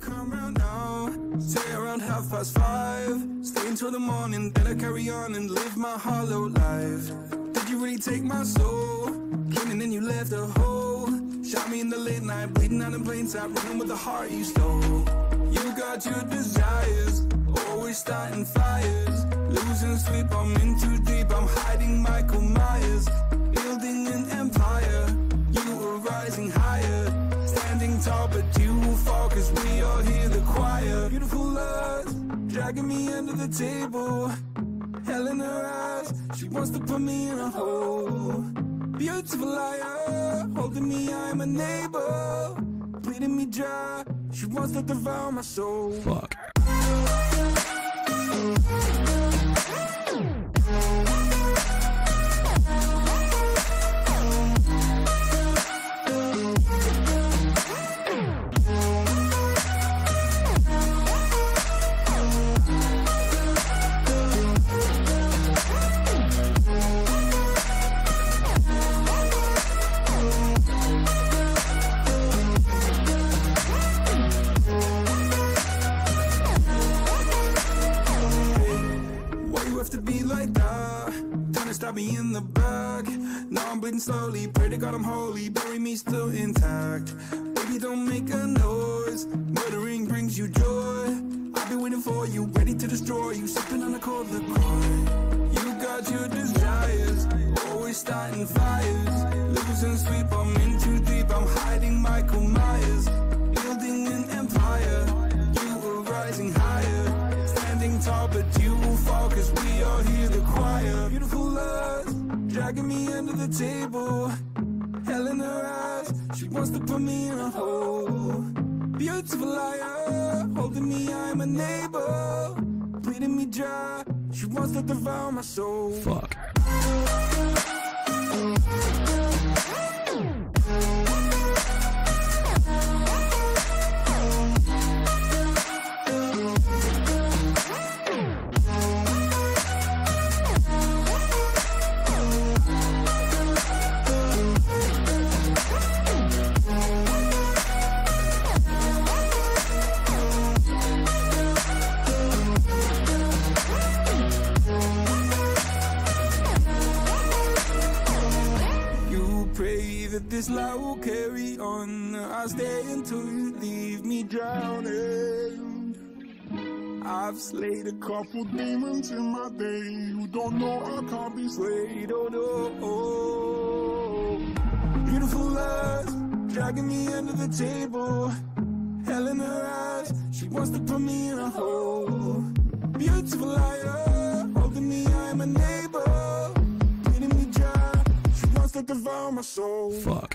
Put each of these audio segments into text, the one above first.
round, round now. Around half past five. Stay until the morning, then I carry on and live my hollow life. Did you really take my soul? Came and then you left a hole. Shot me in the late night, bleeding out in plain sight, running with the heart you stole. You got your desires, always starting fires. Losing sleep, I'm in too deep, I'm hiding Michael Myers. Building an empire, dragging me under the table. Hell in her eyes, she wants to put me in a hole. Beautiful liar, holding me, I'm a neighbor. Bleeding me dry, she wants to devour my soul. Fuck. Now I'm bleeding slowly. Pray to God I'm holy. Bury me still intact. Baby, don't make a noise. Murdering brings you joy. I've been waiting for you, ready to destroy you. Sipping on a cold liqueur. You got your desires. Always starting fires. Losing sleep, I'm in too deep. I'm hiding Michael Myers. Building an empire. You were rising higher. Standing tall, but you will fall, cause we all hear the choir. Beautiful lust, dragging me under the table. Hell in her eyes, she wants to put me in a hole. Beautiful liar, holding me, I'm a neighbor. Bleeding me dry, she wants to devour my soul. Fuck. This life will carry on. I'll stay until you leave me drowning. I've slayed a couple demons in my day. You don't know I can't be slayed. Oh no. Beautiful lust, dragging me under the table. Hell in her eyes, she wants to put me in a hole. Beautiful liar, holding me, I'm a neighbor to devour my soul. Fuck.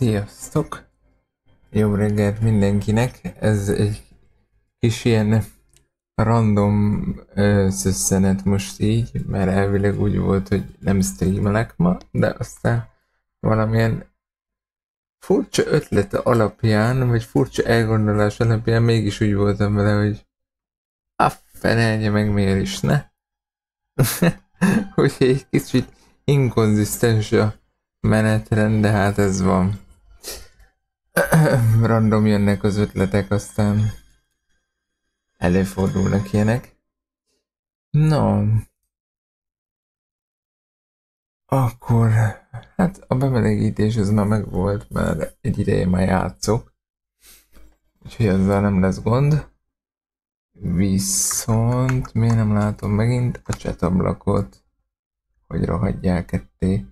Sziasztok! Jó reggelt mindenkinek! Ez egy kis ilyen random szösszenet most így, mert elvileg úgy volt, hogy nem streamelek ma, de aztán valamilyen furcsa ötlete alapján, vagy furcsa elgondolás alapján mégis úgy voltam vele, hogy a felelje meg miért is ne? hogy egy kicsit inkonzisztens a menetrend, de hát ez van. Random jönnek az ötletek, aztán előfordulnak ilyenek. No. Akkor, hát a bemelegítés az már megvolt, mert egy ideje már játszok. Úgyhogy ezzel nem lesz gond. Viszont miért nem látom megint a chat ablakot, hogy rohadják ketté.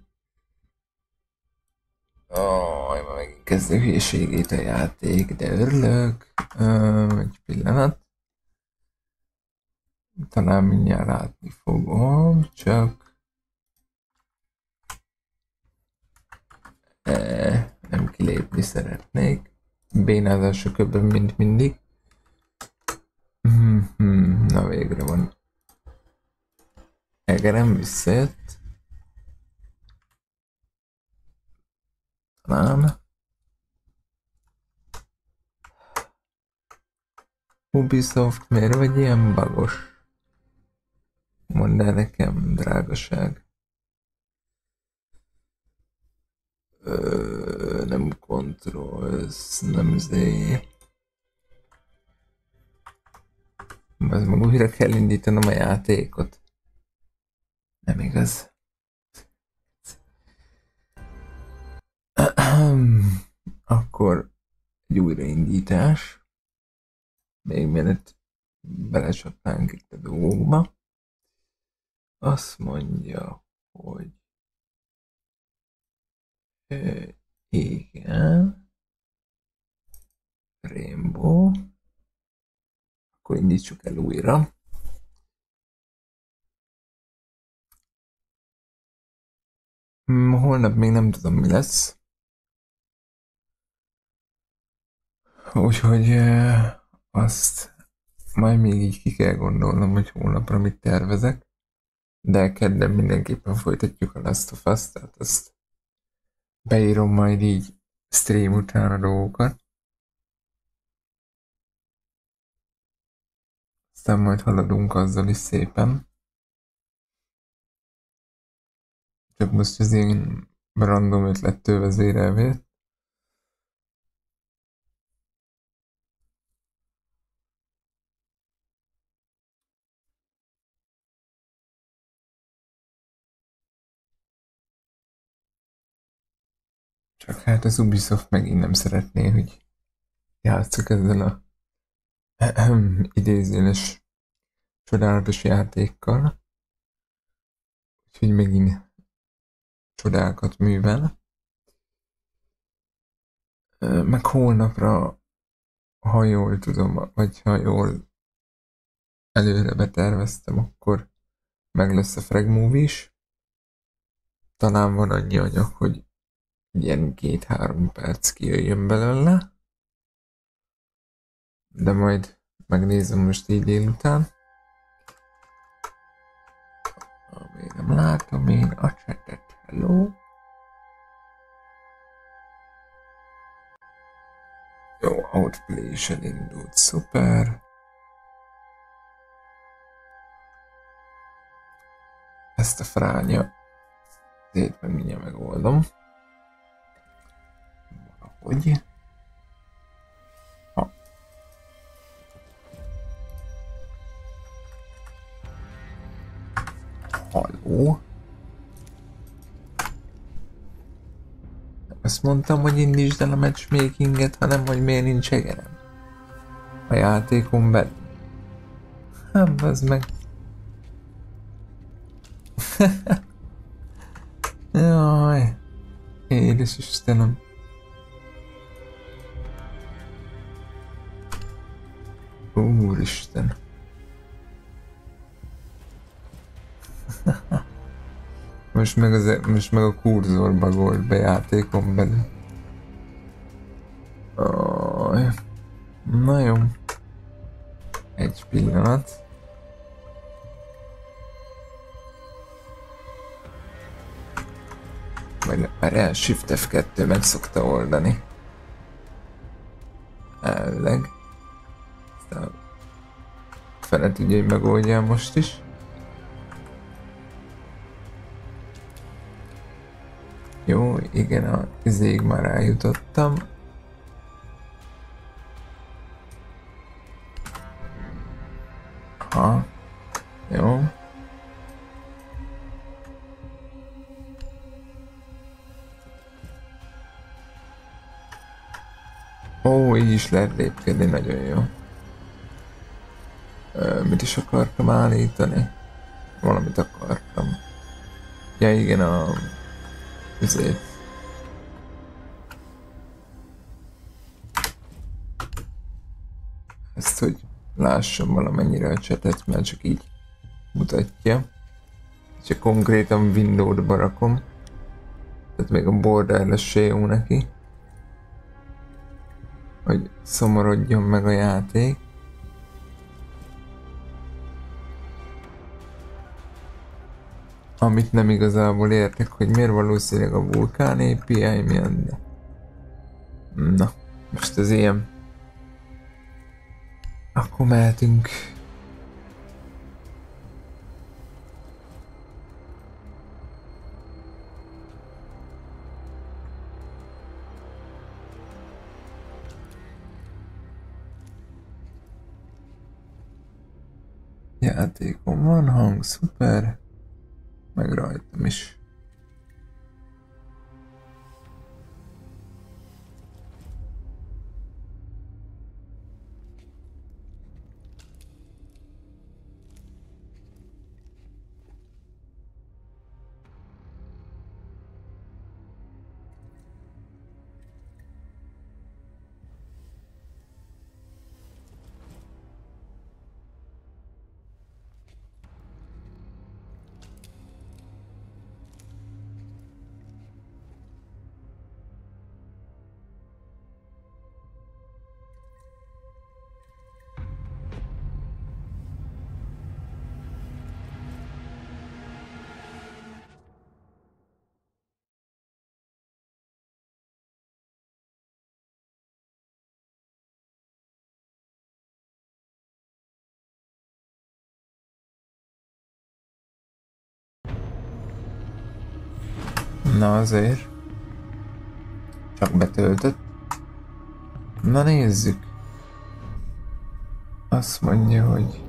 Aj, ma megint kezdő hülyeségét a játék, de örülök. Uh, egy pillanat. Talán mindjárt látni fogom, csak... Eh, nem kilépni szeretnék. Bénázások köbben, mint mindig. Hmm, na végre van. Egerem visszajött. Talán. Ubisoft, miért vagy ilyen bagos? Mondd el nekem, drágaság. Ö, nem controls, nem zé. Ez meg újra kell indítanom a játékot. Nem igaz. Akkor egy újraindítás. Még mielőtt belecsapnánk itt a dolgokba. Azt mondja, hogy e, igen, Rainbow, akkor indítsuk el újra. Hmm, holnap még nem tudom mi lesz. Úgyhogy azt majd még így ki kell gondolnom, hogy holnapra mit tervezek de kedden mindenképpen folytatjuk a Last of Us, tehát azt beírom majd így stream után a dolgokat. Aztán majd haladunk azzal is szépen. Csak most az én random ötlettől vezérelvét. Csak hát az Ubisoft megint nem szeretné, hogy játszok ezzel a idézőles csodálatos játékkal. Úgyhogy megint csodákat művel. Meg holnapra, ha jól tudom, vagy ha jól előre beterveztem, akkor meg lesz a Frag Movie is. Talán van annyi anyag, hogy ilyen két-három perc kijöjjön belőle. De majd megnézem most így délután. Még nem látom én a chatet. Hello? Jó, outplay is elindult, szuper. Ezt a fránya, meg mindjárt megoldom. Hogy? Ha. Halló? Azt mondtam, hogy indítsd el a matchmakinget, hanem hogy miért nincs egerem. A játékon belül. Hát, az meg. Jaj. Édes Istenem. Úristen. Most meg, az, most meg a kurzor bagolt be játékon belül. Na jó. Egy pillanat. Vagy már el Shift F2 meg szokta oldani. Elleg fele tudja, hogy megoldja most is. Jó, igen, a zég már eljutottam. Ha, jó. Ó, így is lehet lépkedni, nagyon jó mit is akartam állítani? Valamit akartam. Ja igen, a... Ezért. Ezt, hogy lássam valamennyire a csetet, mert csak így mutatja. Csak konkrétan Windows-ba rakom. Tehát még a borderless se jó neki. Hogy szomorodjon meg a játék. Amit nem igazából értek, hogy miért valószínűleg a vulkán API miatt, de... Na, most ez ilyen. Akkor mehetünk. Játékon van hang, szuper. nagrajte miş Na azért. Csak betöltött. Na nézzük. Azt mondja, hogy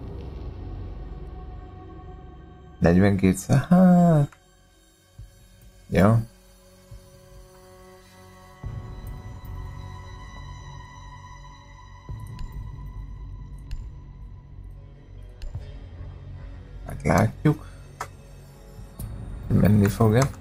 42 hát... Jó. Meglátjuk. Menni fog-e?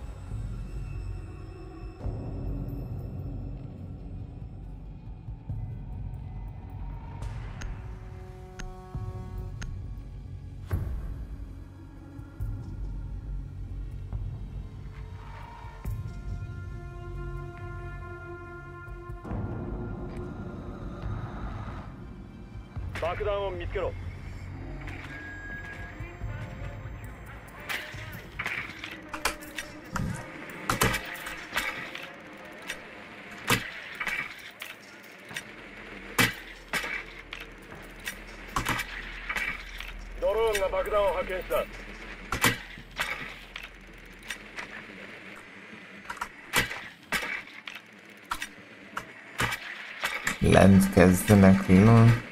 Lent kezdenek villan.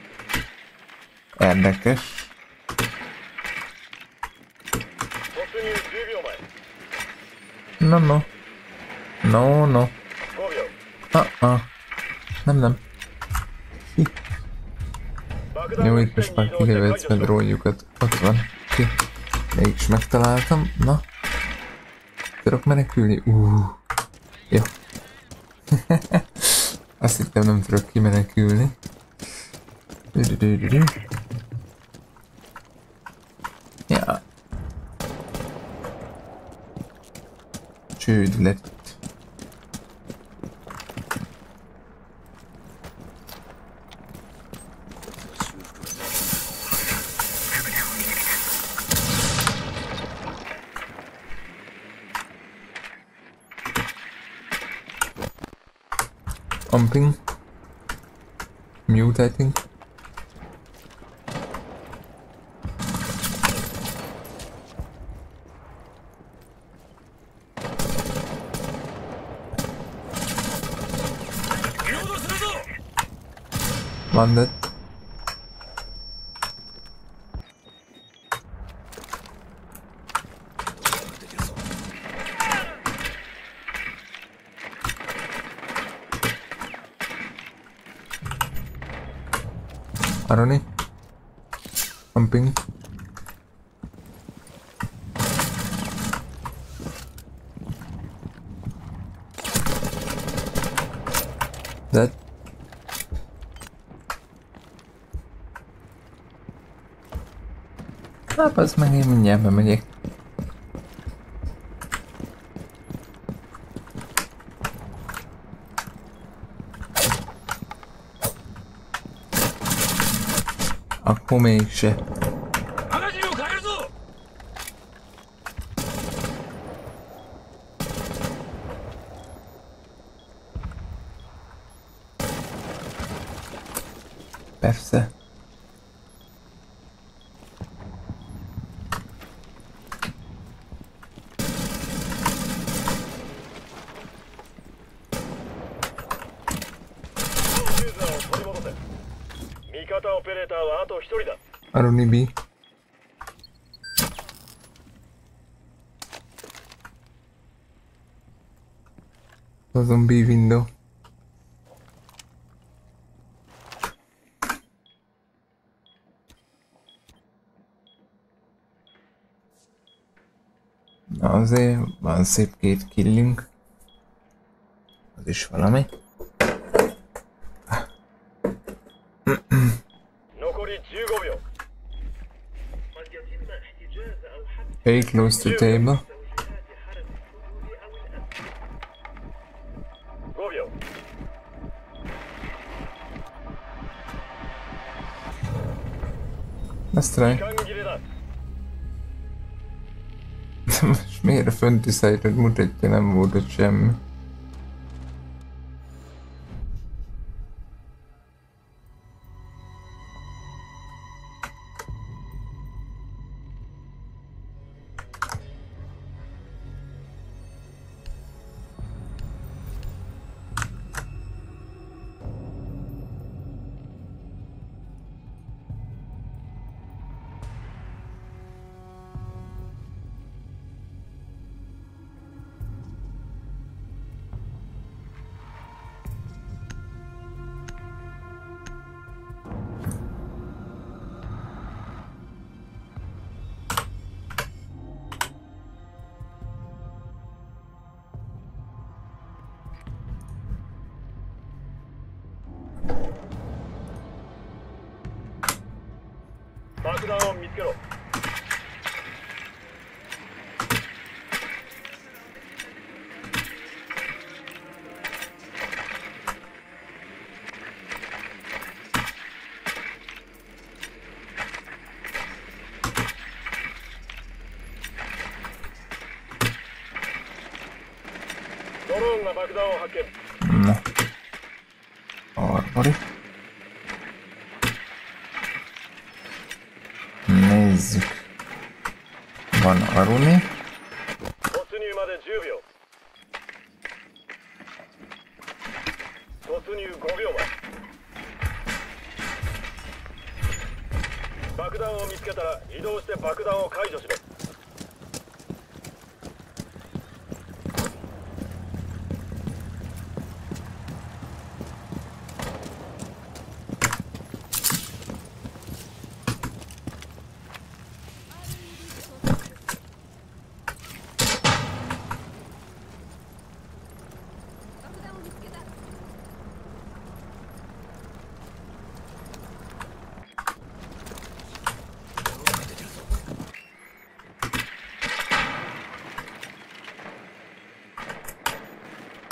Érdekes. No, no. No, no. Uh-uh. Nem, nem. Jó, itt most már kilővetsz meg drónjukat. Ott van. Ki. Mégis megtaláltam. Na. Tudok menekülni? Uh. Jó. Azt hittem nem tudok kimenekülni. Ja. Csőd lett. az meg én mindjárt bemegyek. Akkor mégse. szép két killünk. Az is valami. Very close to table. Let's try. fönt is szájtott, mutatja, nem volt ott semmi.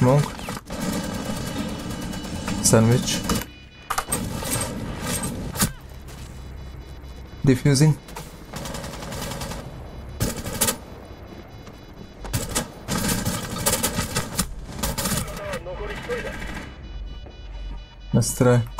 smoke. Sandwich. Defusing. Estranho.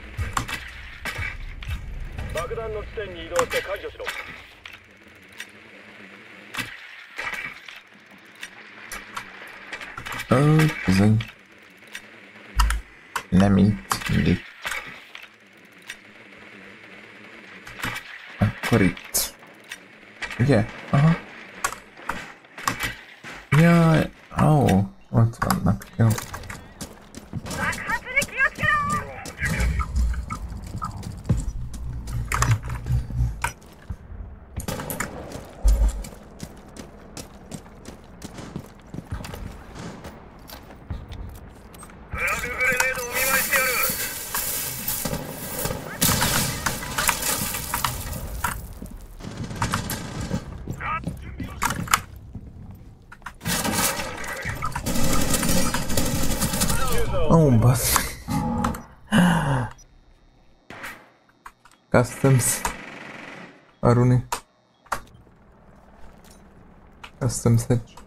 customs. Aruni. Customs Hedge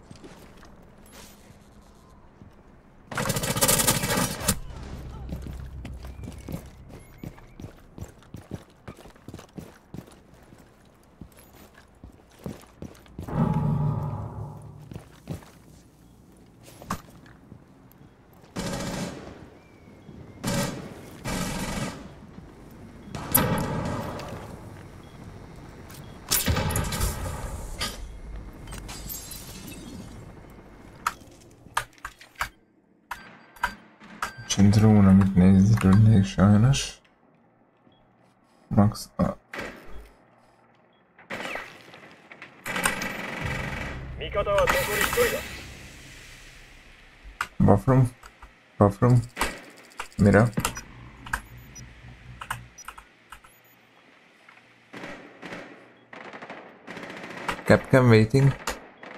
I'm waiting.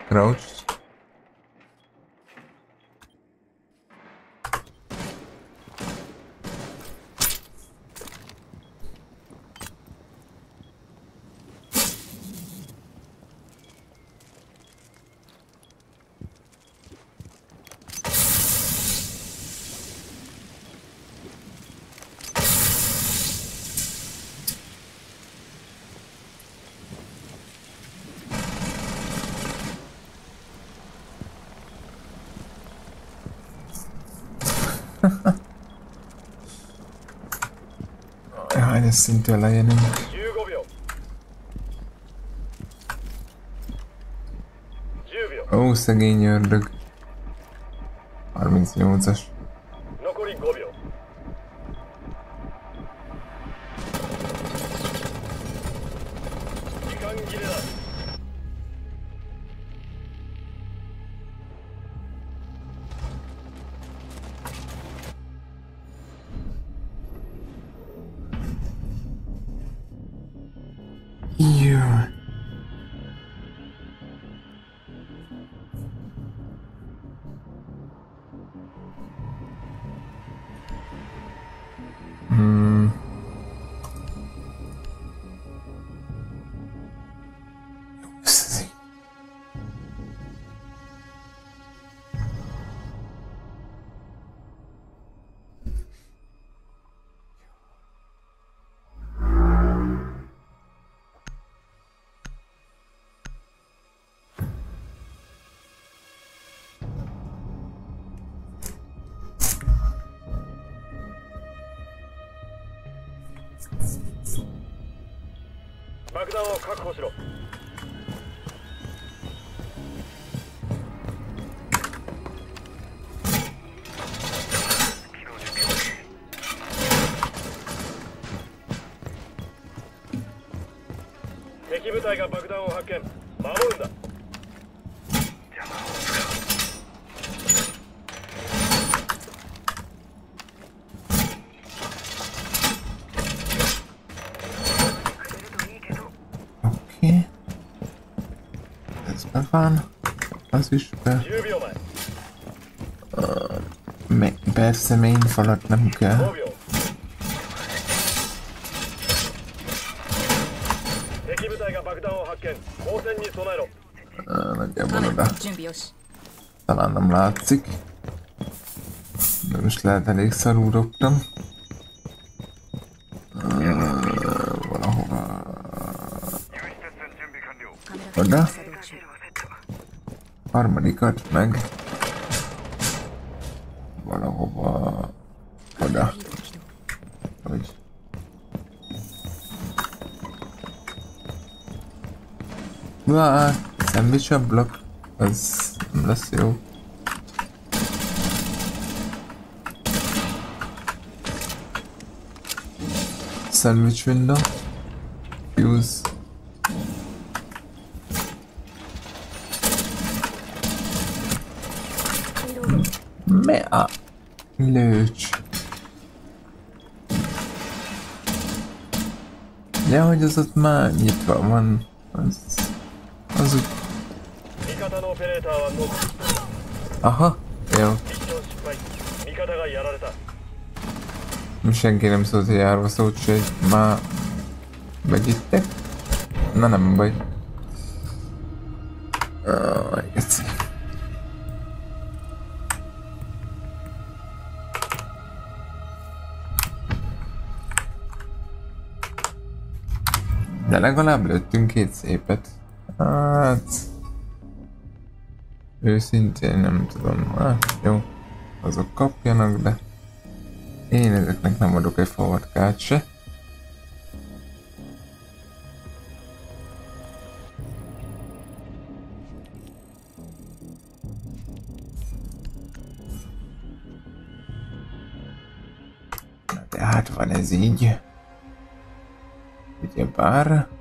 Crouched. szintől leérünk. Ó, szegény ördög. 38-as. nyilván. Az is be. Uh, persze main falat nem kell. Uh, nagyjából oda. Talán nem látszik. Nem is lehet elég szarúrogtam. Gott, nein. Voilà, hoppla. Voilà. Right. Uah, ist ein Mission-Block. Was ist das hier? Sandwich-Window. まあ nyitva van, az... az úgy... Aha, jó. Senki nem szólt, hogy árva szólt, úgyhogy már... Megittek? Na nem baj. Legalább lőttünk két szépet. Hát... Őszintén nem tudom. Hát, jó. Azok kapjanak, de... Én ezeknek nem adok egy forkát se. Na de hát van ez így. Ugyebár. Ezt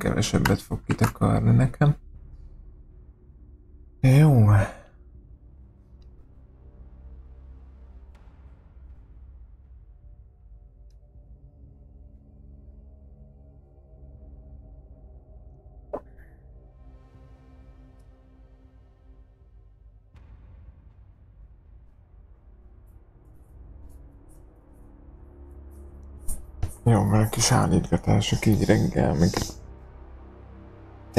kevesebbet fog kitakarni nekem. Jó. Jó, van a kis állítgatások így reggel, meg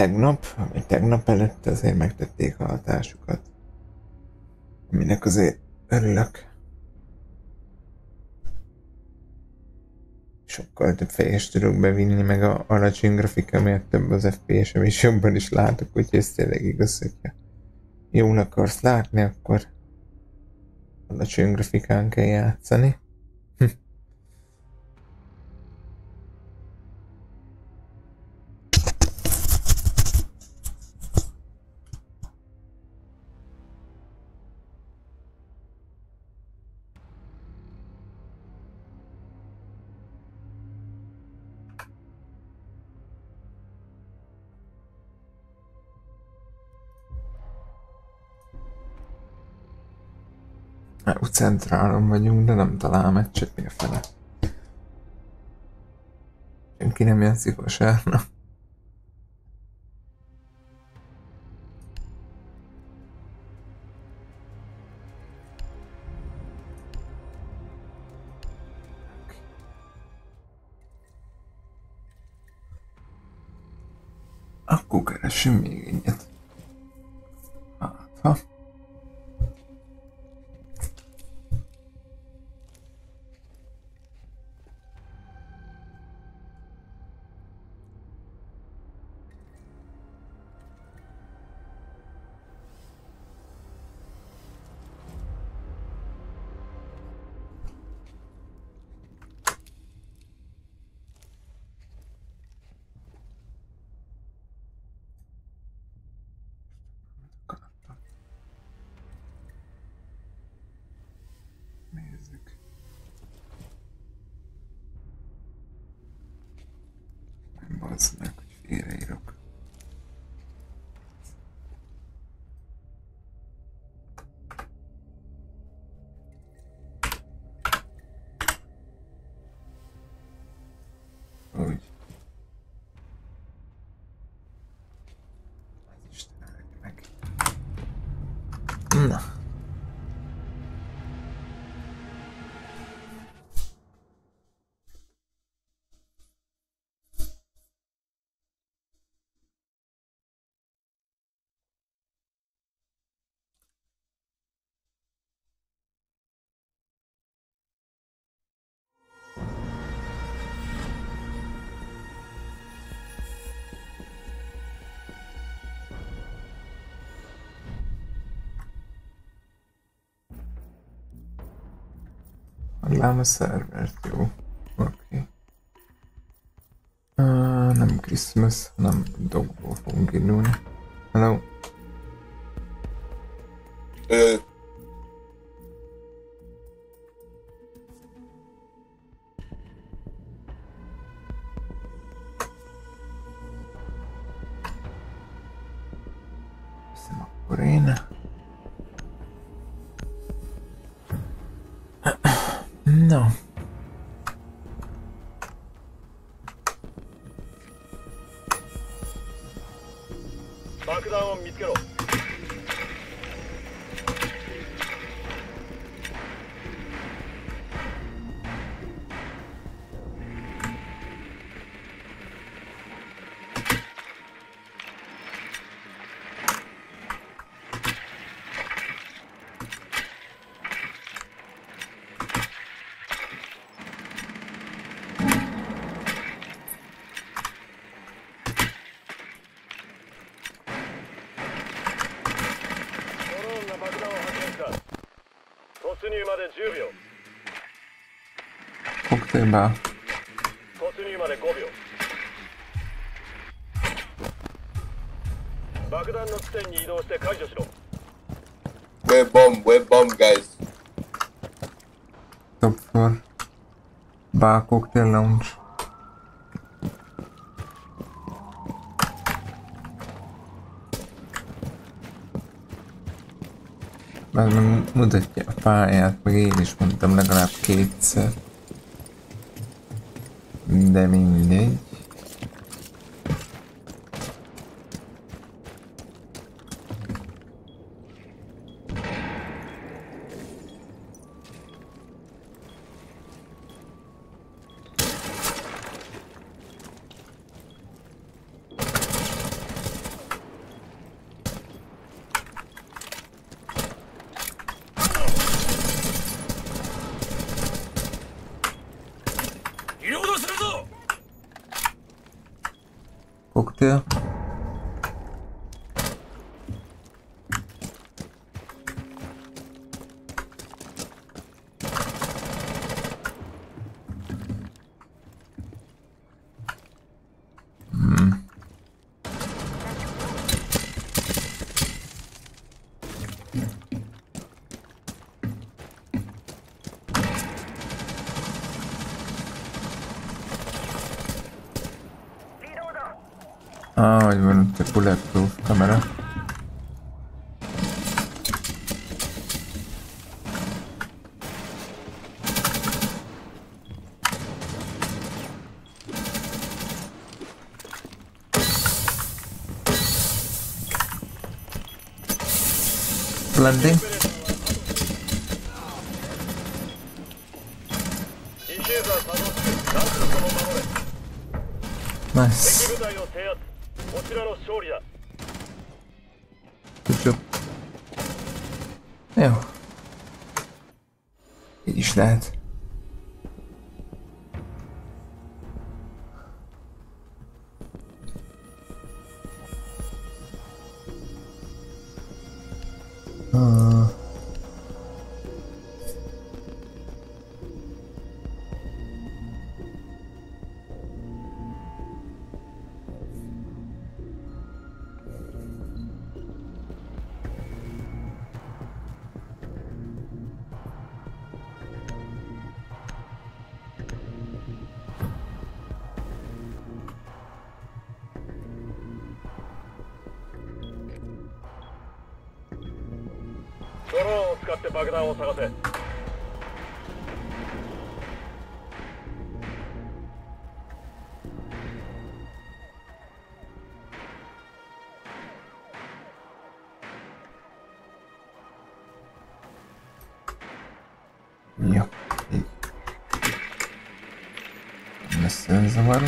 tegnap, vagy tegnap előtt azért megtették a hatásukat. Aminek azért örülök. Sokkal több fejest tudok bevinni, meg a alacsony grafika miatt több az FPS-em, és jobban is látok, úgyhogy ez tényleg igaz, hogyha jól akarsz látni, akkor alacsony grafikán kell játszani. centráron vagyunk, de nem talál a meccset fele. Senki nem játszik vasárnap. Akkor keressünk mi Hallám a szervert, jó. Oké. Okay. Uh, nem Christmas, hanem dogból fogunk indulni. Hello. Ö, Hiszem akkor én. No. 入まで10秒 Koktélbe. 突入まで5秒爆弾の地点に移動して解除しろ we're bomb, we're bomb, guys. Top floor. Bar cocktail lounge. Már meg mutatja a pályát, meg én is mondtam legalább kétszer. De mindegy. заварим.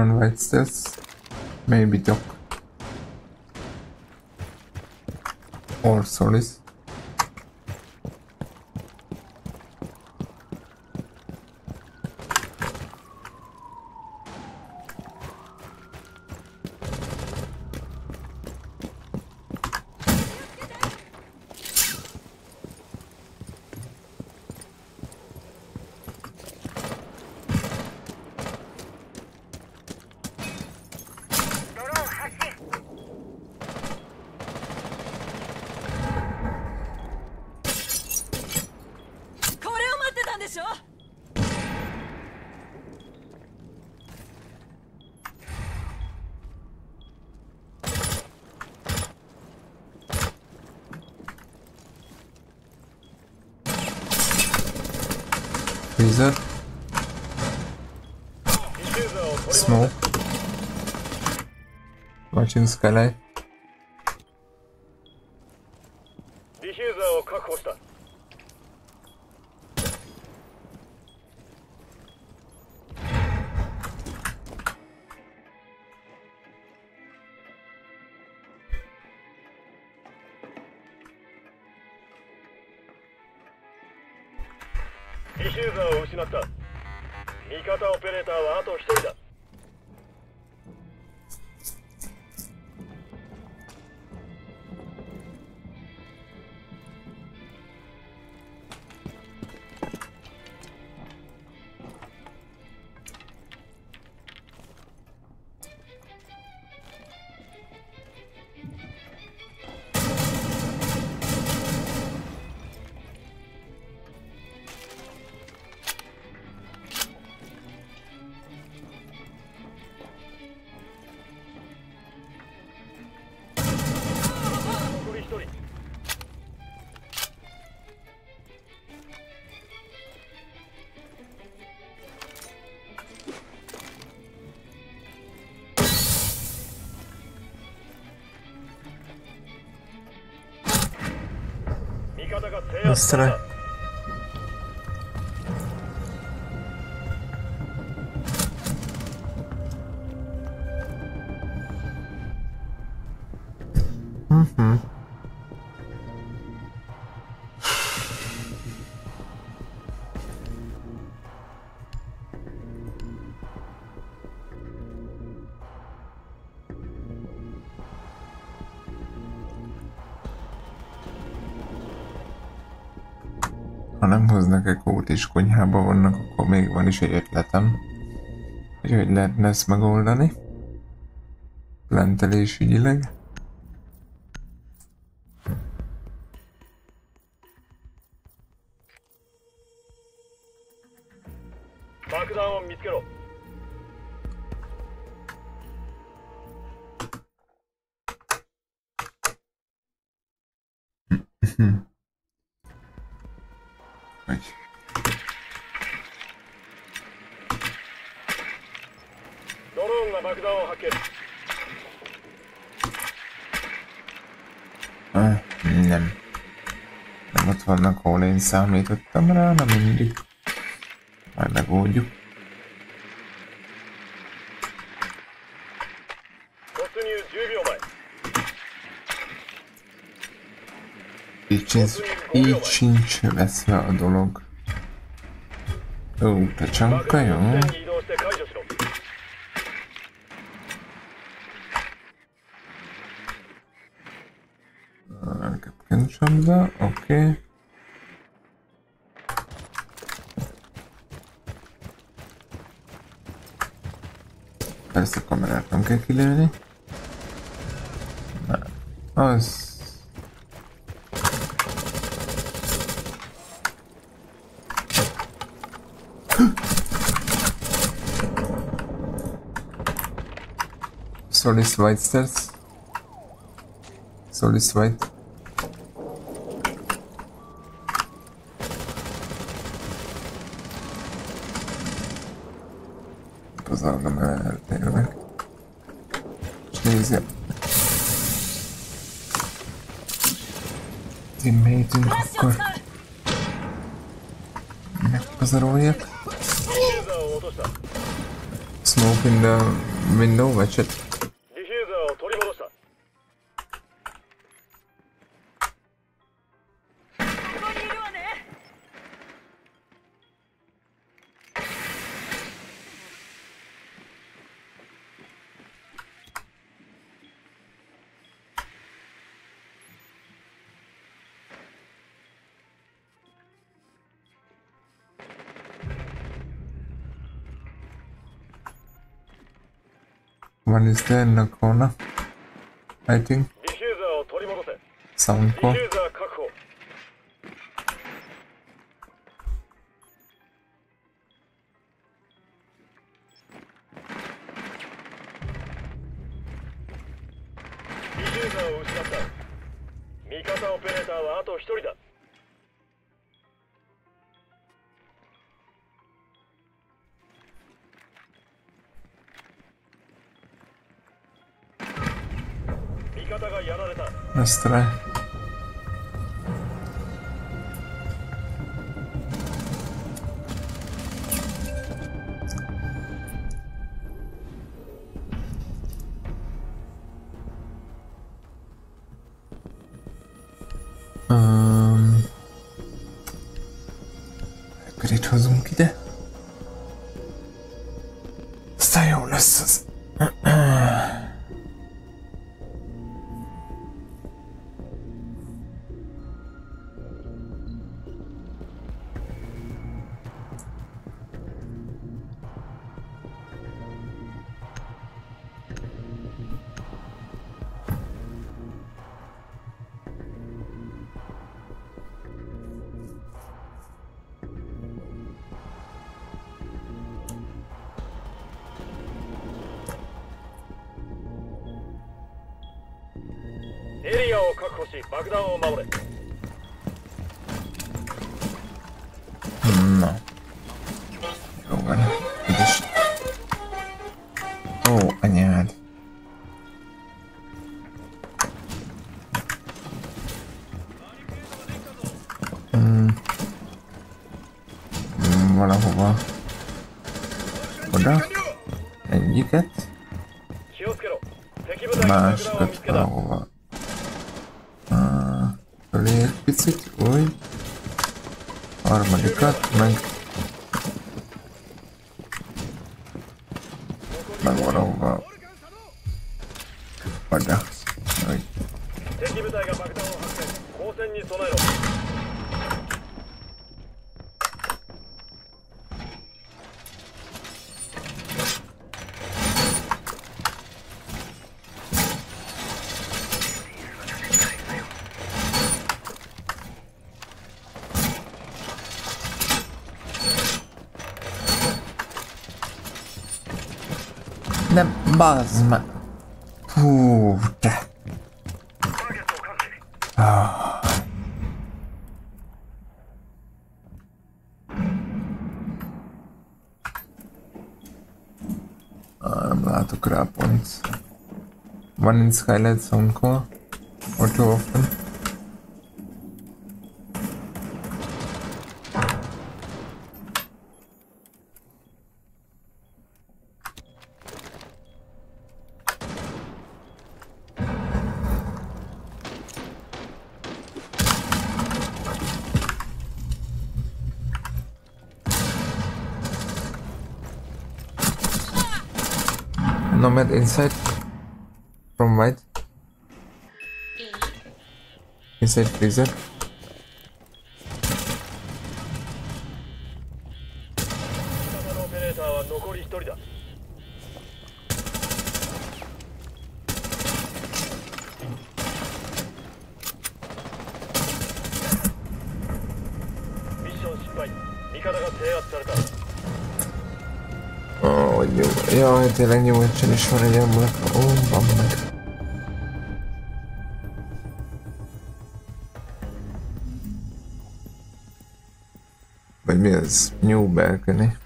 on white stairs? Maybe dock. Or solis. escala Nastara. nem hoznak-e kót és konyhába vannak, akkor még van is egy ötletem, hogy hogy lehetne ezt megoldani. Lentelés ügyileg. számítottam rá, nem mindig. Majd megoldjuk. Így sincs, így sincs veszve a dolog. Ó, te csanka, jó? Buradakileri az Solid white stairs. Solid white. chat. One is there in the corner. I think. Sound core. костра. Bombasma. I'm allowed to grab points. One in Skylight Soundcore, or two of them. inside from white, mm-hmm. inside freezer? tényleg nyomulcsen is van egy ember. Ó, van meg. Vagy mi az? New balcony.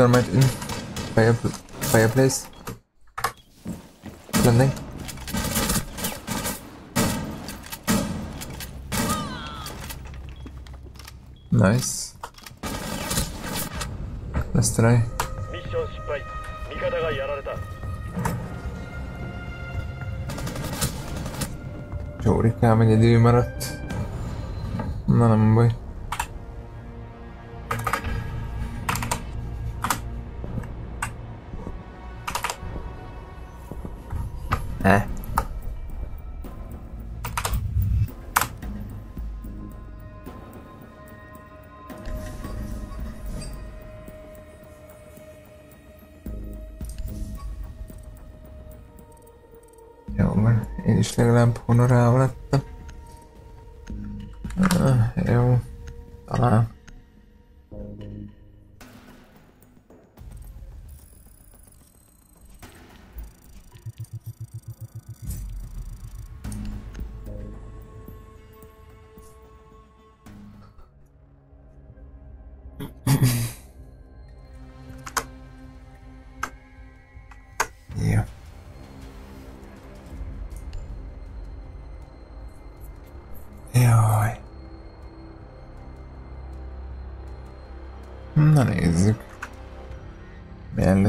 Thermite in. Mm. Fire, fireplace. Landing. Nice. Let's try. شو ريكا عمل يدير مرات انا من boy. honor a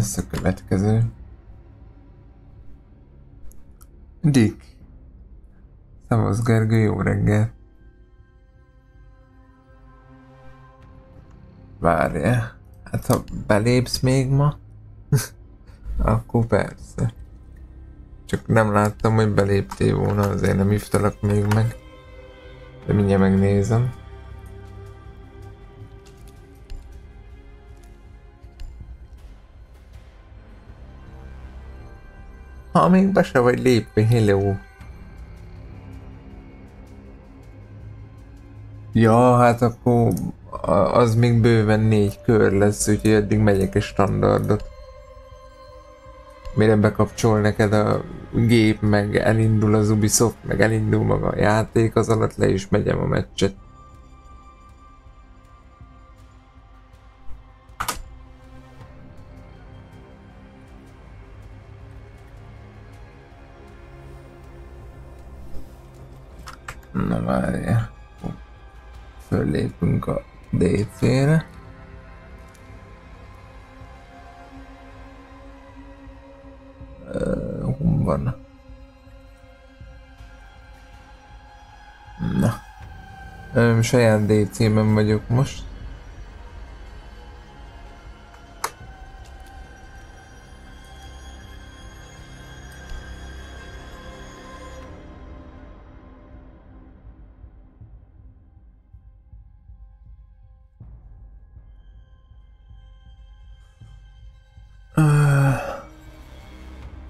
lesz a következő? Dick. Szavasz Gergő, jó reggel. Várja. Hát ha belépsz még ma, akkor persze. Csak nem láttam, hogy beléptél volna, azért nem hívtalak még meg. De mindjárt megnézem. Még be se vagy lépve, hello. Ja, hát akkor az még bőven négy kör lesz, úgyhogy addig megyek egy standardot. Mire bekapcsol neked a gép, meg elindul az Ubisoft, meg elindul maga a játék, az alatt le is megyem a meccset. Ö, saját DC-ben vagyok most.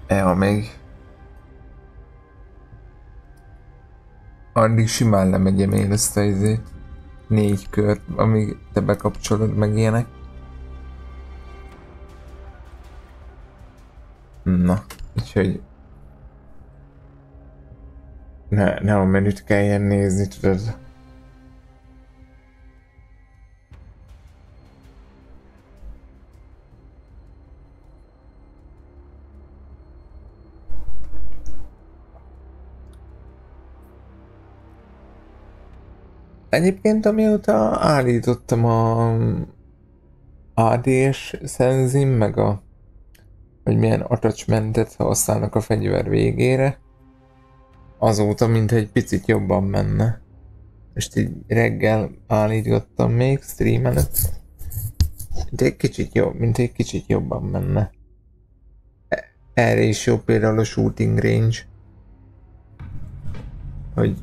Ja, még... Addig simán lemegyem én ezt a izét. Négy kört, amíg te bekapcsolod meg ilyenek. Na, úgyhogy... Ne, ne a menüt kelljen nézni, tudod. Egyébként amióta állítottam a ADS szenzim, meg a hogy milyen attachmentet használnak a fegyver végére, azóta mint egy picit jobban menne. Most így reggel állítottam még stream előtt, mint egy kicsit jobb, mint egy kicsit jobban menne. E- Erre is jó például a shooting range, hogy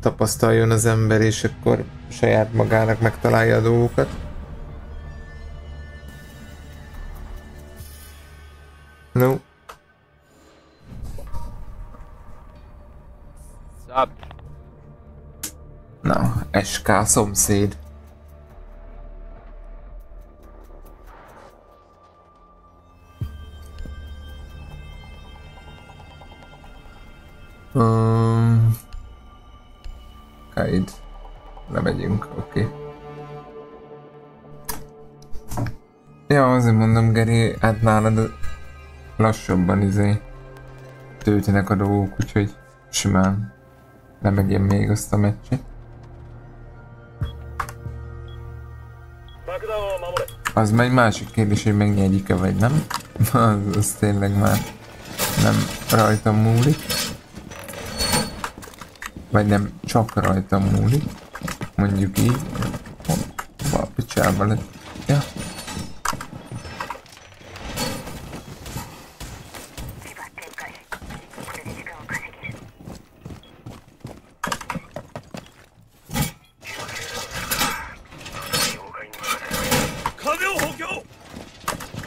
tapasztaljon az ember, és akkor saját magának megtalálja a dolgokat. No, Szab. na, SK szomszéd. Um, hide. Lemegyünk, oké. Okay. Ja, azért mondom, Geri, hát nálad lassabban izé töltenek a dolgok, úgyhogy simán lemegyem még azt a meccset. Az meg másik kérdés, hogy megnyerjük-e vagy nem. Az, az tényleg már nem rajtam múlik. Vagy nem csak rajtam múlik. Mondjuk így. Hoppa, picsába lett. Ja.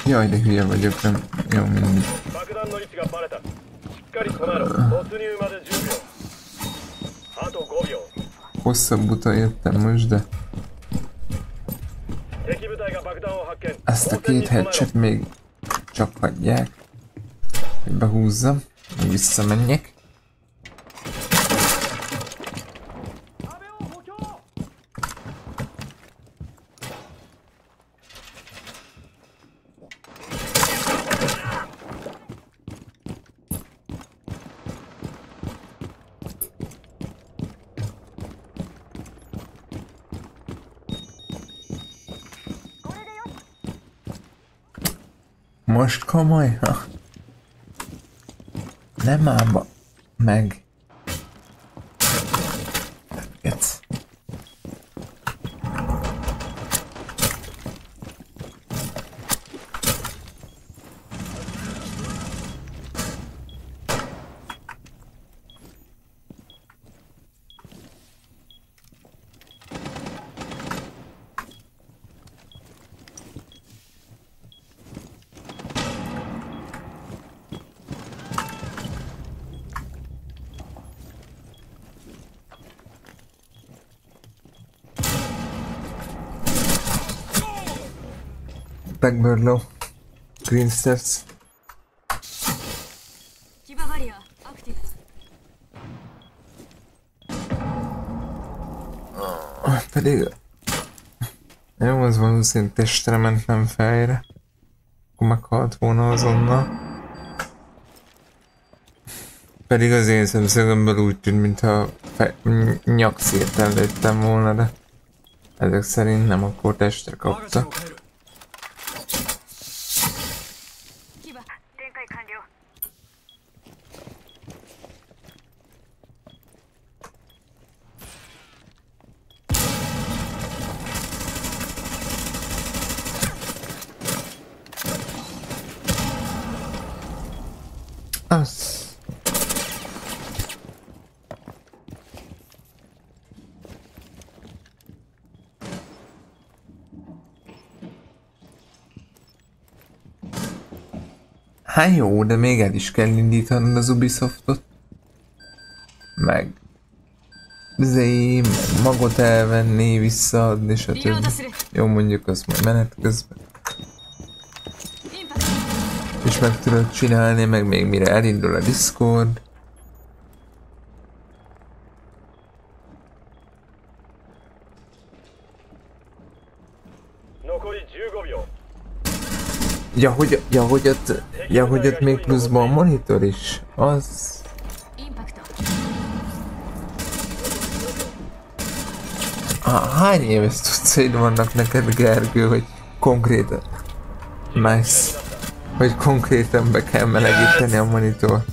Jaj, de hülye vagyok, nem jó mindig hosszabb úton értem, most, de... Ezt a két hedget még csak hagyják, hogy behúzzam, hogy visszamenjek. Most komoly? Nem ába. Meg. Blackbird low. Green steps. Ah, pedig... Jó, az valószínűleg testre mentem fejre. Akkor meghalt volna azonnal. Pedig az én szemszögömből úgy tűnt, mintha nyakszét előttem volna, de ezek szerint nem akkor testre kapta. Hát jó, de még el is kell indítanod az Ubisoftot. Meg... Zé, meg magot elvenni, visszaadni, stb. Jó, mondjuk azt majd menet közben. És meg tudod csinálni, meg még mire elindul a Discord. Ja, hogy, ja, hogy ott, ja, hogy ott még pluszban a monitor is. Az... Hány éves tudcaid vannak neked, Gergő, hogy konkrétan... Nice. Hogy konkrétan be kell melegíteni a monitor.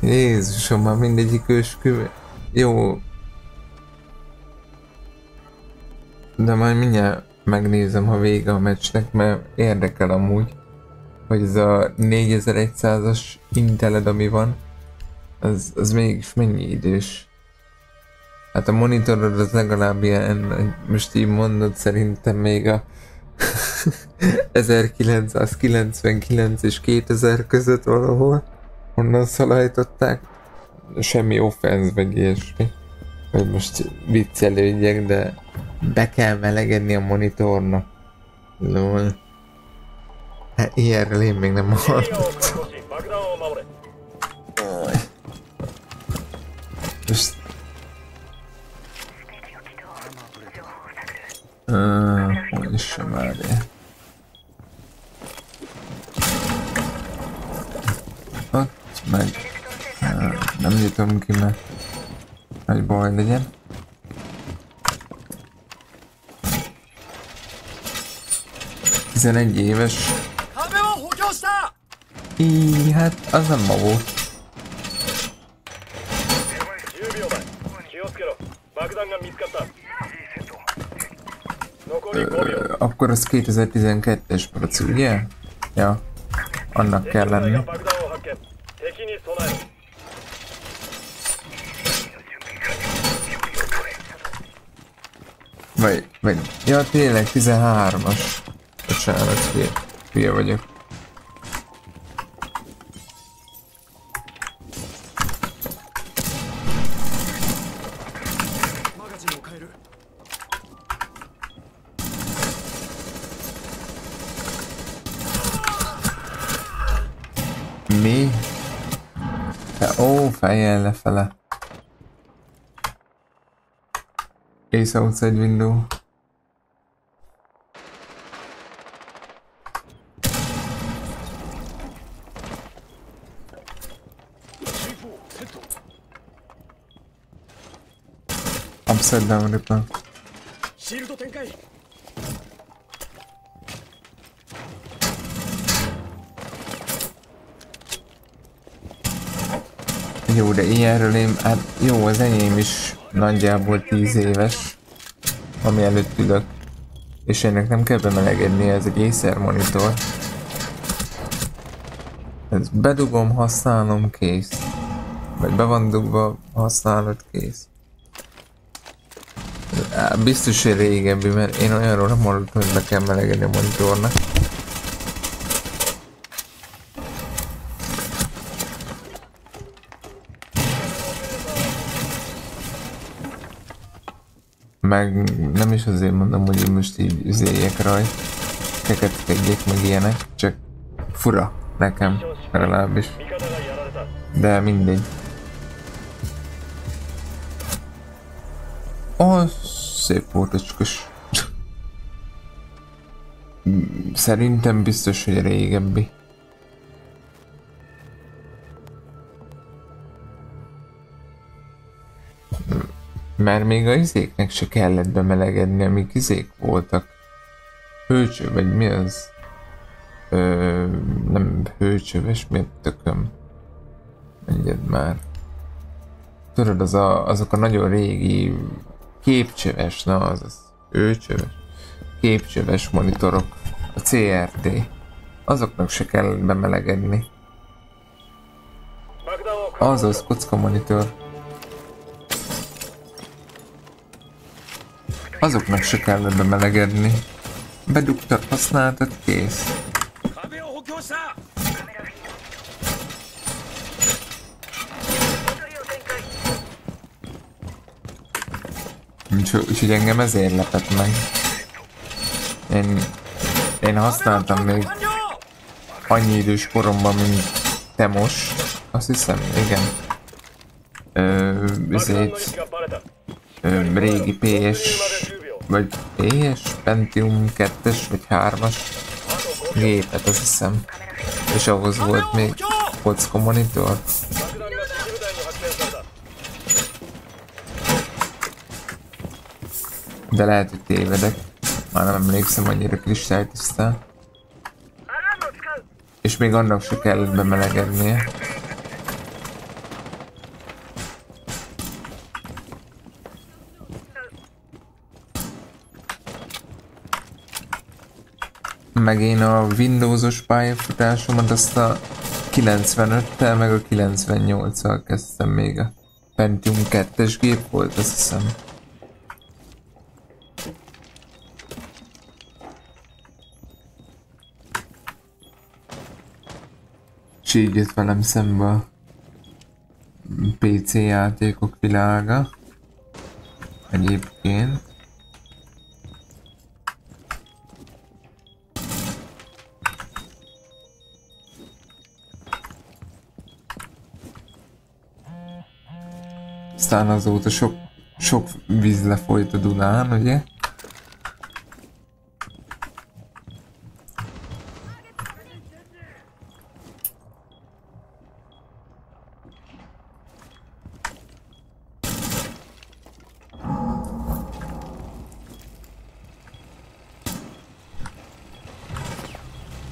Jézusom, már mindegyik ősküvő. Jó. De majd mindjárt megnézem, ha vége a meccsnek, mert érdekel amúgy, hogy ez a 4100-as Inteled, ami van, az, az mégis mennyi idős. Hát a monitorod az legalább ilyen, most így mondod, szerintem még a 1999 és 2000 között valahol, onnan szalajtották. Semmi offense vagy ilyesmi. Hogy most viccelődjek, de be kell melegedni a monitornak. Lol. Hát ilyenről én még nem hallottam. Most... Ah, hogy is már Ott meg... Ah, nem jutom ki, mert nagy baj legyen. 11 éves. Így, hát az nem ma volt. Akkor az 2012-es proci, ugye? Ja, annak kell lenni. Vagy, vagy, ja tényleg 13-as. Bocsánat, hülye, hülye vagyok. Mi? Te, ó, fejjel lefele. Ace outside window. Jó, de ilyenről én, hát jó, az enyém is nagyjából 10 éves, ami előtt ülök. És ennek nem kell bemelegednie, ez egy Acer monitor. Ez bedugom, használom, kész. Vagy be van dugva, használod, kész. Á, biztos, hogy régebbi, mert én olyanról nem hallottam, hogy be kell melegedni a monitornak. Meg nem is azért mondom, hogy én most így üzéljek rajt, keketkedjek meg ilyenek, csak fura nekem, legalábbis. De mindegy. Az szép volt öcskös. Szerintem biztos, hogy régebbi. Mert még a izéknek se kellett bemelegedni, amik izék voltak. Hőcső, vagy mi az? Ö, nem hőcsöves, mi a tököm? Mondjad már. Tudod, az a, azok a nagyon régi Képcsöves, na az az. Őcsöves. Képcsöves monitorok. A CRT. Azoknak se kell bemelegedni. Az kocka monitor. Azoknak se kell bemelegedni. Bedugtad, használtat kész. Úgyhogy engem ezért lepett meg. Én, én használtam még annyi idős koromban, mint te most. Azt hiszem, igen. Ö, ezért ö, régi PS, vagy PS, Pentium 2-es, vagy 3-as gépet, azt hiszem. És ahhoz volt még kocka monitor. de lehet, hogy tévedek. Már nem emlékszem annyira kristálytisztán. És még annak se kellett bemelegednie. Meg én a Windowsos pályafutásomat azt a 95-tel meg a 98-al kezdtem még a Pentium 2-es gép volt, azt hiszem. És így jött velem szembe a PC játékok világa. Egyébként. Aztán azóta sok, sok víz lefolyt a Dunán, ugye?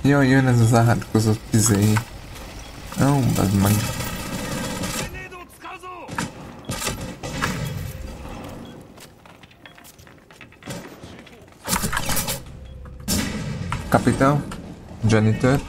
Yoyonas usar coisas pisei. Não, mas manga. capitão, janitor,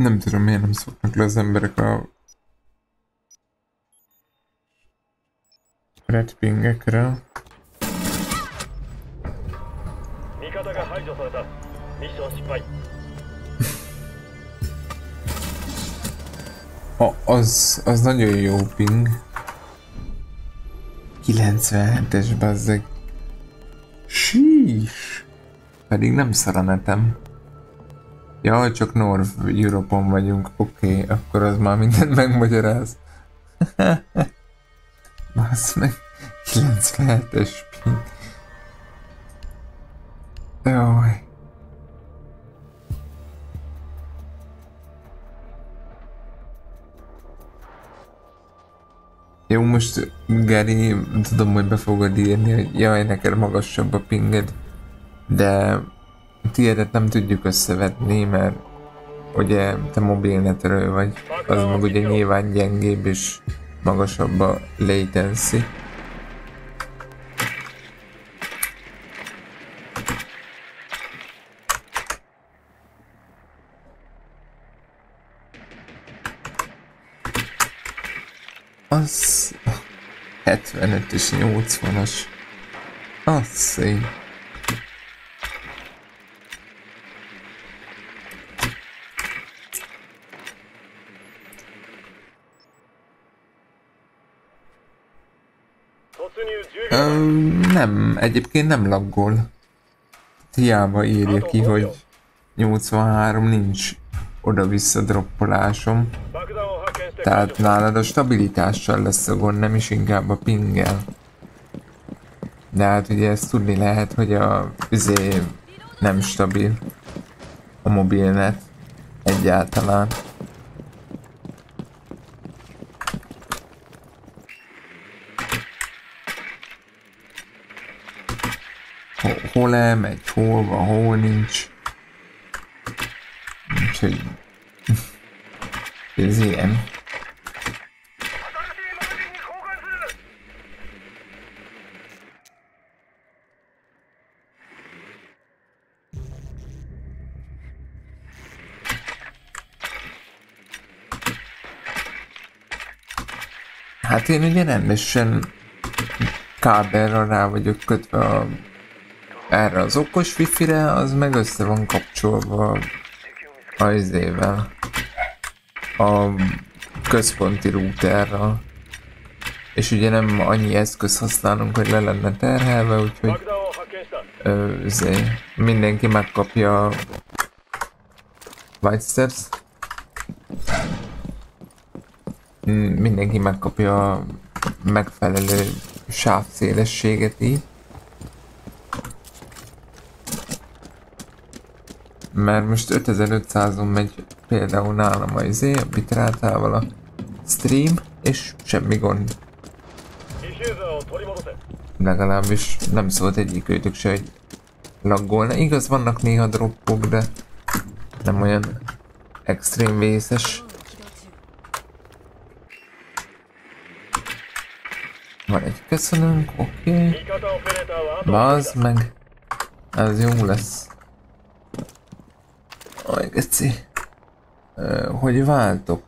Nem tudom, miért nem szoknak le az emberek a red pingekre. A, az, az nagyon jó ping. 97-es bazzeg. Sís! Pedig nem szaranetem. Ja, csak North Europe-on vagyunk. Oké, okay, akkor az már mindent megmagyaráz. Basz meg. 97-es ping. Jaj. Jó, most Gary, tudom, hogy be fogod írni, hogy jaj, neked magasabb a pinged, de tiédet nem tudjuk összevetni, mert ugye te mobilnetről vagy, az meg ugye nyilván gyengébb és magasabb a latency. Az 75 és 80-as. Az szép. Ö, nem, egyébként nem laggol. Hiába írja ki, hogy 83 nincs oda-vissza droppolásom. Tehát nálad a stabilitással lesz a gond, nem is inkább a pinggel. De hát ugye ezt tudni lehet, hogy a üzé nem stabil a mobilnet egyáltalán. Ho- hol elmegy, hol van, hol nincs. Úgyhogy ez ilyen. 'Hát én ugye rendesen kábelra rá vagyok kötve a, erre az okos wifi-re, az meg össze van kapcsolva a izével. A központi routerral. És ugye nem annyi eszköz használunk, hogy le lenne terhelve, úgyhogy ö, izé, mindenki megkapja a White Steps. Mindenki megkapja a megfelelő sávszélességet így. Mert most 5500-on megy például nálam a izé, a bitrátával a stream, és semmi gond. Legalábbis nem szólt egyik őtök se, hogy laggolna. Igaz, vannak néha droppok, de nem olyan extrém vészes. Van egy köszönünk, oké. Okay. Bazd meg. Ez jó lesz. Aj, geci. Hogy váltok?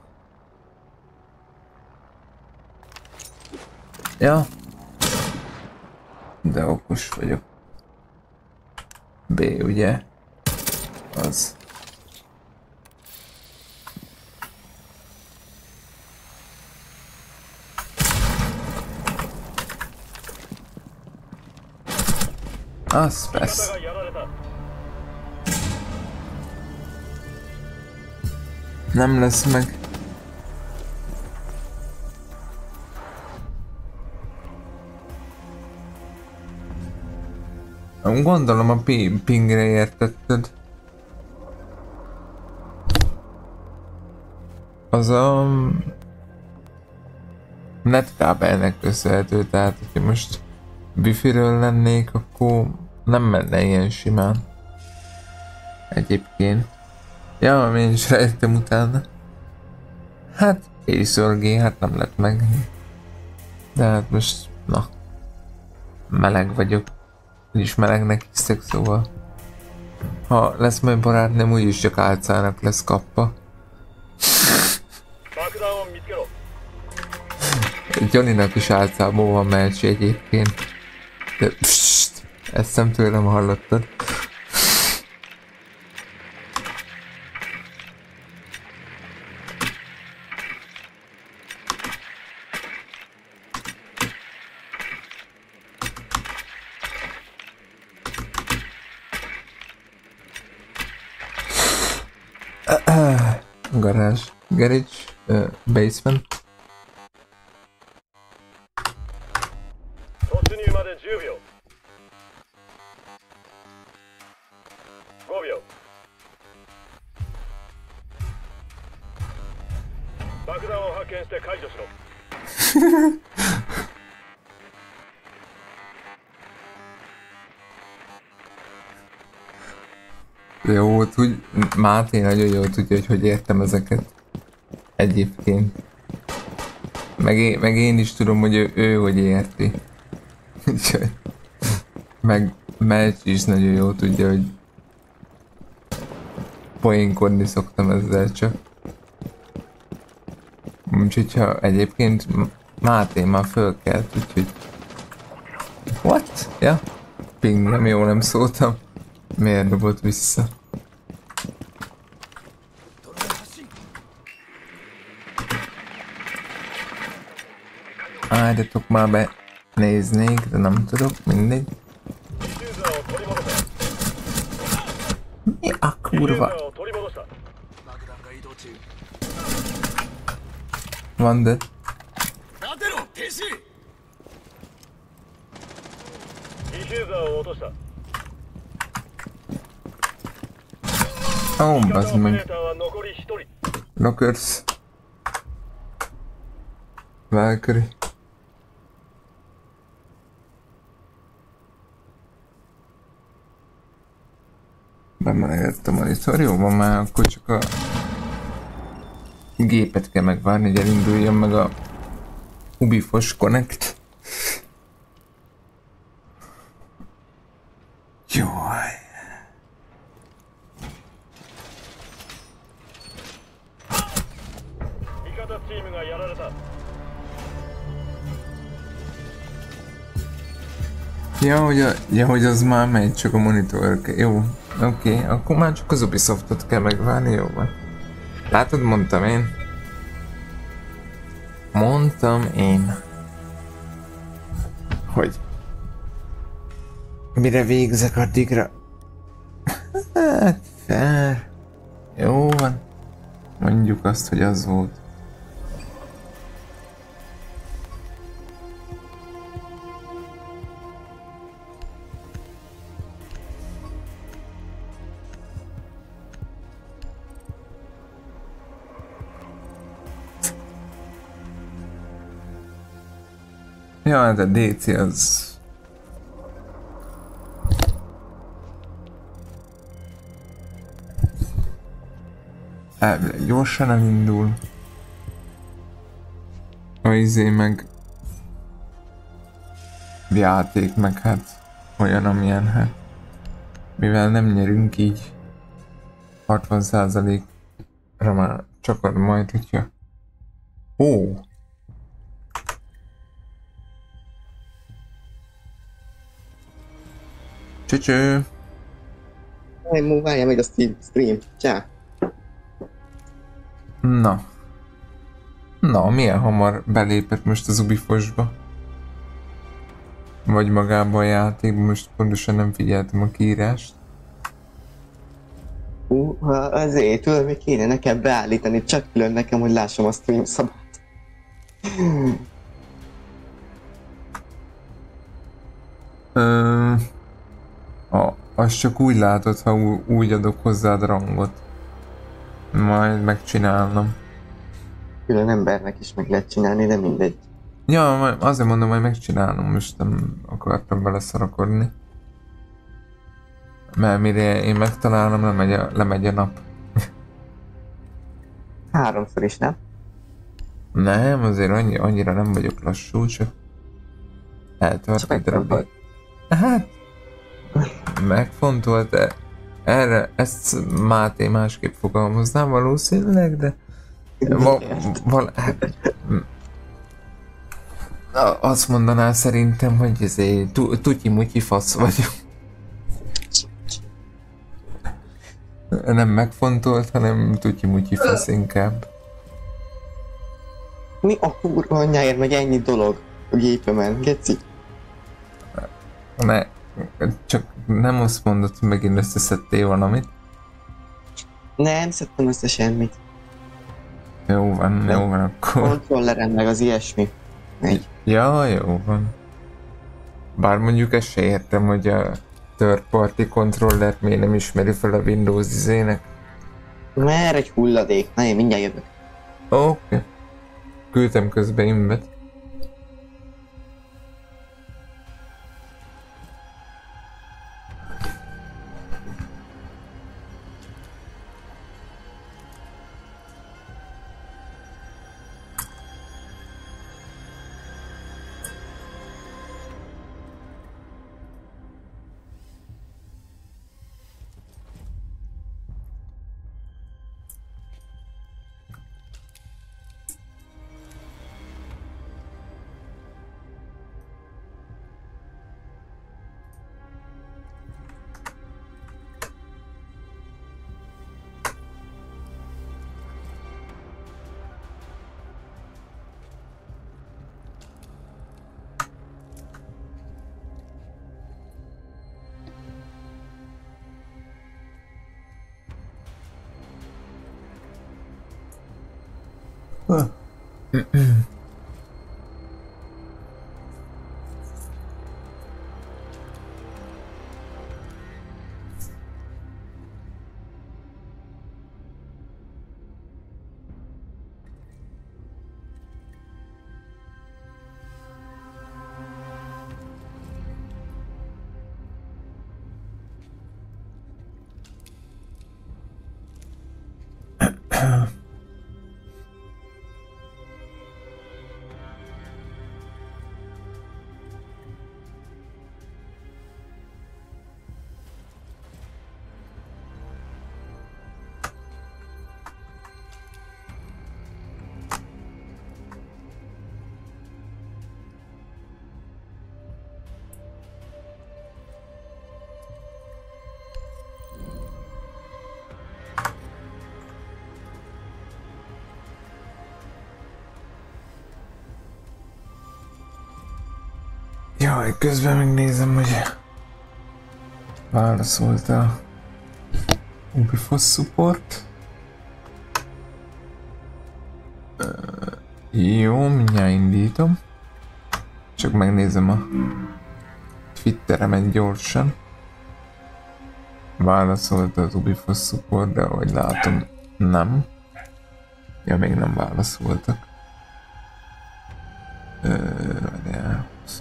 Ja. De okos vagyok. B, ugye? Az. Az persze. Nem lesz meg. Gondolom a pi- pingre értetted. Az a netkábelnek köszönhető, tehát hogyha most wifi-ről lennék, akkor nem menne ilyen simán. Egyébként. Ja, én is rájöttem utána. Hát, észölgé, hát nem lett meg. De hát most, na. Meleg vagyok. Úgyis melegnek hiszek, szóval. Ha lesz majd barátnőm, úgyis csak álcának lesz kappa. Johnnynak is álcából van meccs egyébként. De pssst, ezt nem tőlem hallottad. Garázs. Garage. Uh, basement. Jó, tud, Máté nagyon jól tudja, hogy hogy értem ezeket. Egyébként. Meg én, meg én is tudom, hogy ő, ő hogy érti. Meg Melcs is nagyon jól tudja, hogy poénkodni szoktam ezzel csak. Úgyhogy ha egyébként Máté már fölkelt, úgyhogy... What? Ja? Ping, nem jó, nem szóltam. Miért dobott vissza? Álljatok már be, néznék, de nem tudok, mindegy. Mi a kurva? Van de. bazd オペレ meg. ーターは残り1人 Lockers. Valkyrie. Bemelegett a monitor, jó van már, akkor csak a gépet kell megvárni, hogy elinduljon meg a Ubifos Connect. Hogy, a, ja, hogy az már megy, csak a monitor. Jó, oké, okay. akkor már csak az Ubisoftot kell megvárni, jó van. Látod, mondtam én. Mondtam én. Hogy mire végzek addigra? Hát, fair. Jó van. Mondjuk azt, hogy az volt. Hát a DC az... Elvileg gyorsan elindul. A izé meg... Játék meg hát olyan amilyen hát. Mivel nem nyerünk így 60%-ra már csak ad majd, hogyha... Ó! Mú, várjál meg a stream. Csá. Na. Na, milyen hamar belépett most az Ubifosba? Vagy magába a játékba, most pontosan nem figyeltem a kiírást. Ha azért, tudod, még kéne nekem beállítani, csak külön nekem, hogy lássam a stream szabát. Ö, azt csak úgy látod, ha úgy adok hozzád rangot. Majd megcsinálnom. Külön embernek is meg lehet csinálni, de mindegy. Ja, azért mondom, hogy megcsinálom, most nem akartam beleszarakodni. Mert mire én megtalálom, lemegy a, lemegy a nap. Háromszor is, nem? Nem, azért annyi, annyira nem vagyok lassú, csak eltart Csak egy darabig. Hát, megfontolt, de erre, ezt Máté másképp fogalmazná valószínűleg, de va, val, hát, azt mondaná szerintem, hogy ezért tu, tutyi-mutyi fasz vagyok. Nem megfontolt, hanem tutyi-mutyi fasz inkább. Mi a kurva anyjáért meg ennyi dolog a gépemen, geci? Ne, csak nem azt mondod, hogy megint összeszedtél valamit. Nem szedtem össze semmit. Jó van, jó van akkor. Kontrollerem meg az ilyesmi. Egy. Ja, jó van. Bár mondjuk ezt se értem, hogy a third party controllert miért nem ismeri fel a Windows izének. Mert egy hulladék. Na én mindjárt jövök. Oké. Okay. Küldtem közben imbet. Jaj, közben megnézem, hogy válaszolt a Ubisoft support. Jó, mindjárt indítom. Csak megnézem a Twitteremet gyorsan. Válaszolt az Ubisoft support, de ahogy látom, nem. Ja, még nem válaszoltak. Ö, 20.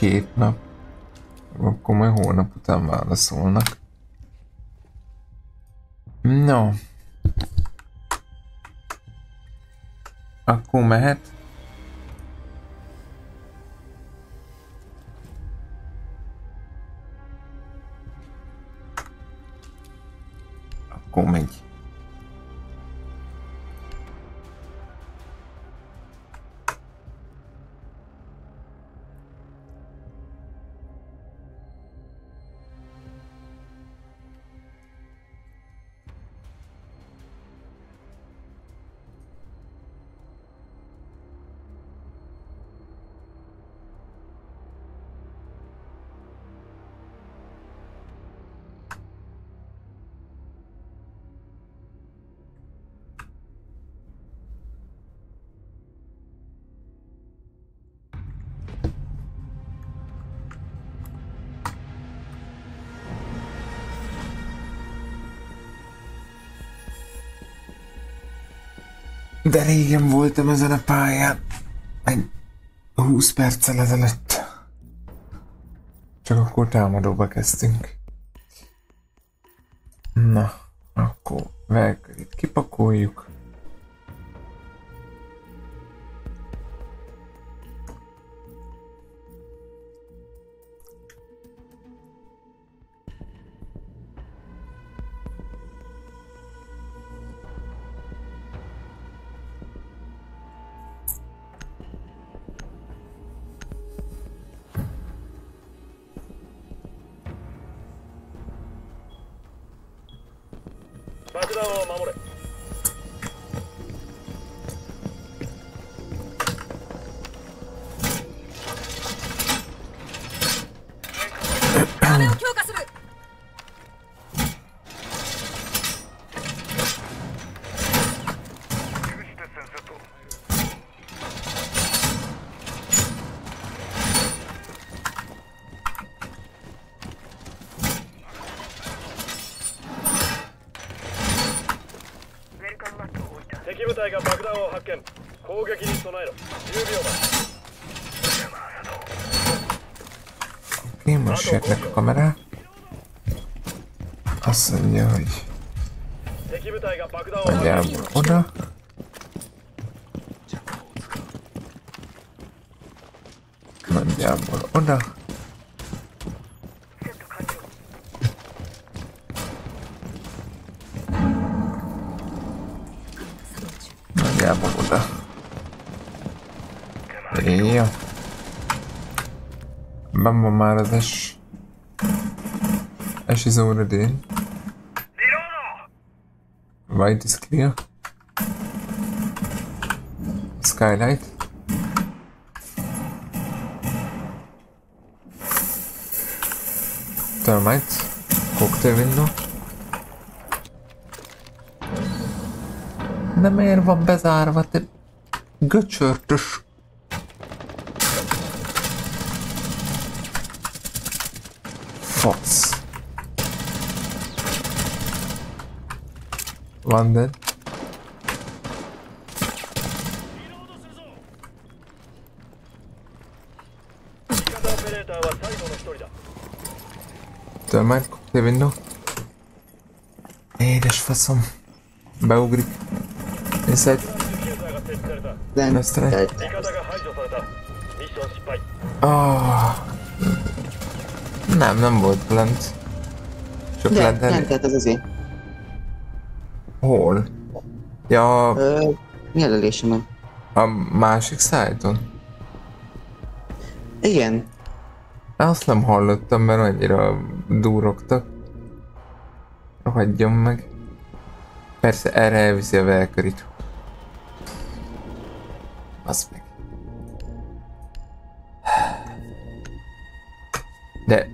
két, nap. Akkor majd holnap után válaszolnak. No. Akkor mehet. Akkor megy. Régen voltam ezen a pályán. Egy 20 perccel ezelőtt. Csak akkor támadóba kezdtünk. Na, akkor Valkyrie-t kipakoljuk. Ash is already in. White is clear. Skylight. Termites. Cocktail window. De miért van bezárva, te göcsörtös? Fasz. One dead. Től már, clear window. Édes faszom. Beugrik. Inside. Nem, Last try. Oh. Ah. Nem, nem volt plant. Csak De, plant. Nem, tehát ez azért. Ja, Ö, jelölésemen. a másik szájton. Igen, Azt nem hallottam, mert annyira durogtak. Hagyjon meg. Persze erre elviszi a velkörit. Az meg. De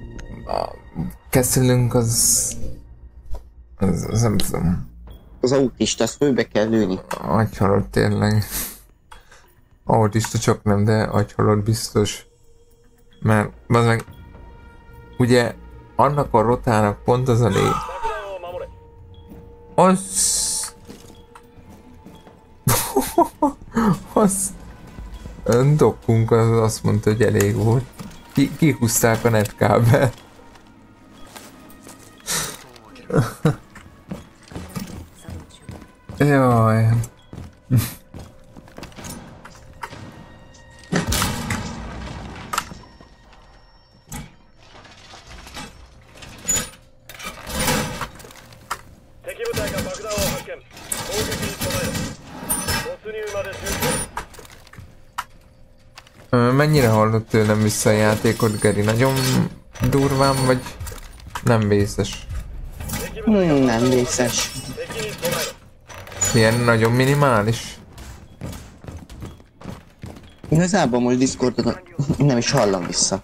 a Kesselünk az... Az, az nem tudom az autista, azt főbe kell lőni. Agyhalott tényleg. Autista csak nem, de agyhalott biztos. Mert az meg, ugye annak a rotának pont az a lé... Az... az... Dokkunk az azt mondta, hogy elég volt. Ki, kihúzták a netkábelt. a játékot, Geri? Nagyon durván, vagy nem vészes? Hmm, nem vészes. Ilyen nagyon minimális. Igazából most Discordot nem is hallom vissza.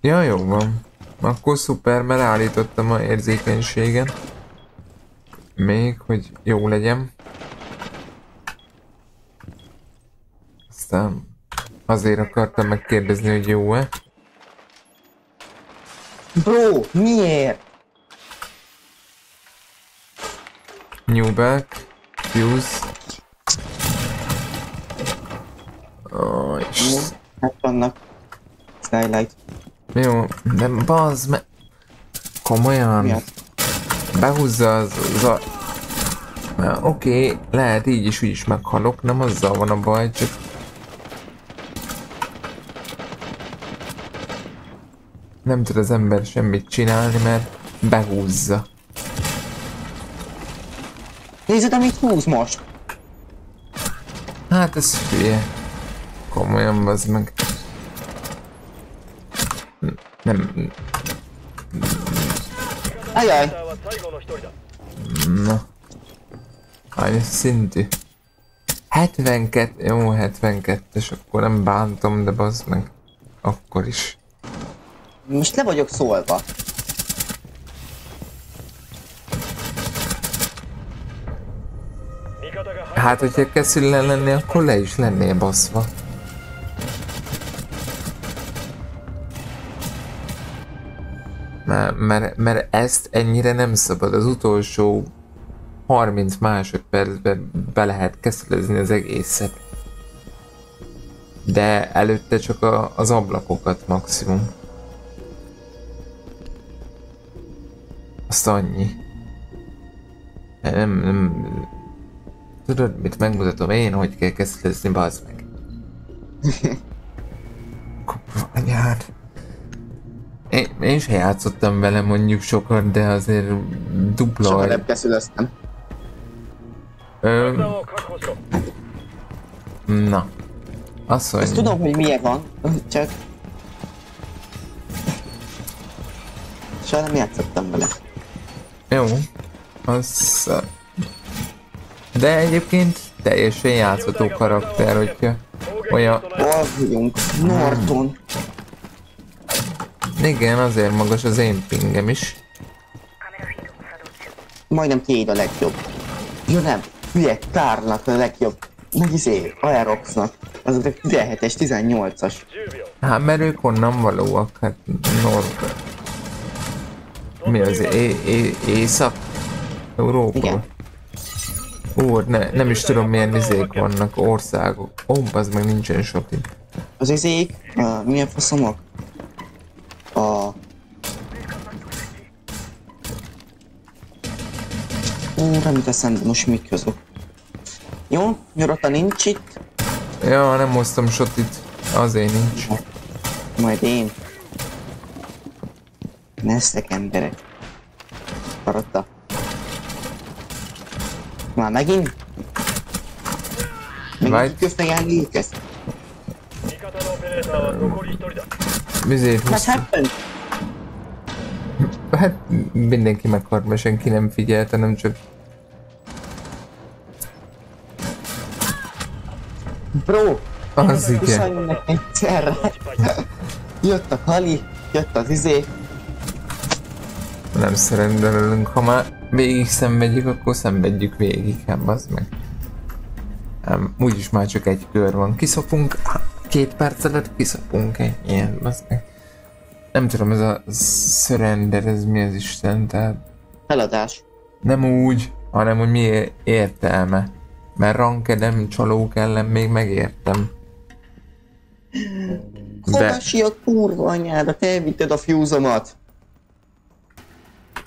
Ja, jó van. Akkor szuper, mert állítottam a érzékenységen. Még, hogy jó legyen. Aztán azért akartam megkérdezni, hogy jó-e. Bro, miért? Newback, Fuse. Oh, és... Hát vannak. Skylight. Jó, de bazd me... Komolyan? Behúzza az, az a... Oké, okay, lehet így is, úgy is meghalok, nem azzal van a baj, csak... nem tud az ember semmit csinálni, mert behúzza. Nézed, amit húz most! Hát ez hülye. Komolyan bazd meg. Nem... Ajaj! Na. Hány szintű? 72, jó 72-es, akkor nem bántom, de bazd meg. Akkor is most le vagyok szólva. Hát, hogyha keszüllen lennél, akkor le is lennél baszva. Mert, mert, mert ezt ennyire nem szabad. Az utolsó 30 másodpercben be lehet keszelezni az egészet. De előtte csak a, az ablakokat maximum. Azt annyi. Nem, nem... Tudod, mit megmutatom én, hogy kell kezdezni, bazd meg. Kopva anyád. Én, én se játszottam vele mondjuk sokat, de azért dupla... Sokat lepke szülöztem. Öm... Na. Azt mondja. Ezt tudom, hogy milyen van, csak... Soha nem játszottam vele. Jó. Az... De egyébként teljesen játszható karakter, hogyha olyan... Balhújunk, Norton. Hmm. Igen, azért magas az én pingem is. Majdnem két a legjobb. Jó nem, hülye tárnak a legjobb. Meg izé, Aeroxnak. Azok 17-es, 18-as. Hát mert ők onnan valóak, hát Norton. Mi az? É- é- Észak? Európa? Igen. Ó, ne, nem is tudom milyen izék vannak, országok. Ó, az meg nincsen sok itt. Az izék, uh, milyen faszomok? A... Ó, nem jut eszembe most mit közök. Jó, Nyarata nincs itt, Ja, nem hoztam sotit. Azért nincs. majd én. Ne esztek emberek. Karatta. Már megint? Megint köszönj el lékezt. Vizét. What happened? Hát mindenki meghalt, mert senki nem figyelte, nem csak... Bro! Az igen. Jött a Kali, jött az izé, nem szerendelünk, ha már végig szenvedjük, akkor szenvedjük végig, hát bazd meg. Um, úgyis már csak egy kör van. Kiszopunk, két perc alatt kiszopunk egy ilyen, bazd meg. Nem tudom, ez a surrender, ez mi az Isten, tehát Feladás. nem úgy, hanem hogy mi értelme. Mert rankedem csalók ellen még megértem. De a kurva anyádat, elvitted a fúzomat.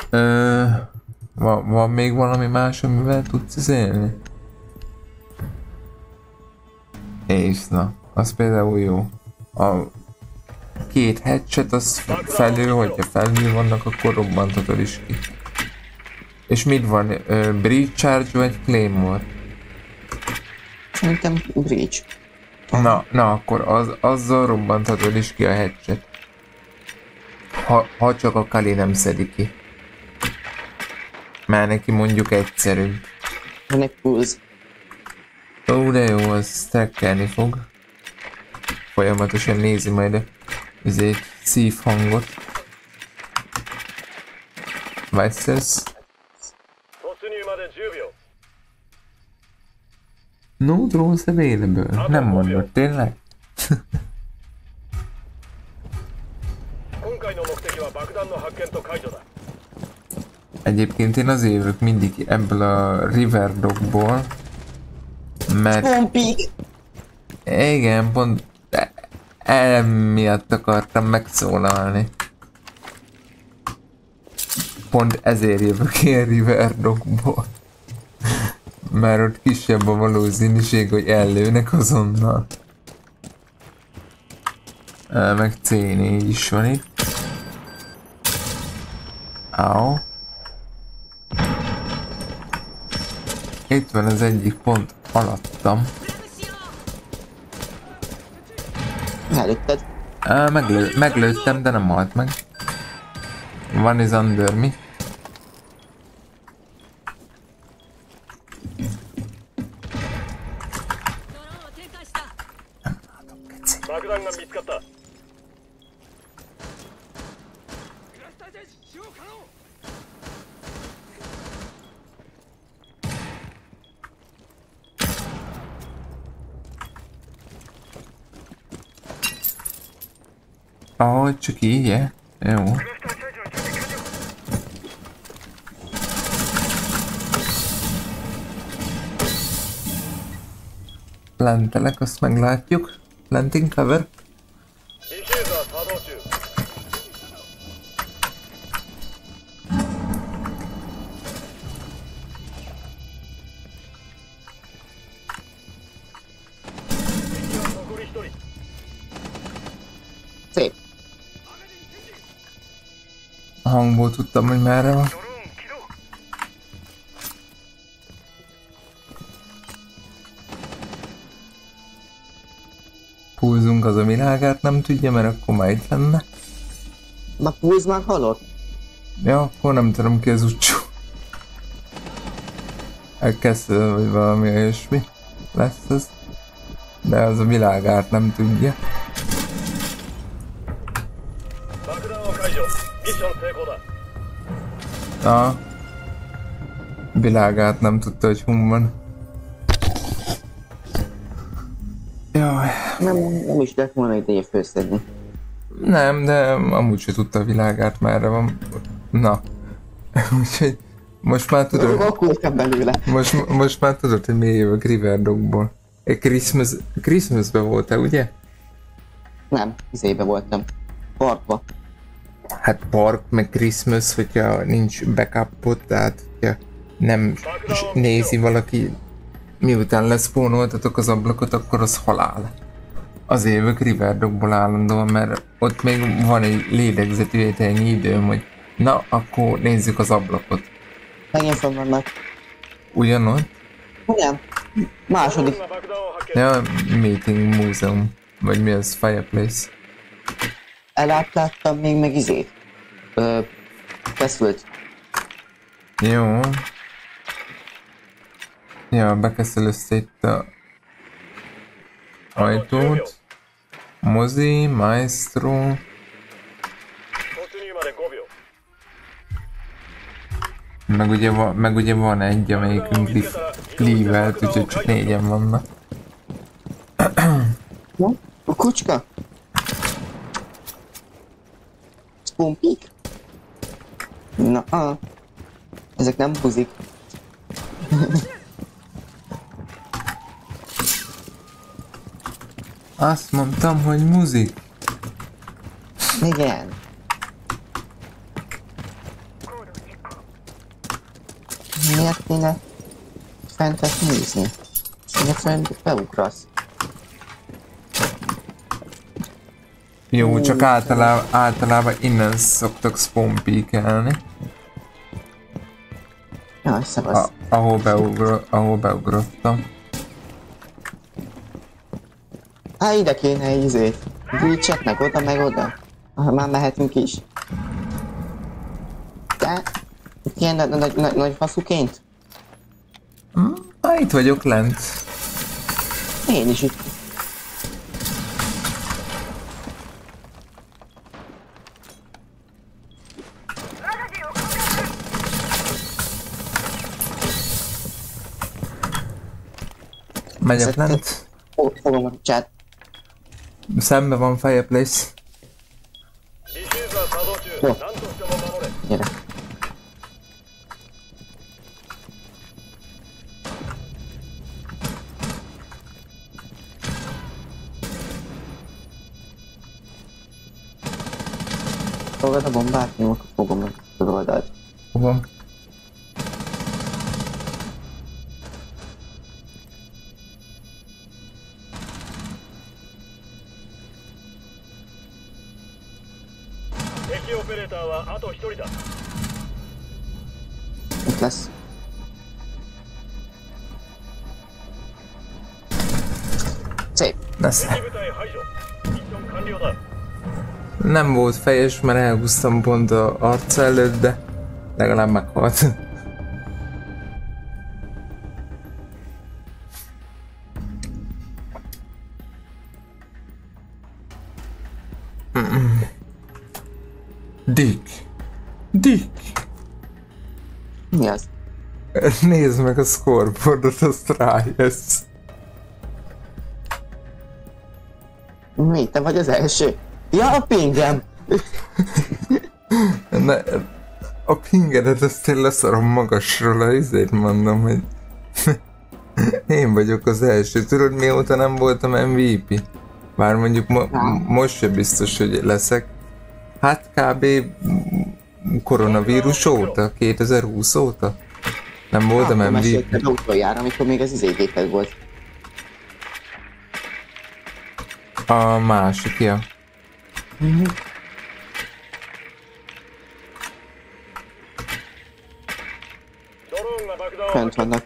Ö, van, van még valami más, amivel tudsz élni? És na, az például jó. A két headset az felül, hogyha felül vannak, akkor robbanthatod is ki. És mit van? Ö, Breach Charge vagy Claymore? Szerintem Breach. Na, na akkor az, azzal robbanthatod is ki a headset. Ha, ha csak a Kali nem szedi ki. Már neki mondjuk egyszerűbb. Ennek húz. Ó, de jó, az trekkelni fog. Folyamatosan nézi majd a azért szívhangot. Veszesz. No drones available. Nem mondod, tényleg? Egyébként én azért jövök mindig ebből a River Dogból, mert Pompik! igen, pont e- emiatt akartam megszólalni. Pont ezért jövök én River Dogból. Mert ott kisebb a valószínűség, hogy ellőnek azonnal. Meg C4 is van itt. Au. Itt van az egyik pont alattam. Előtted. Á, meglő, meglőttem, de nem halt meg. One is under me. bao chu kỳ vậy Ew. Plantelek, azt meglátjuk. Planting cover. A hangból tudtam, hogy merre van. Pulzunk az a világát nem tudja, mert akkor már itt lenne. Na Pulz már halott? Ja, akkor nem tudom ki az utcsó. Elkezd, vagy valami olyasmi lesz ez. De az a világát nem tudja. A világát nem tudta, hogy hon van. Jaj, Nem, nem is lett volna ideje főszedni. nem, de amúgy se tudta a világát, merre van. Na. Úgyhogy most már tudod, Akkor belőle. most, most már tudod, hogy mi jövök Riverdogból. Christmas, Christmasbe voltál, ugye? Nem, izébe voltam. Parkba hát Park meg Christmas, hogyha nincs backupot, tehát hogyha nem nézi valaki, miután leszpónoltatok az ablakot, akkor az halál. Az évek Riverdogból állandóan, mert ott még van egy lélegzetvételnyi időm, hogy na, akkor nézzük az ablakot. Megint fönn vannak. Ugyanott? Igen. Második. Ja, Meeting Museum. Vagy mi az? Fireplace elárt még, meg izét. Ö, feszült. Jó. Ja, bekeszel össze itt a ajtót. Mozi, maestro. Meg ugye, van, meg ugye van egy, amelyikünk cleavelt, úgyhogy csak négyen vannak. Ja, a kocska? Peak? Na, ah. Ezek nem buzik. Azt mondtam, hogy muzik. Igen. Miért kéne fentet nézni? Fent beugrasz? Jó, csak általában, általában innen szoktak spawn peekelni. Jaj, szevasz. Ahol, beugro, ahol beugrottam. Á, ide kéne izét. Breachet meg oda, meg oda. Ah, már mehetünk is. De... Ilyen nagy, nagy, nagy, nagy faszuként? Ah, itt vagyok lent. Én is itt. Megyek lent. Fogom a csát. Szembe van fireplace. Jó. Gyere. Fogad a bombát, nyomok fogom a oldalt. Fogom. Uh -huh. はあと一人だ Itt lesz. Szép. Nesze. 敵部隊排除ミッション完了だ Nem volt fejes, mert elhúztam pont a arca előtt, de legalább meghalt. Mm. Dick. Dick. Mi az? Nézd meg a scoreboardot, azt rájössz. Mi? Te vagy az első? Ja, a pingem! Ne, a pingedet azt én leszarom magasról, izét mondom, hogy Én vagyok az első. Tudod mióta nem voltam MVP? Már mondjuk mo- most se biztos, hogy leszek. Hát kb. koronavírus óta, 2020 óta. Nem voltam Akkor MVP. utoljára, amikor még az izégéped volt. A másik, ja. Fent vannak.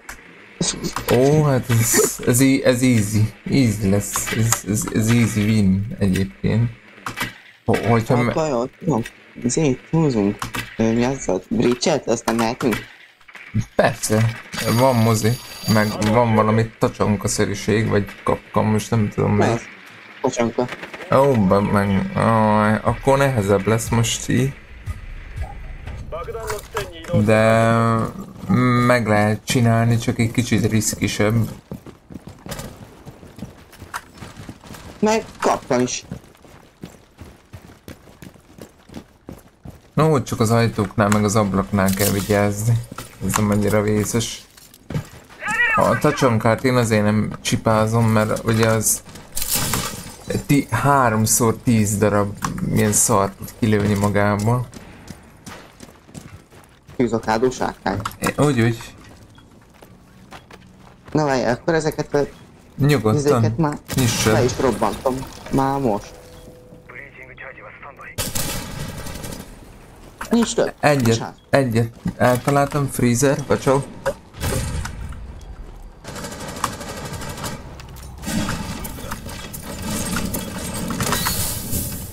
Ó, hát ez, ez, ez easy. Easy lesz. Ez, ez, ez easy win egyébként. Hogyha... Hát baj, ott tudom. Zét, húzunk. Mi az a bridget, aztán mehetünk? Persze. Van mozi. Meg van valami tacsonka szerűség, vagy kapkam, most nem tudom mi. Tacsonka. Ó, be, meg... Aj, akkor nehezebb lesz most így. De meg lehet csinálni, csak egy kicsit riszkisebb. Meg kaptam is. No, csak az ajtóknál, meg az ablaknál kell vigyázni. Ez nem annyira vészes. A tacsonkát én azért nem csipázom, mert ugye az ti, háromszor tíz darab milyen szart tud kilőni magából. Tűzakádó sárkány. Úgy, úgy. Na várj, akkor ezeket a Nyugodtan. izéket már le Nyissad. is robbantom. Már most. Nincs több. Egyet, Nincs egyet. Eltaláltam, freezer, kacsó.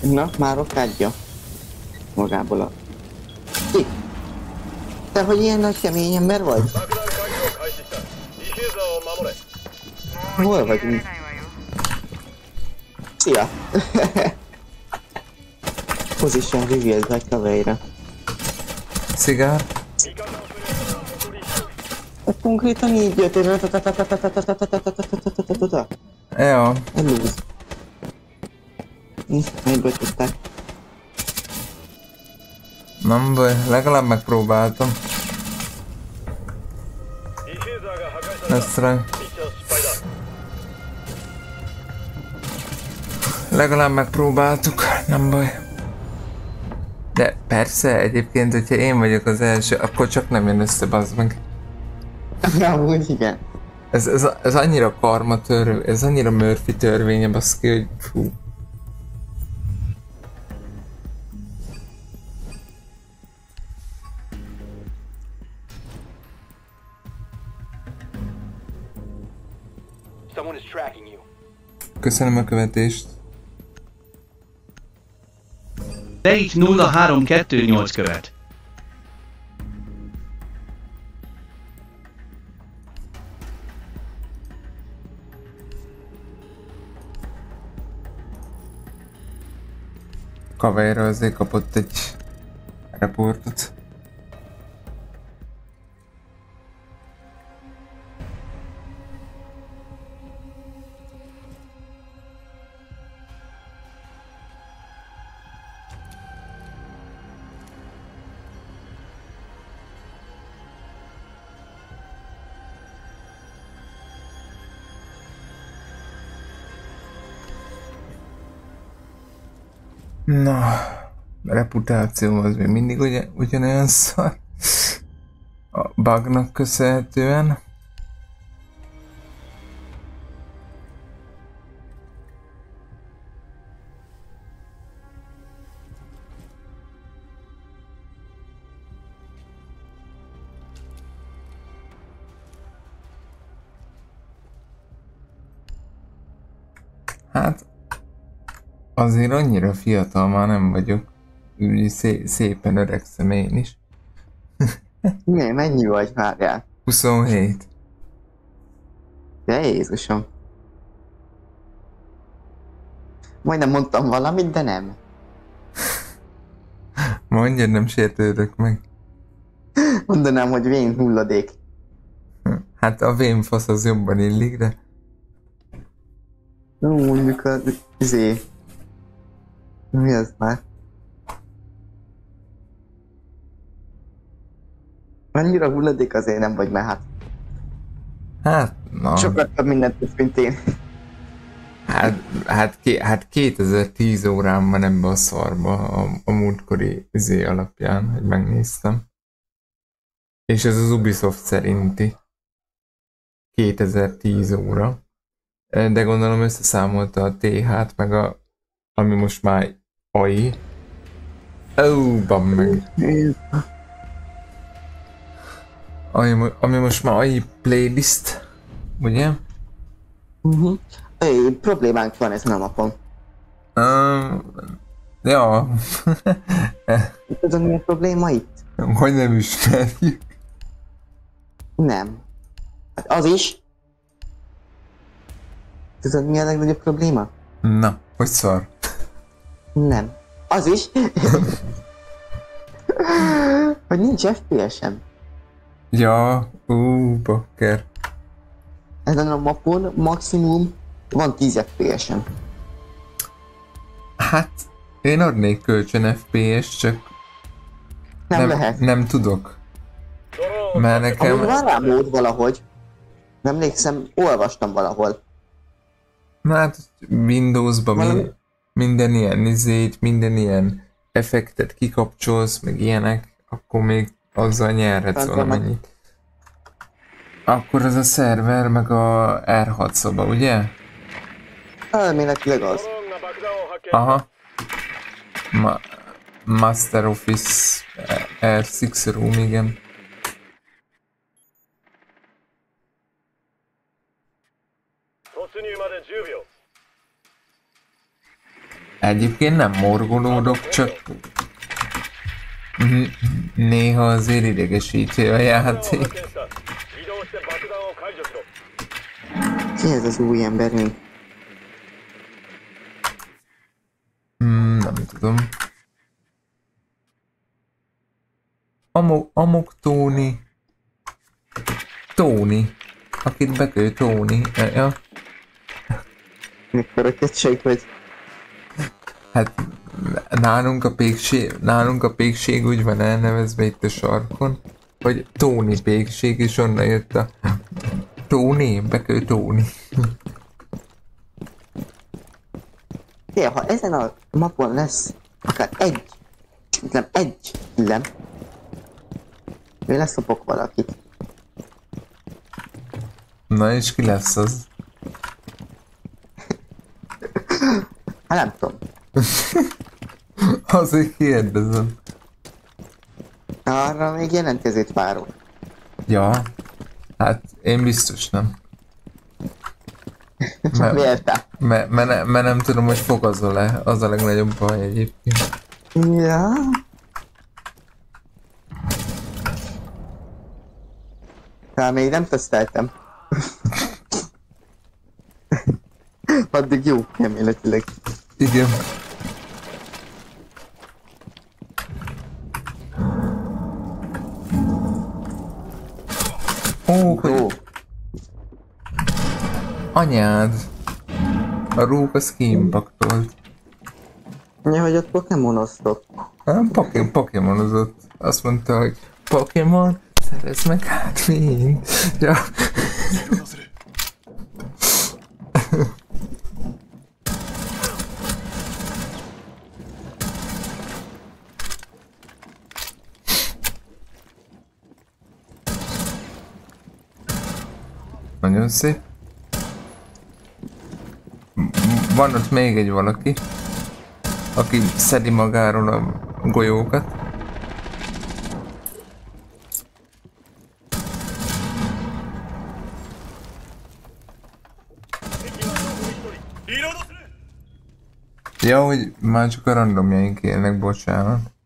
Na, már okádja magából a... Ti! Te hogy ilyen nagy kemény ember vagy? Hol vagyunk? Szia! Position revealed, like a cigár. Konkrétan így jött, és... Ja. Elúz. Miből tudták? Nem baj, legalább megpróbáltam. Let's try. Legalább megpróbáltuk, nem baj. De persze, egyébként, hogyha én vagyok az első, akkor csak nem jön össze, bazd meg. Amúgy igen. Ez, ez, ez annyira karma törvény, ez annyira Murphy törvénye, baszki, hogy fú. Someone is tracking you. Köszönöm a követést. Teit 0328 követ. Kavéra azért kapott egy reportot. Na, a reputáció az még mindig ugyan, ugyanolyan szar. A bugnak köszönhetően. Hát, azért annyira fiatal már nem vagyok. Úgy Szé- szépen öregszem én is. Mi, mennyi vagy várjál? 27. De Jézusom. Majdnem mondtam valamit, de nem. Mondjad, nem sértődök meg. Mondanám, hogy vén hulladék. Hát a vénfasz az jobban illik, de Jó, mondjuk az... Izé... Mi az már? Annyira hulladék azért nem vagy, mert hát... Hát, na. Sokat több mindent tudsz, mint én. Hát, hát, ké, hát 2010 órán van ebbe a szarba a, a múltkori izé alapján, hogy megnéztem. És ez az Ubisoft szerinti 2010 óra. De gondolom összeszámolta a TH-t, meg a, ami most már AI. Ó, oh, meg. Ami, ami most már AI playlist, ugye? Uh-huh. Éj, problémánk van ezen a mapon. Um, ja, Tudod mi a probléma itt? hogy nem ismerjük. Nem. Hát az is. Tudod mi a legnagyobb probléma? Na, hogy szar? Nem. Az is. hogy nincs FPS-em. Ja, ú, bakker. Ezen a mapon maximum van 10 FPS-em. Hát, én adnék kölcsön FPS, csak... Nem, nem lehet. Nem tudok. Mert nekem... Amúgy van rá mód valahogy. Nem emlékszem, olvastam valahol. Hát Windows-ba Valami minden ilyen izét, minden ilyen effektet kikapcsolsz, meg ilyenek, akkor még azzal nyerhetsz valamennyit. Akkor az a szerver, meg a R6 szoba, ugye? Elméletileg az. Aha. Ma Master Office R6 Room, igen. Egyébként nem morgolódok, csak mhm. néha azért idegesítő a játék. Ki ez az új emberünk? Hmm, nem tudom. Amok, Amok Tóni. Tóni. Akit bekő Tóni. Ja. Mikor a kecseg vagy? Hát nálunk a pékség, nálunk a pékség úgy van elnevezve itt a sarkon, hogy Tóni pékség, és onnan jött a Tóni, bekő Tóni. Fél, ha ezen a mapon lesz akár egy, nem egy villem, ő leszopok valakit. Na és ki lesz az? Hát nem tudom. Azért kérdezem. Arra még jelentkezőt várok. Ja, hát én biztos nem. Mert, Véltem. mert, mert, ne- mert nem tudom, hogy fogazol-e, az a legnagyobb baj egyébként. Ja. Hát még nem teszteltem. Addig jó, reméletileg. Igen. Ó, hogy anyád. A rúg az kiimpaktolt. Ja, hogy ott pokémonoztok. Nem, Pokémon, Pokémonozott. Azt mondta, hogy Pokémon, szerez meg hát mind. Ja. Nagyon szép. Van ott még egy valaki, aki szedi magáról a golyókat. Ja, hogy már csak a randomjaink élnek, bocsánat.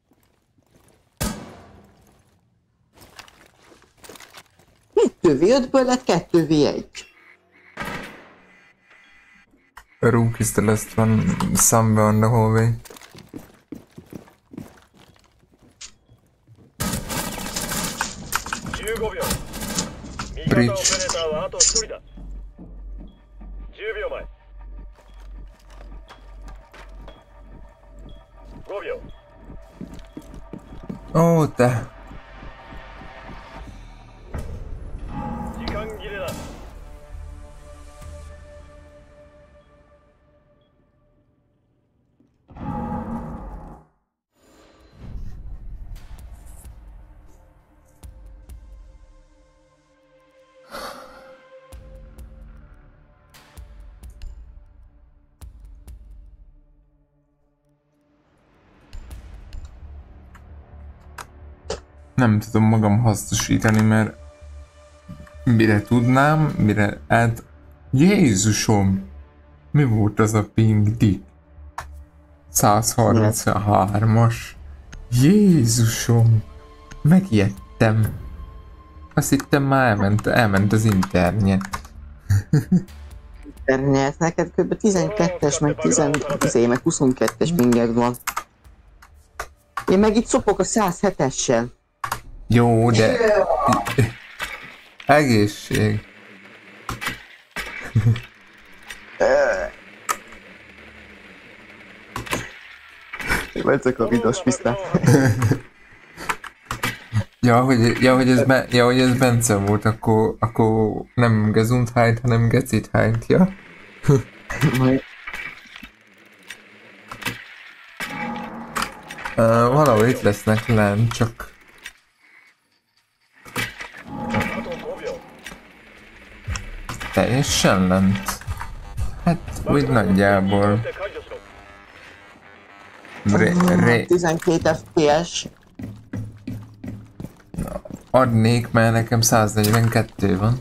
Kettő V5-ből lett kettő V1. Rook is the last one, somewhere on the hallway. 15秒味ブリッジ方オペレーターはあと1人だ10秒前5秒 Ó, te! 時間 nem tudom magam hasznosítani, mert mire tudnám, mire hát Jézusom! Mi volt az a ping dick? 133-as. Jézusom! Megijedtem. Azt hittem már elment, elment az internet. internet, neked kb. 12-es, meg 10, izé, meg 22-es pinged van. Én meg itt szopok a 107-essel. Jó, de... Egészség. Ezek a vidas pisztát. Ja, hogy, ja, hogy, ez, be, ja, hogy ez Bence volt, akkor, akkor nem Gesundheit, hanem Gezitheit, ja? Uh, valahol itt lesznek lent, csak teljes ellent. Hát úgy nagyjából. Ré, ré... 12 FPS. Adnék, mert nekem 142 van.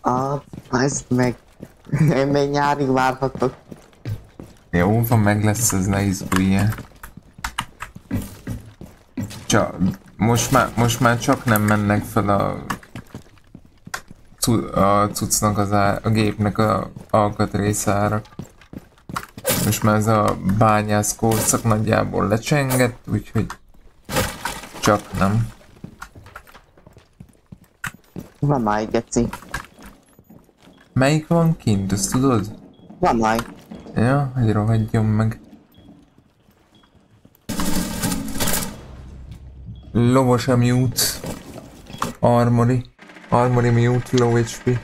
Ah, ezt meg. Én még nyárig várhatok. Jó, van, meg lesz ez, ne izguljál. Csak, most már, most már csak nem mennek fel a a cuccnak az á, a gépnek a alkatrészára. Most már ez a bányász korszak nagyjából lecsengett, úgyhogy csak nem. Van egy geci. Melyik van kint, azt tudod? Van már. Ja, hogy rohadjon meg. Lovos mute. Armory mute, low HP.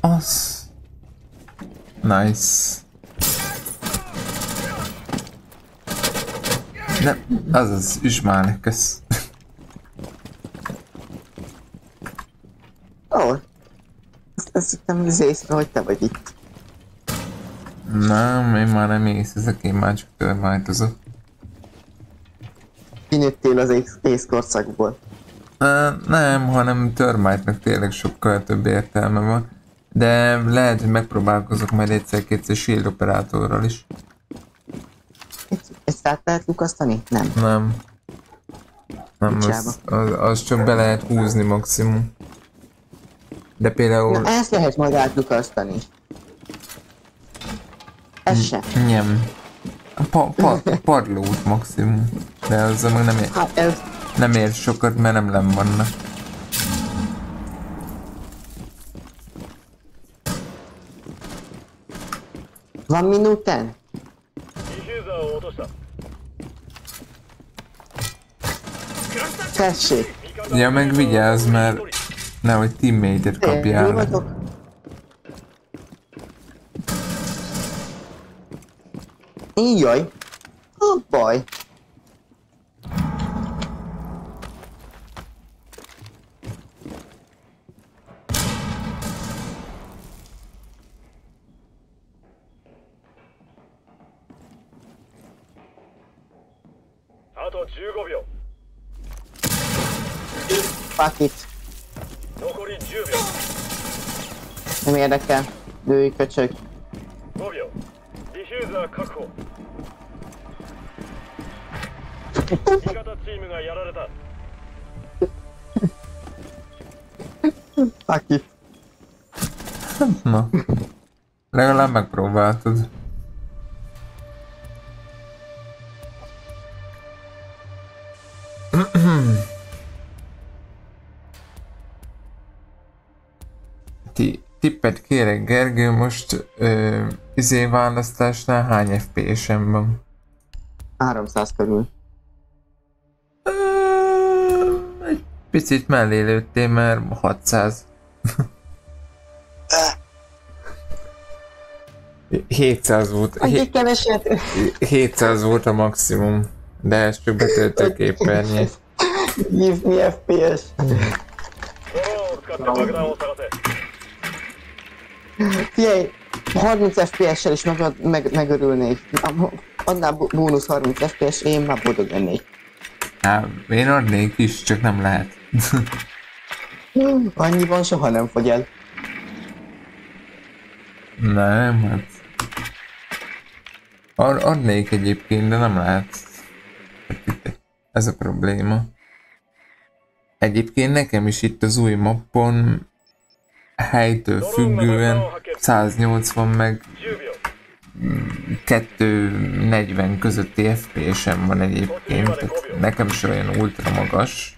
Az. Nice. Nem, az az, üsd már, kösz. Ó. Azt, azt hittem az észre, hogy te vagy itt. Nem, én már nem észezek, én már csak törváltozok. Kinőttél az ész, észkorszakból. Uh, nem, hanem Termite-nak tényleg sokkal több értelme van. De lehet, hogy megpróbálkozok majd egyszer-kétszer Shield operátorral is. Ezt, át lehet lukasztani? Nem. Nem. Nem, az, az, az csak be lehet húzni maximum. De például... Na, ezt lehet majd átlukasztani. Ez hm, sem. Nem. Pa, pa, padlót maximum. De azzal meg nem ér. Hát ez... Nem ér sokat, mert nem len vannak. Van minuten? Tessék! Ja, meg vigyázz, mert nehogy teammate-et kapjál. Én, Enjoy. Oh boy. Fuck it. Nem érdekel. Lőj, köcsög. 5秒ザー確保味方チームがやられた Fuck it. Na. Legalább megpróbáltad. Ti, tippet kérek, Gergő, most ö, izé választásnál hány FPS-en van? 300 körül. Ö, egy picit mellé lőttél, mert 600. 700 volt, Egy keveset. 700 volt a maximum, de ez csak betöltőképernyő. Give me FPS. Figyelj, 30 FPS-sel is meg, meg, megörülnék. Annál bó- bónusz 30 FPS, én már boldog lennék. Hát, én adnék is, csak nem lehet. Annyiban soha nem fogy el. nem, hát... Ad, adnék egyébként, de nem lehet. Ez a probléma. Egyébként nekem is itt az új mappon helytől függően 180 meg 10秒240 közötti FPS-em van egyébként, tehát nekem is olyan ultra magas.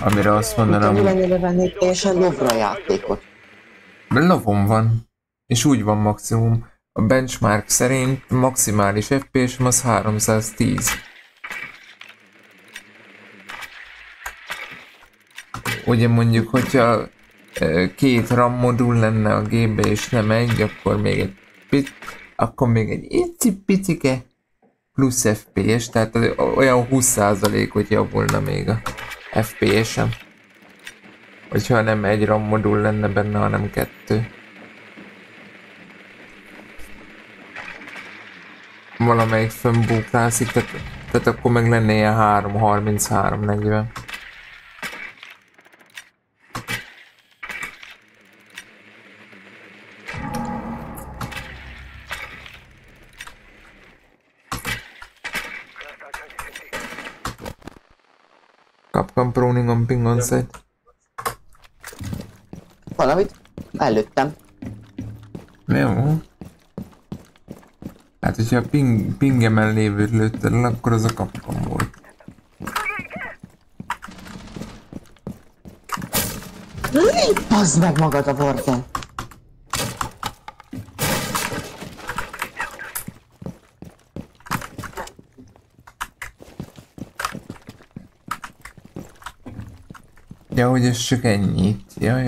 Amire azt mondanám, Mi hogy lenne venni teljesen lovra játékot? Lovon van, és úgy van maximum. A benchmark szerint maximális FPS az 310. Ugye mondjuk, hogyha két RAM modul lenne a gépbe és nem egy, akkor még egy pit, akkor még egy icipicike plusz FPS, tehát olyan 20%-ot javulna még a FPS-em. Hogyha nem egy RAM modul lenne benne, hanem kettő. Valamelyik fönnbúkrászik, tehát, tehát akkor meg lenne ilyen 3, 33, 40. Capcom Proning on ping on site. Valamit előttem. Jó. Hát, hogyha a ping, pingemen lévőt lőtted el, akkor az a Capcom volt. Bazd meg magad a Warden! Ja, hogy ez csak ennyit. Ja,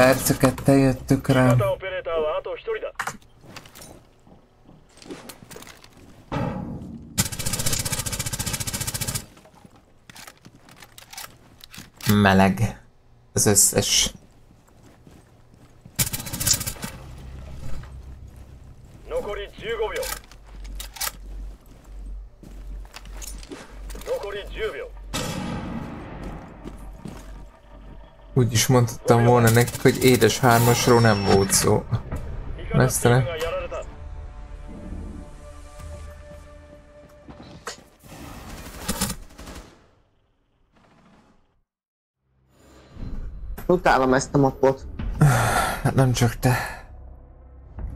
perceket te jöttük rá. Meleg. Az összes Úgy is mondhattam volna nekik, hogy édes hármasról nem volt szó. Mesztene. Utálom ezt a mapot. Hát nem csak te.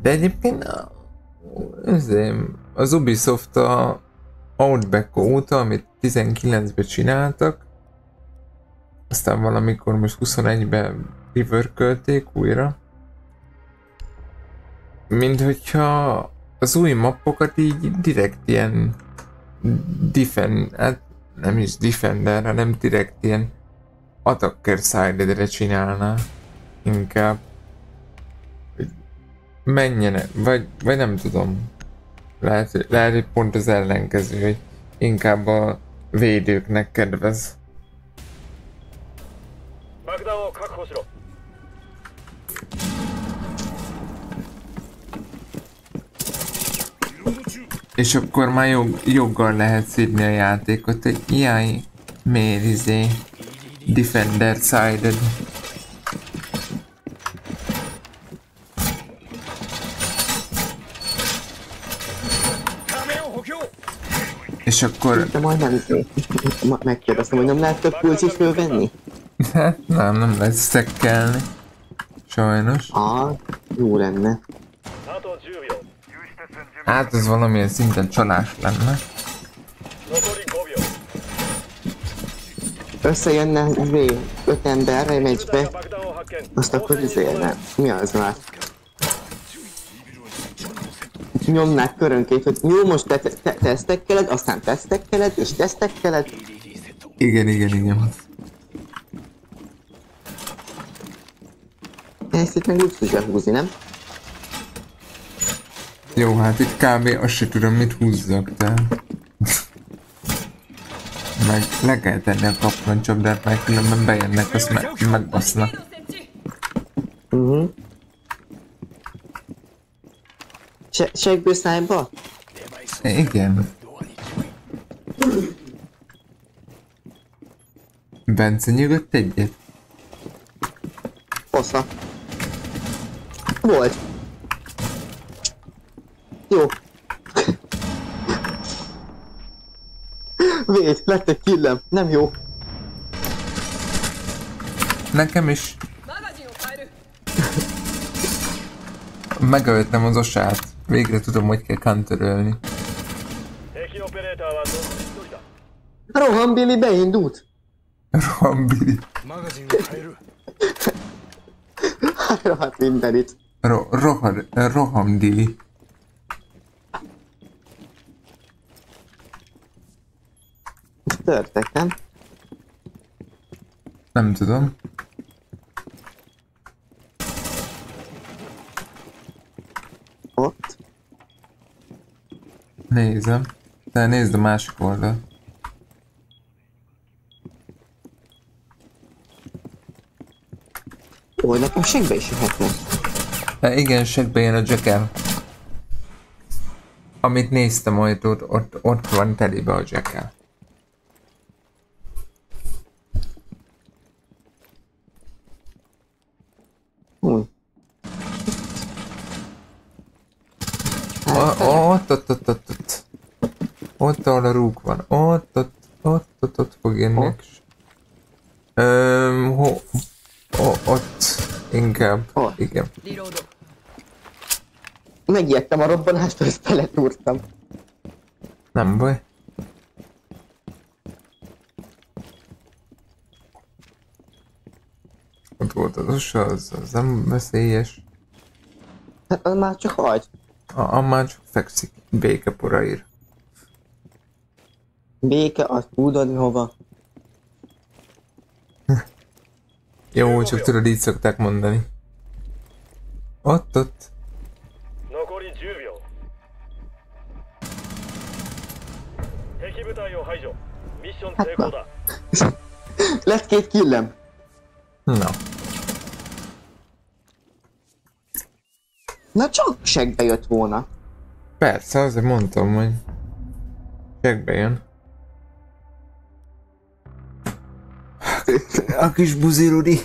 De egyébként a... Az Ubisoft a Outback óta, amit 19-ben csináltak, aztán valamikor most 21-ben reworkölték újra. Mint hogyha az új mappokat így direkt ilyen defend, hát nem is defender, hanem direkt ilyen attacker side-re csinálná inkább. Menjenek, vagy, vagy nem tudom. Lehet, lehet, hogy pont az ellenkező, hogy inkább a védőknek kedvez. 爆弾を確保しろ És akkor már jog, joggal lehet szídni a játékot, hogy jaj, miért izé Defender sided. 仮面を補強 És akkor... De majd nem izé. Ma- Megkérdeztem, hogy nem lehet több pulcit fölvenni? Hát nem, nem lehet szekkelni. Sajnos. Ah, jó lenne. Hát ez valamilyen szinten csalás lenne. Összejönne v, öt ember, megy be, azt akkor izélne. Mi az már? Nyomnák körönként, hogy jó, most te, te tesztekkeled, aztán tesztekkeled, és tesztekkeled. Igen, igen, igen. Ezt itt meg úgy tudja húzni, nem? Jó, hát itt kb. azt se tudom, mit húzzak, de... Meg le kell tenni a kaplancsapdát, mert különben bejönnek, azt me megbasznak. Uh-huh. Se segből szájba? Igen. Bence nyugodt egyet? Hossza. Volt. Jó. Véd, lett egy killem. Nem jó. Nekem is. Megöltem az osát. Végre tudom, hogy kell counterölni. Rohan Billy beindult. Rohan Billy. Hájra hát mindenit. Ro rohad, rohamdili. Törtek, nem? Nem tudom. Ott. Nézem. De nézd a másik oldal. Ó, nekem segbe is jöhetne. Igen, segbe jön a Jacker. Amit néztem majd ott, ott, ott van telibe a Jacker. Ott, ott, ott, ott, ott, ott. Ahol a rúg van. Ott, ott, ott, ott, ott fog jönni. Ott. Öm, ho, ott inkább. Igen. Megijedtem a robbanástól, és beletúrtam. Nem baj. Ott volt az osa, az, az nem veszélyes. Hát az már csak hagy. A, a már csak fekszik békeporaír. Béke, azt tudod hova. Jó, csak tudod, így szokták mondani. Ott, ott. Hát na. Lett két killem. Na. Na csak segbe jött volna. Persze, azért mondtam, hogy segbe jön. A kis buzirudi.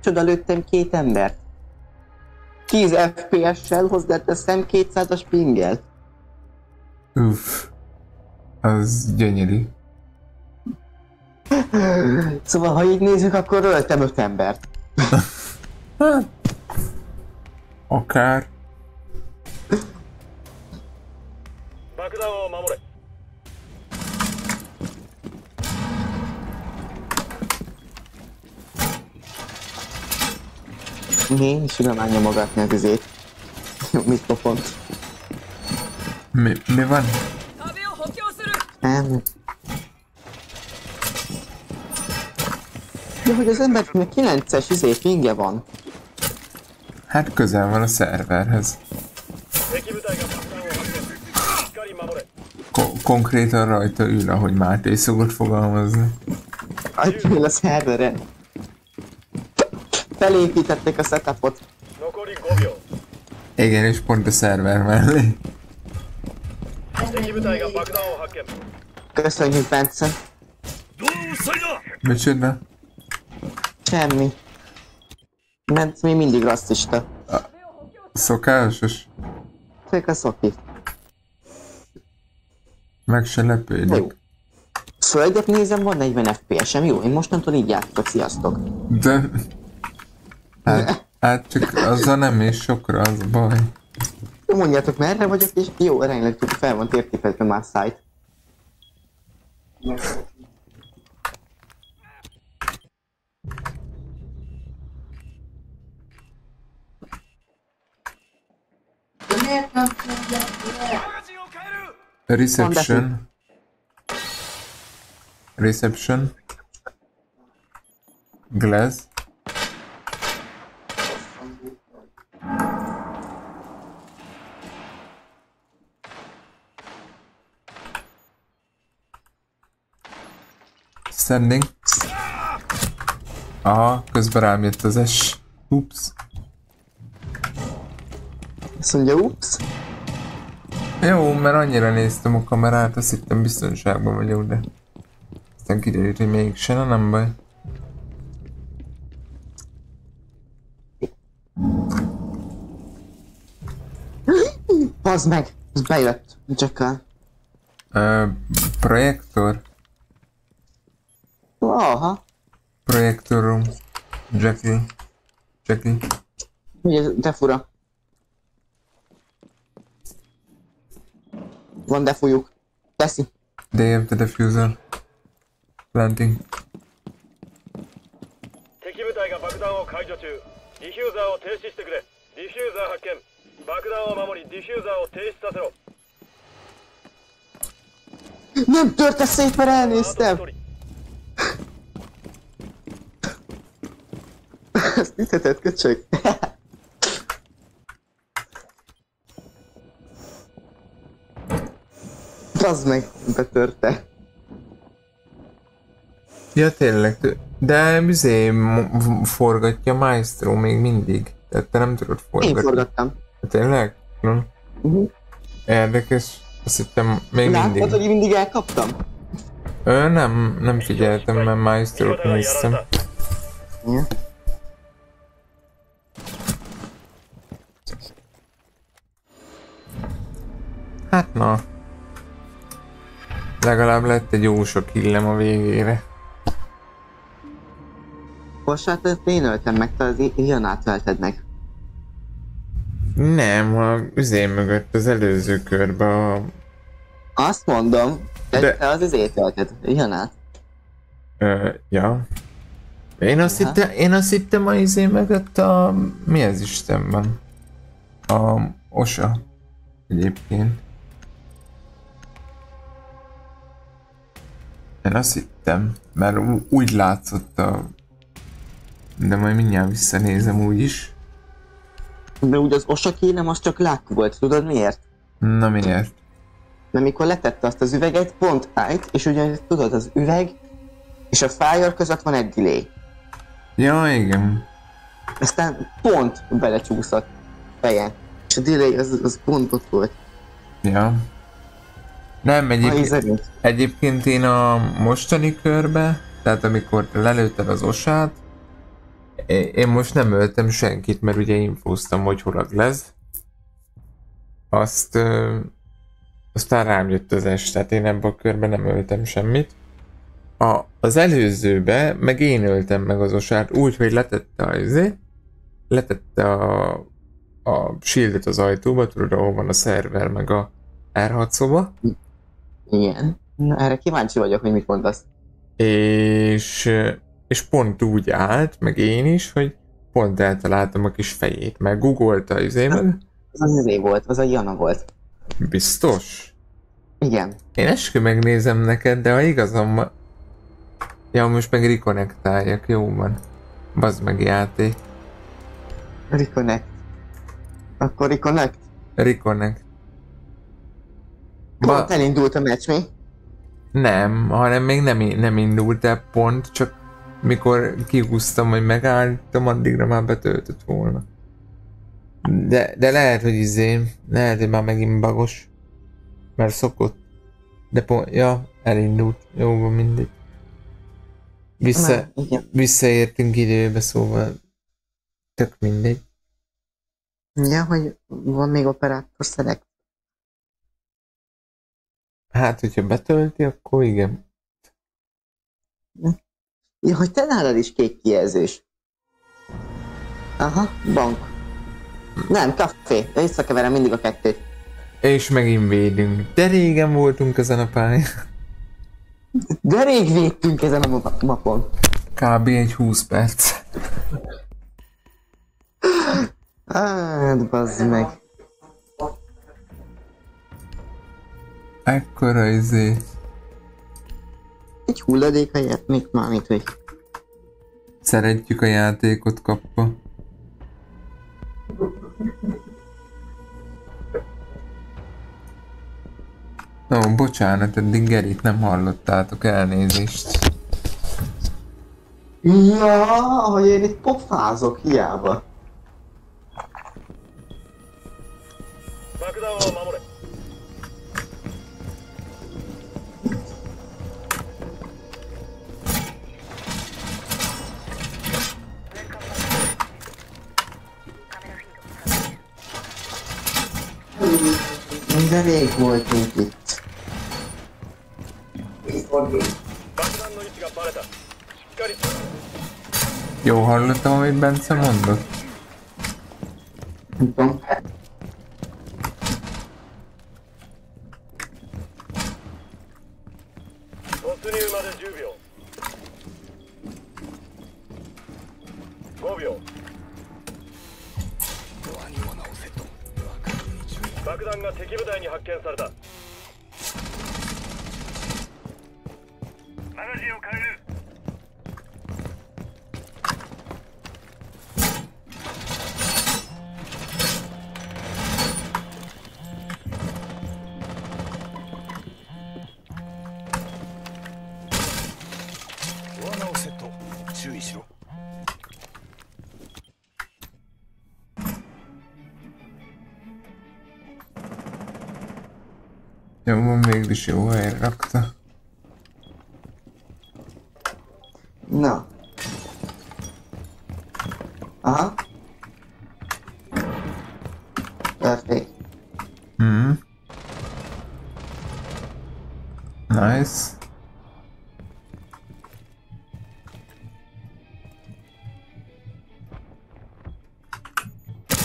Csoda lőttem két embert. 10 FPS-sel hozzáteszem 200-as pinggel. Uff. Az gyönyörű. Szóval, ha így nézzük, akkor öltem öt embert. Akár. Mi? És nem állja magát meg azért. Mit pofont? Mi, mi van? Nem. De hogy az embernek 9-es izé pingje van. Hát közel van a szerverhez. Ko konkrétan rajta ül, ahogy Máté szokott fogalmazni. Hát ül a szerveren felépítették a setupot. Igen, és pont a szerver mellé. Köszönjük, Bence. Micsoda? Semmi. Mert mi mindig rasszista. A szokásos? Csak a szoki. Meg se lepődik. Jó. Földet nézem, van 40 FPS-em, jó, én mostantól így játok, sziasztok. De... Hát, hát csak azzal nem is sokra az baj. Jó, mondjátok merre vagyok, és jó, remélem, fel van térképezve már szájt. Reception. Reception. Glass. Standing. Aha, közben rám jött az S. Ups. Azt mondja, ups. Jó, mert annyira néztem a kamerát, azt hittem biztonságban vagyok, de... Aztán kiderült, hogy még se, na nem baj. Bazd meg! Ez bejött. Csak Ö, projektor? Aha. Projektor room. Jackie. Jackie. Ugye, de fura. Van defújuk. Teszi. They have the diffuser. Planting. 敵部隊が爆弾を解除中ディフューザーを停止してくれディフューザー発見爆弾を守りディフューザーを停止させろ Nem törte szét, mert あと elnéztem. Ezt ütetett, köcsög. Bazd meg, betörte. Ja tényleg, de üzé m- forgatja Maestro még mindig. Tehát te nem tudod Én forgatni. forgattam. Tényleg? Hm. Uh-huh. Érdekes. Azt hittem még mindig. Láttad, hogy mindig elkaptam? Ö, nem, nem figyeltem, mert Maestro-t néztem. Hát na. Legalább lett egy jó sok illem a végére. Bocsánat, ezt én öltem meg, te az ilyen ölted meg. Nem, a üzém mögött az előző körben a... Azt mondom, de, te az izét ölted, Ilyanát. Ö, ja. Én azt, Aha. hittem, én azt hittem a izé mögött a... Mi az Istenben? A Osa. Egyébként. Én azt hittem, mert úgy látszott a... De majd mindjárt visszanézem úgy is. De úgy az osakélem az csak lák volt, tudod miért? Na miért? Mert mikor letette azt az üveget, pont állt, és ugye tudod, az üveg és a fire között van egy delay. Ja, igen. Aztán pont belecsúszott fejen. És a delay az, az pont ott volt. Ja. Nem, egyébként, egyébként én a mostani körbe, tehát amikor te lelőtted az osát, én most nem öltem senkit, mert ugye infóztam, hogy hol a Glez. Azt, aztán rám jött az es, tehát én ebben a körben nem öltem semmit. A, az előzőbe meg én öltem meg az osát úgy, hogy letette a izé, letette a, a shieldet az ajtóba, tudod, ahol van a szerver, meg a R6 szoba, Igen. Na, erre kíváncsi vagyok, hogy mit mondasz. és, és pont úgy állt, meg én is, hogy pont eltaláltam a kis fejét, meg googolta izé meg. Az az izé volt, az a Jana volt. Biztos? Igen. Én eskü megnézem neked, de ha igazam van... Ja, most meg reconnectáljak, jó van. Bazd meg játék. Reconnect. Akkor reconnect. Reconnect. Pont elindult a meccs, mi? Nem, hanem még nem, nem indult el pont, csak mikor kihúztam, hogy megálltam, addigra már betöltött volna. De, de lehet, hogy izé, lehet, hogy már megint bagos. Mert szokott. De pont, ja, elindult. Jó van, mindegy. Vissza, igen. visszaértünk időbe, szóval Tök mindegy. Ja, hogy van még operátor szerek. Hát, hogyha betölti, akkor igen. Ja, hogy te nálad is kék kijelzés. Aha, bank. Nem, kafé. Összekeverem mindig a kettőt. És megint védünk. De régen voltunk ezen a pályán. De rég védtünk ezen a ma- mapon. Kb. egy 20 perc. Hát, bazd meg. Ekkora izé. Egy hulladék még már mit, hogy Szeretjük a játékot kapva. Ó, bocsánat, eddig Gerit nem hallottátok, elnézést. Ja, hogy én itt pofázok, hiába. 爆弾を守れ nem ég voltunk itt. Jó hallottam, amit Bence mondott? Nem tudom. が敵部隊に発見された。マガジンを変える。Jó, van mégis jó helyre rakta. Na. Aha. Perfekt. Mhm. Nice.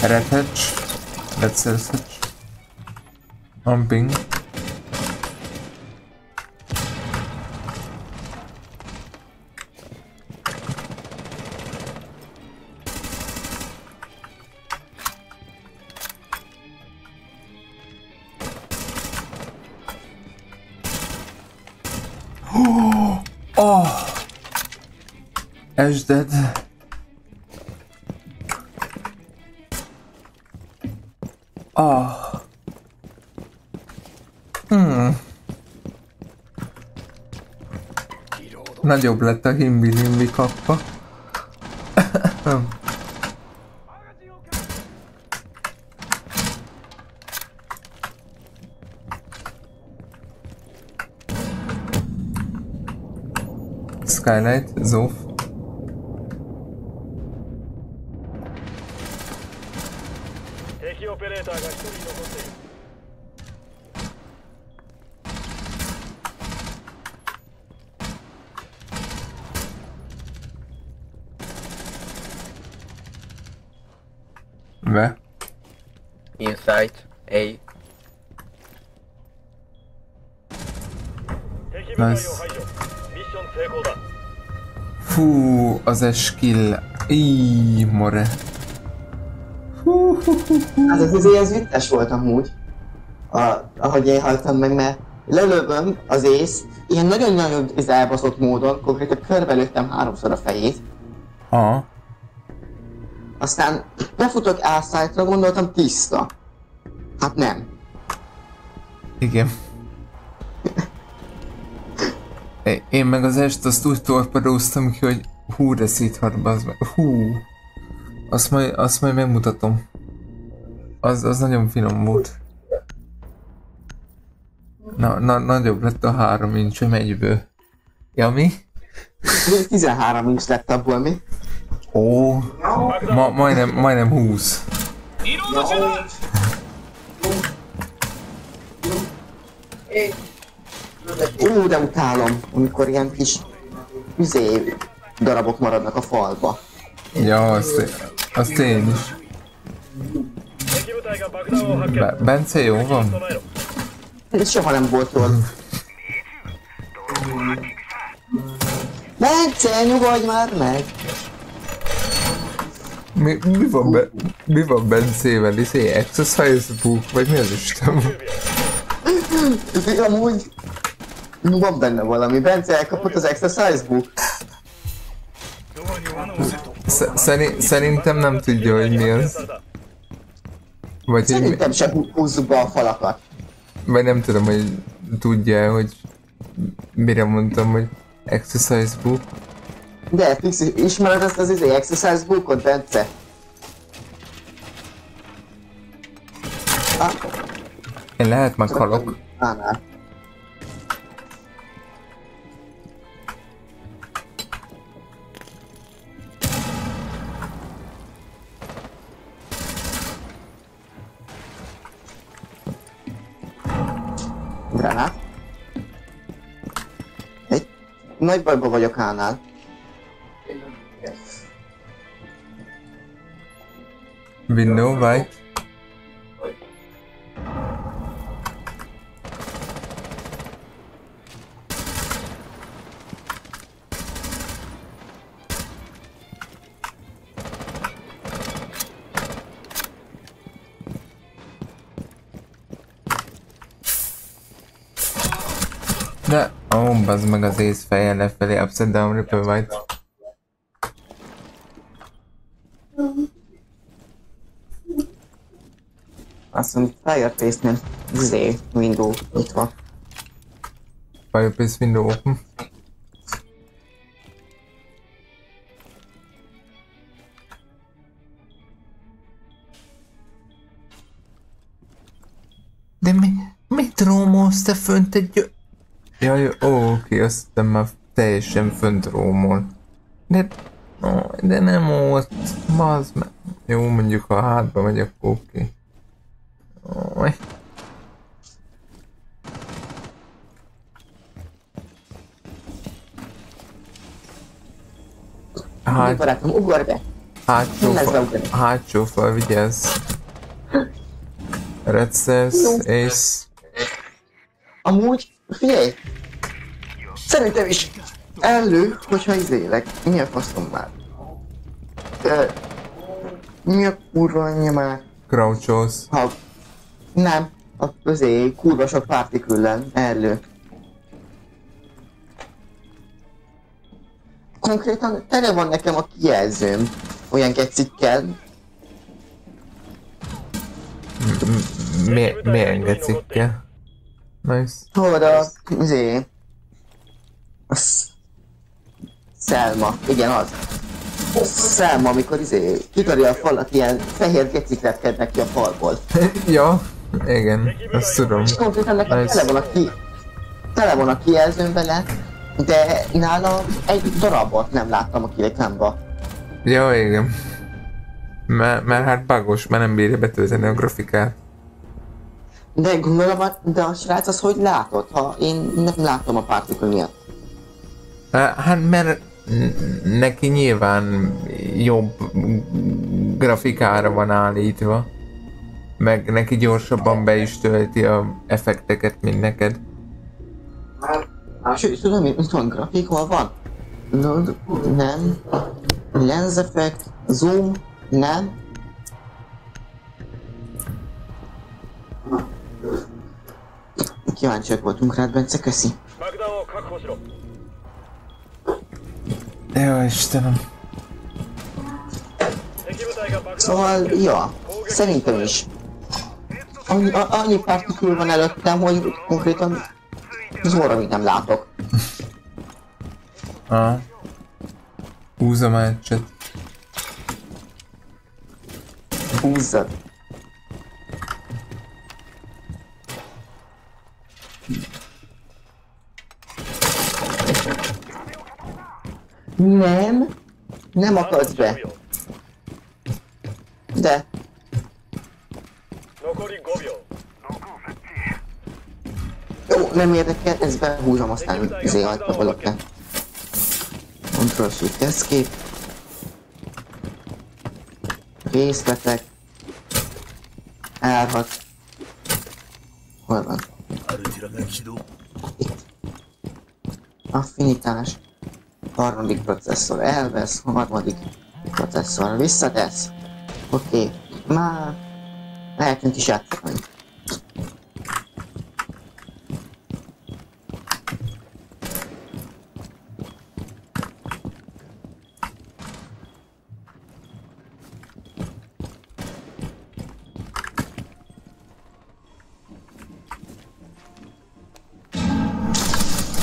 Red Hatch. Red Cells Hatch. Humping. Ash dead. Oh. Hmm. Nagyobb lett a himbi-limbi kappa. Skylight, Zof. Eskill. Íj, more. Hú, hú, hú. Hát ez azért ez vicces volt amúgy. A, ahogy én haltam meg, mert lelövöm az ész, ilyen nagyon-nagyon elbaszott módon, konkrétan körbelőttem háromszor a fejét. Aha. Aztán befutok elszájtra, gondoltam tiszta. Hát nem. Igen. Én meg az est azt úgy torpedóztam ki, hogy hú, de széthart, bazd meg. Hú. Azt majd, azt majd megmutatom. Az, az nagyon finom volt. Na, na, nagyobb lett a három incsöm egyből. Ja, mi? 13 is lett abból mi. Ó, Ma, majdnem, majdnem 20. Ú, de utálom, amikor ilyen kis üzé darabok maradnak a falba. Ja, azt, azt én is. Be Bence jó van? Ez soha nem volt jól. Bence, nyugodj már meg! Mi, mi, van, be, mi van Bencével? Izé, exercise book? Vagy mi az Isten? Ez amúgy... Van benne valami. Bence elkapott az exercise book szeri- Szerintem nem tudja, hogy mi az. Vagy, hogy, mi- Szerintem se hú- húzzuk be a falakat. vagy nem tudom, hogy tudja, hogy mire mondtam, hogy exercise book. De, ismered ezt az izé exercise bookot, Bence? Én lehet meghalok. Ánál. Granát. Egy nagy bajba vagyok Ánál. Window, right? De, ó, oh, bazd meg az ész feje lefelé, upside down, ripple white. Azt mondja, Fireplace-nél izé, window nyitva. Fireplace window open. De mi, mit rómolsz te fönt egy. Jaj, ó, oké, azt hittem már teljesen fönt rómol. De, ó, de nem ott, bazd meg. Jó, mondjuk ha hátba megy, akkor oké. Ój. Hát, Barátom, ugorj be! hátsó, beugrani. hátsó fal, vigyázz. Red stairs, ace. Amúgy, figyelj! Szerintem is elő, hogyha izélek. Mi a faszom már? Ö, mi a kurva anyja már? Croucholsz. Ha... Nem. A közé kurva sok partiküllen elő. Konkrétan tele van nekem a kijelzőm olyan gecikkel. Mi, milyen gecikkel? Nice. Tudod a... Izé... A sz... Szelma. Igen, az. A Szelma, amikor izé kitörje a falat, ilyen fehér gecik repkednek ki a falból. ja, igen, azt tudom. És konkrétan nekem Nice. tele van a ki... Tele van a kijelzőm vele, de nála egy darabot nem láttam a kireklámba. Ja, igen. Mert, mert hát bugos, mert nem bírja betölteni a grafikát. De gondolom, de a srác az hogy látod, ha én nem látom a partikül miatt. Há- Hát mert neki nyilván jobb grafikára van állítva. Meg neki gyorsabban be is tölti a effekteket, mint neked. Sőt, tudom, mit mit van grafik, hol van? Nem. Lens effect, zoom, nem. Kíváncsiak voltunk rád, Bence, köszi. Jó Istenem. Szóval, ja, szerintem is. Annyi, a, annyi pártikül van előttem, hogy konkrétan zóra, amit nem látok. Aha. Húzom a meccset. Húzzad. Nem, nem akadsz be. De. Jó, nem érdekel, ezt behúzom, aztán azért hagyta valakre. Control Shift Escape. Részletek. Elhat. Hol van? Affinitás. Harmadik processzor elvesz, harmadik processzor visszatesz. Oké, okay. már lehetünk is átvenni.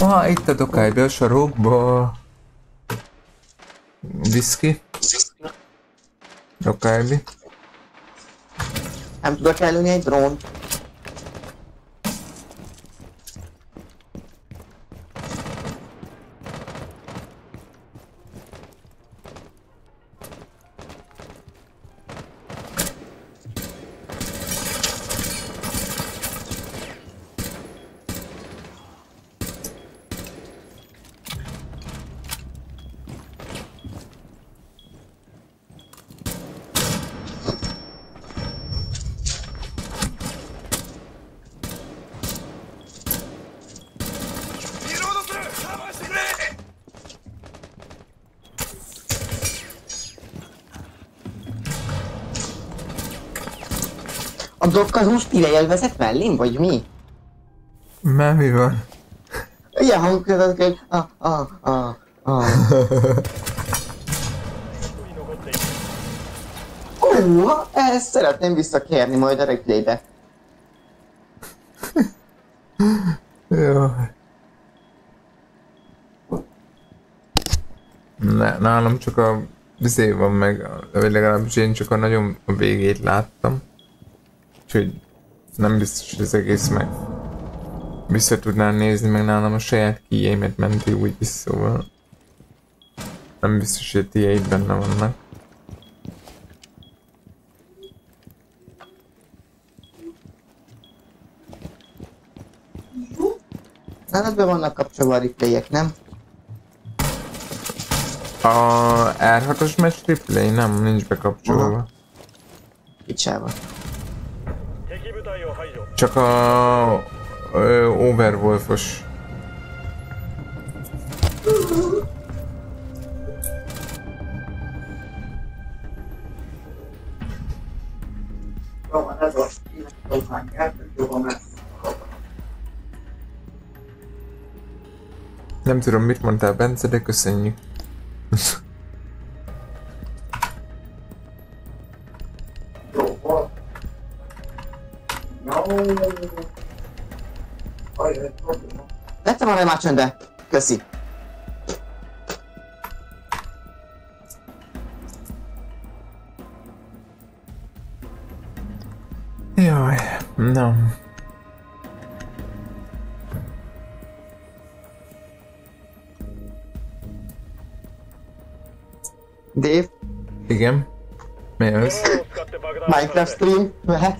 Ah, itt a dokályba, a sarokba. Viszki. Dokálybi. Nem tudok előni egy drónt. A dokk az most ide vezet mellém, vagy mi? Mert mi van? Ilyen hangkövet, hogy a, a, a, a. Ó, ezt szeretném visszakérni majd a replaybe. Jó. Ne, nálam csak a vizé van meg, vagy legalábbis én csak a nagyon a végét láttam úgyhogy nem biztos, hogy az egész meg vissza tudnám nézni, meg nálam a saját kijémet menti úgy is, szóval nem biztos, hogy a tiéid benne vannak. Hát, Nálad be vannak kapcsolva a nem? A R6-os meccs replay? Nem, nincs bekapcsolva. Aha. Kicsába. Csak a ö, Overwolfos. Nem tudom, mit mondtál Bence, de köszönjük. Nyomj már csöndbe! Köszi! Jaj, na. Dave? Igen? Mi az? Minecraft stream? Lehet?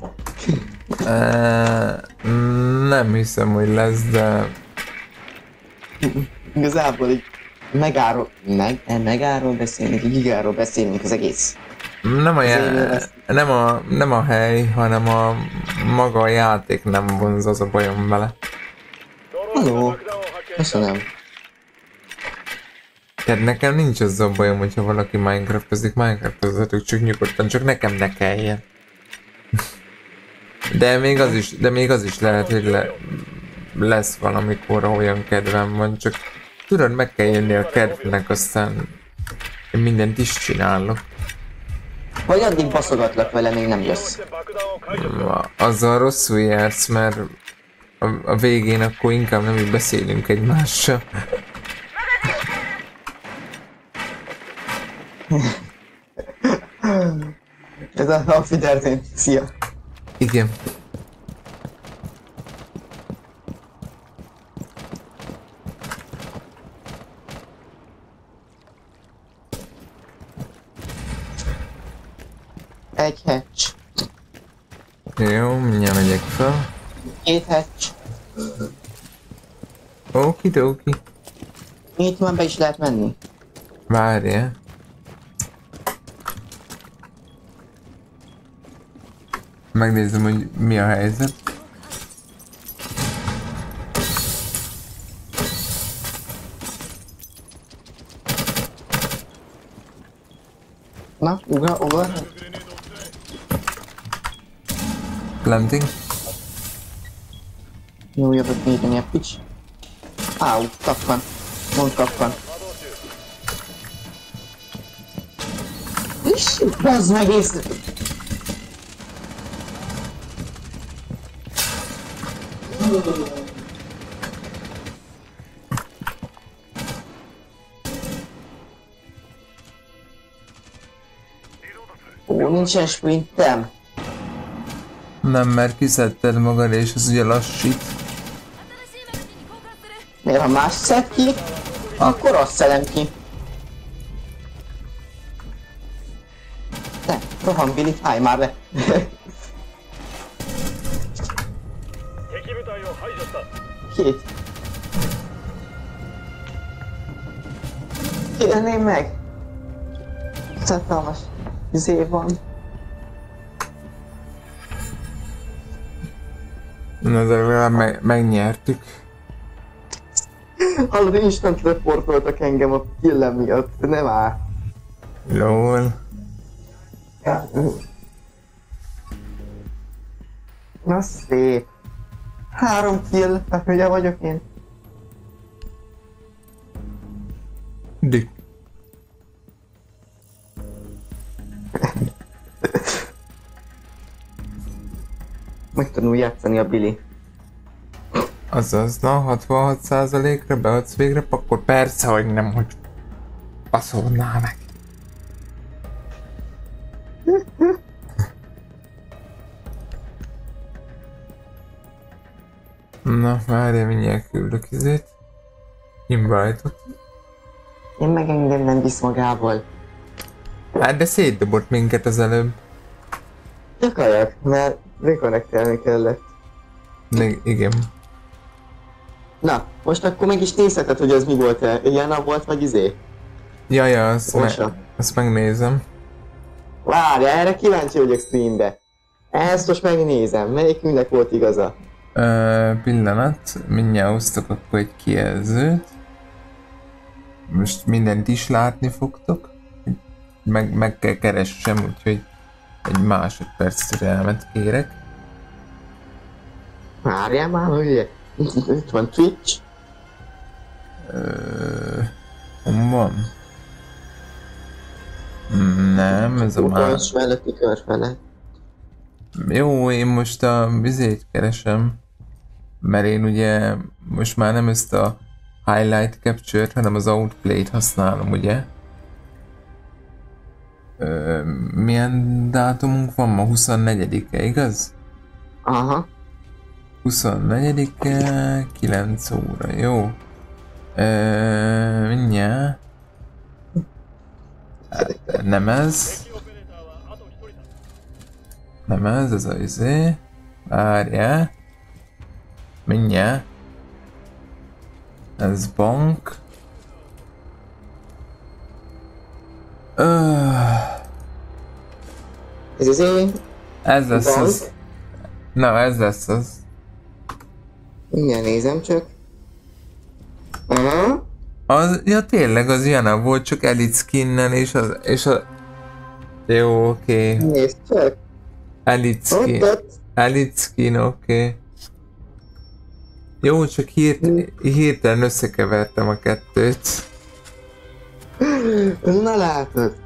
uh, nem hiszem, hogy lesz, de Igazából így megáról, meg, megáról beszélünk, így igáról beszélünk az egész. Nem a, já- nem, a, nem a hely, hanem a maga a játék nem vonz az a bajom vele. Jó, köszönöm. Tehát nekem nincs az a bajom, hogyha valaki Minecraft beszél Minecraft Minecraftozatok, csak nyugodtan, csak nekem ne kelljen. De még az is, de még az is lehet, hogy le, lesz valamikor, olyan kedvem van, csak tudod, meg kell jönni a kedvnek, aztán én mindent is csinálok. Vagy addig baszogatlak vele, még nem jössz. Azzal rosszul jársz, mert a, a végén akkor inkább nem is beszélünk egymással. Ez a nap szia! Igen. Egy hatch. Jó, mindjárt megyek fel. Két hatch. Okidoki. Itt már be is lehet menni. Várjál. Megnézem, hogy mi a helyzet. Na, ugra, ugra. Planting. Jó, jövök védeni a pics. Áú, kapkan. Mond kapkan. És bazd meg észre. Ó, nincsen sprintem. Nem, mert kiszedted magad, és ez ugye lassít. Miért ha más szed ki, ah. akkor azt szedem ki. Ne, rohan Billy, állj már le. Két. Kérdeném meg. Szatalmas. Zé van. Na, de legalább me- megnyertük. Hallod, instant reportoltak engem a killem miatt. Nem áll. Lol. Na szép. Három kill, hát ugye vagyok én. Dick. Megtanul játszani a Billy. Azaz, na, 66%-ra beadsz végre, akkor persze, hogy nem, hogy baszolnál meg. Na, várj, mindjárt küldök izét. Invite-ot. Én meg engem nem visz magával. Hát de szétdobott minket az előbb. Gyakorlatilag, mert reconnectelni kellett. De, igen. Na, most akkor meg is nézheted, hogy az mi volt-e. Ilyen volt, vagy izé? Ja, ja, azt, me- azt megnézem. Várj, erre kíváncsi vagyok streambe. Ezt most megnézem, melyikünknek volt igaza. Ö, pillanat, mindjárt hoztok akkor egy kijelzőt. Most mindent is látni fogtok. Meg, meg kell keressem, úgyhogy egy másodperc türelmet kérek. Várjál már, hogy ugye? Itt, van Twitch. Ö, hon van? Nem, ez a más. melletti kör felett. Jó, én most a vizét keresem. Mert én ugye most már nem ezt a highlight capture hanem az outplay-t használom, ugye? Ö, milyen dátumunk van ma? 24-e, igaz? Aha. 24-e, 9 óra, jó. Ö, mindjárt. Nem ez. Nem ez, ez az izé. Várjál. Mindjárt. Ez bank. Öh, Ez izé, ez lesz bank. az. Na, ez lesz az. Mindjárt nézem csak. Aha. Az, ja tényleg az Jana volt, csak Elite skinnel és az, és a... Jó, oké. Okay. Nézd csak. Elite Ott, skin. ott. Elite skin, oké. Okay. Jó, csak hirt, hirtelen összekevertem a kettőt. Na látod.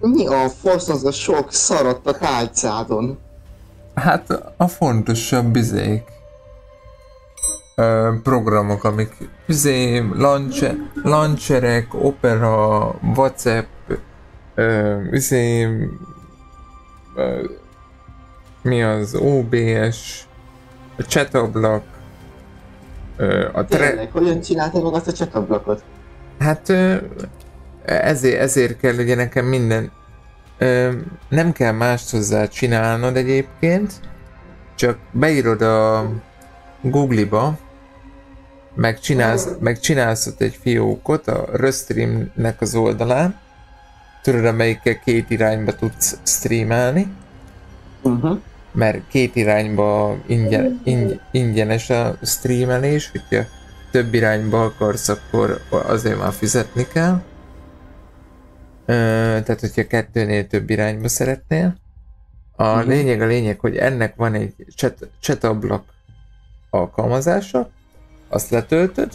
Mi a fasz az a sok szarott a tálcádon? Hát a fontosabb izék. Ö, programok, amik izé, launcher, launcherek, opera, whatsapp, ö, izé, ö, mi az OBS, a chatablak, ö, a tre... Tényleg, hogyan csináltad meg azt a csatablakot? Hát ö, ezért, ezért kell ugye nekem minden... Ö, nem kell mást hozzá csinálnod egyébként, csak beírod a Google-ba, megcsinálsz, megcsinálsz ott egy fiókot a Röstreamnek az oldalán, tudod, amelyikkel két irányba tudsz streamelni, Uh-huh. mert két irányba ingyen, ingyen, ingyenes a streamelés, hogyha több irányba akarsz, akkor azért már fizetni kell. Ö, tehát, hogyha kettőnél több irányba szeretnél. A Mhm. lényeg a lényeg, hogy ennek van egy chat, chatablak alkalmazása, azt letöltöd,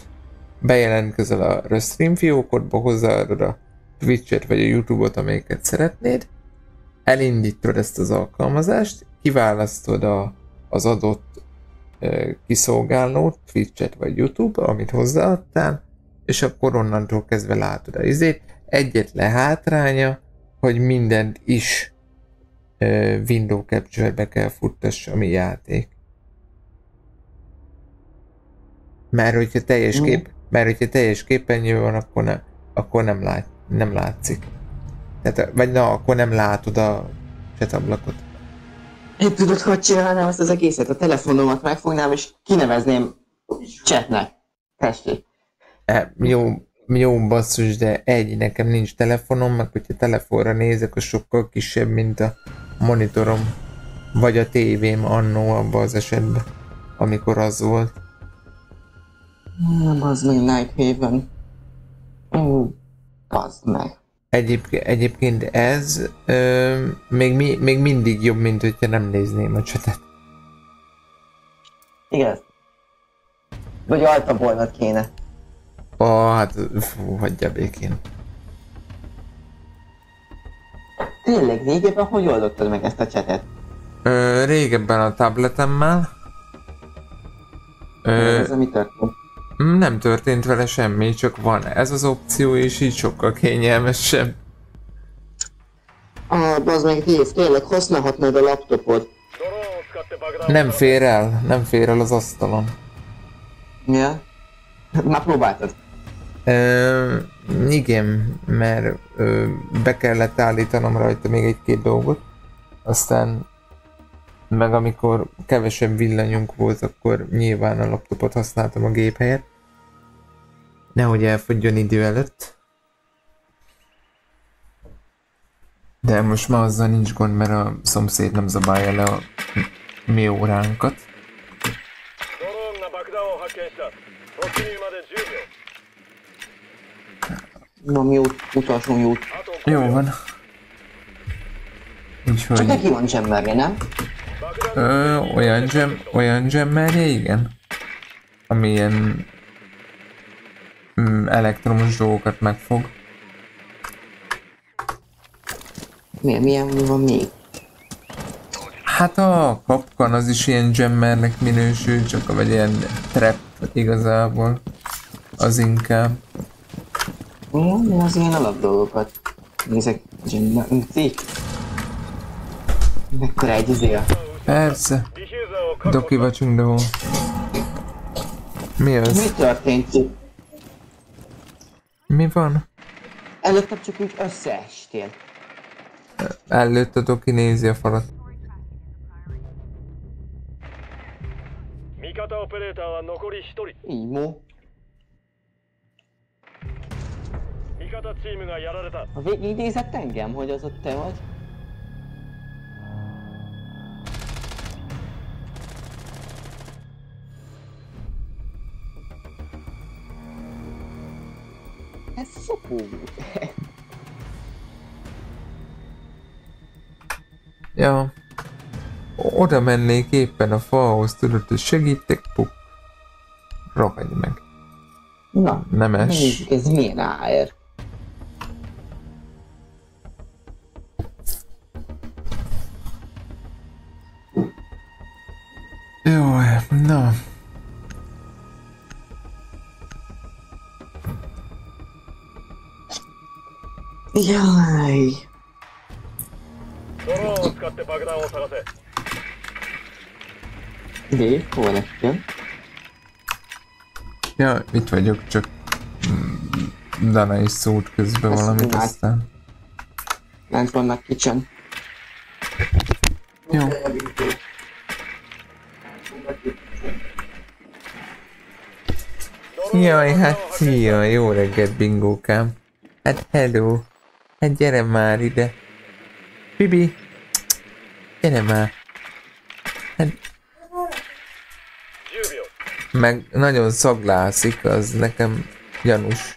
bejelentkezel a Restream fiókodba, hozzáadod a Twitch-et vagy a YouTube-ot, amelyiket szeretnéd, elindítod ezt az alkalmazást, kiválasztod a, az adott ö, kiszolgálót, Twitch-et vagy YouTube, amit hozzáadtál, és akkor onnantól kezdve látod a izét. Egyetlen hátránya, hogy mindent is ö, Window Capture-be kell futtassa a mi játék. Mert hogyha teljes kép, mert hogyha teljes képernyő van, akkor, ne, akkor nem, lát, nem látszik. Tehát, vagy na, akkor nem látod a chatablakot. Én tudod, hogy csinálnám ezt az egészet? A telefonomat megfognám és kinevezném chatnek. Tessék. E, jó, jó basszus, de egy, nekem nincs telefonom, meg hogyha telefonra nézek, az sokkal kisebb, mint a monitorom, vagy a tévém annó abban az esetben, amikor az volt. Nem, az meg Night Haven. Ó, bazd meg. Egyébként, egyébként ez ö, még, mi, még mindig jobb, mint hogyha nem nézném a csatet. Igaz? Vagy altabolnod kéne. Ah, hát fú, hagyja békén. Tényleg, régebben hogy oldottad meg ezt a chatet? Ö, régebben a tabletemmel. Ö, Ez mi történt? Mm, nem történt vele semmi, csak van ez az opció, és így sokkal kényelmesebb. Á, az meg hív, tényleg használhatnád a laptopod. Nem fér el, nem fér el az asztalon. Mi? Yeah. Már próbáltad? Ö, igen, mert ö, be kellett állítanom rajta még egy-két dolgot. Aztán meg amikor kevesebb villanyunk volt, akkor nyilván a laptopot használtam a gép helyett. Nehogy elfogjon idő előtt. De most már azzal nincs gond, mert a szomszéd nem zabálja le a mi óránkat. Van jó, utolsó jut. Jó van. Úgyhogy... Csak neki van zsemmerje, nem? Ö, olyan, zsem, olyan zsemmerje, igen. Amilyen Mm, elektromos dolgokat megfog. Milyen, milyen van még? Hát a kapkan az is ilyen jammernek minősül, csak vagy ilyen trap igazából. Az inkább. Én az ilyen alap dolgokat nézek jammer. Hm, Mekkora egy izéja? Persze. Doki vagyunk, de hol. Mi az? Mi történt itt? Mi van? Előttem csak úgy összeestél. Előtte Doki nézi a falat. Imo. A végig idézett engem, hogy az ott te vagy? Szopó volt. Ja. Oda mennék éppen a falhoz, tudod, hogy segítek, puk. Rohagy meg. Na, Nemes. nézzük, ez milyen AR. Jó, na. Jaj. ドローンを使って爆弾を探せ。で、hova nekem? Ja, itt vagyok, csak Dana is szólt közben Ezt valamit, lát. aztán... Lent vannak kicsen. Jó. Jaj, hát szia, jó reggelt, bingókám. Hát hello. Hát gyere már ide. Bibi, gyere már. Hát... Meg nagyon szaglászik, az nekem gyanús.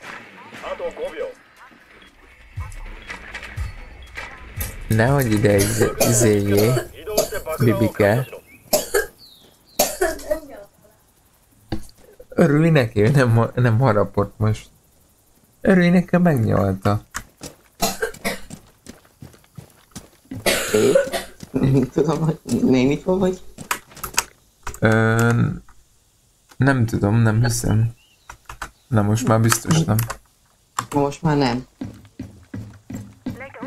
Nehogy ide izé- izéljé, Bibike. Örülj neki, nem, nem harapott most. Örülj neki, megnyalta. tudom, hogy némitól vagy? Ö, nem tudom, nem hiszem. Na most már biztos nem. Most már nem.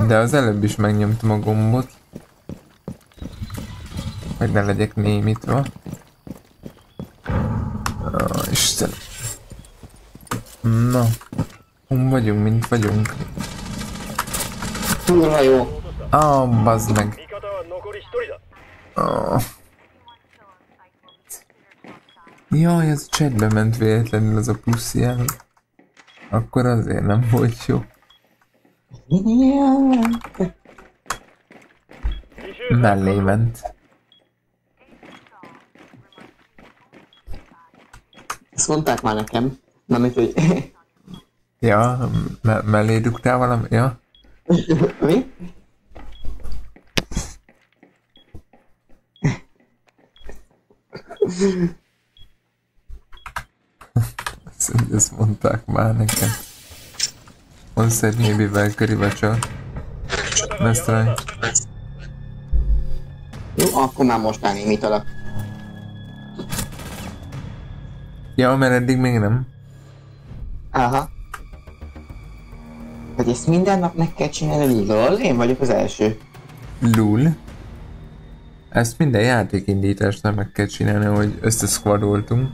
De az előbb is megnyomtam a gombot. Hogy ne legyek némítva. Ó, Isten. Na. Hon vagyunk, mint vagyunk. Kurva jó. Á, ah, bazd meg. Oh. Jaj, ez chatbe ment véletlenül az a plusz jel. Akkor azért nem volt jó. Mellé ment. Ezt mondták már nekem. Nem, hogy... ja, me mellé dugtál valami? Ja. Mi? Ezt mondták már nekem. On said maybe Valkyrie vacsor. Let's try. Jó, akkor már most már mit alak. Ja, mert eddig még nem. Aha. Hogy ezt minden nap meg kell csinálni, lol? Én vagyok az első. Lul? Ezt minden játékindításnál meg kell csinálni, hogy összeszquadoltunk.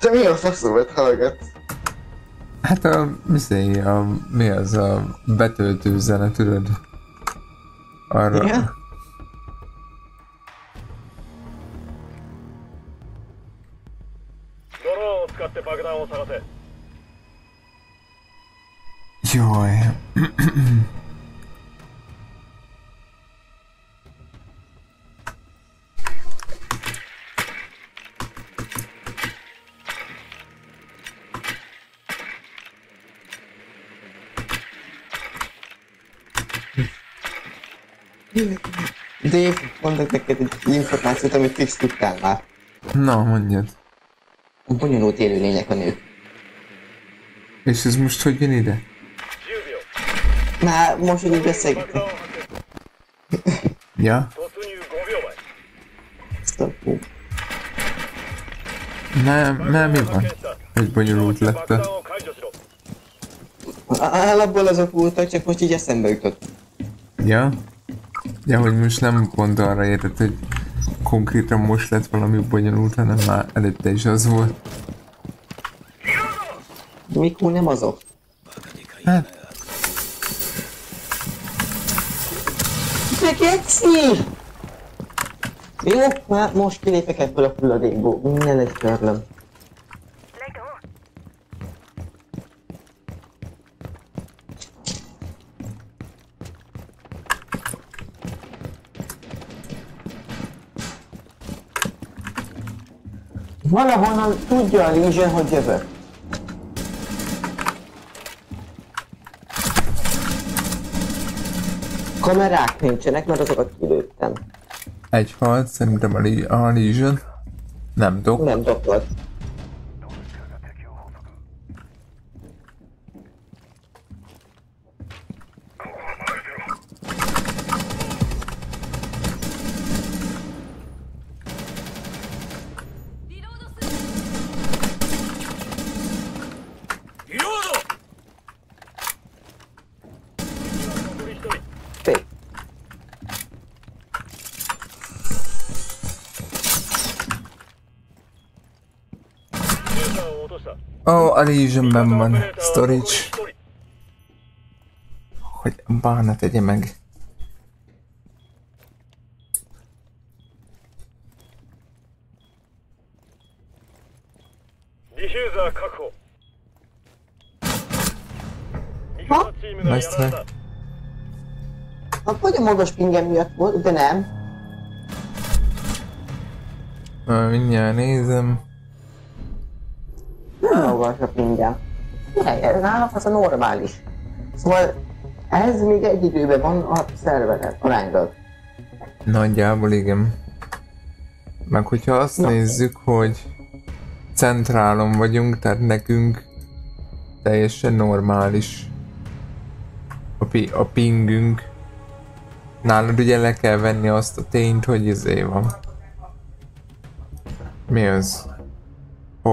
Te mi a faszomét hallgat? Hát a, mi, a, mi az a betöltő zene, tudod? Arra. Yeah. 使って爆弾を探せ Yo, eh. Dave, unde cred că informații tale te explica, da? Nu, mă, нет. Bonyolult élőlények a nők. És ez most hogy jön ide? Már most, hogy így ja? Stop. Nem, nem, mi van? Egy bonyolult lett a... Alapból azok voltak, csak most így eszembe jutott. Ja? Ja, hogy most nem pont arra érted, hogy konkrétan most lett valami bonyolult, hanem már előtte is az volt. Mikor nem azok? Hát, Megekszni! Jó, már most kilépek ebből a hulladékból. Minden egy körlöm. Valahonnan tudja a Legion, hogy jövök. Kamerák nincsenek, mert azokat kilőttem. egy halt, szerintem a, a Legion. Nem dok. Nem dokolt. ale zsömben van storage. Hogy bánat tegye meg. Ha? Nice try. Hát vagy a magas pingem miatt volt, de nem. Na, mindjárt nézem. Nem pingem. Ne, ez nálam az a normális. Szóval ez még egy időben van a szerveren, aránylag. Nagyjából igen. Meg hogyha azt Na. nézzük, hogy centrálon vagyunk, tehát nekünk teljesen normális a, pi- a pingünk. Nálad ugye le kell venni azt a tényt, hogy izé van. Mi az?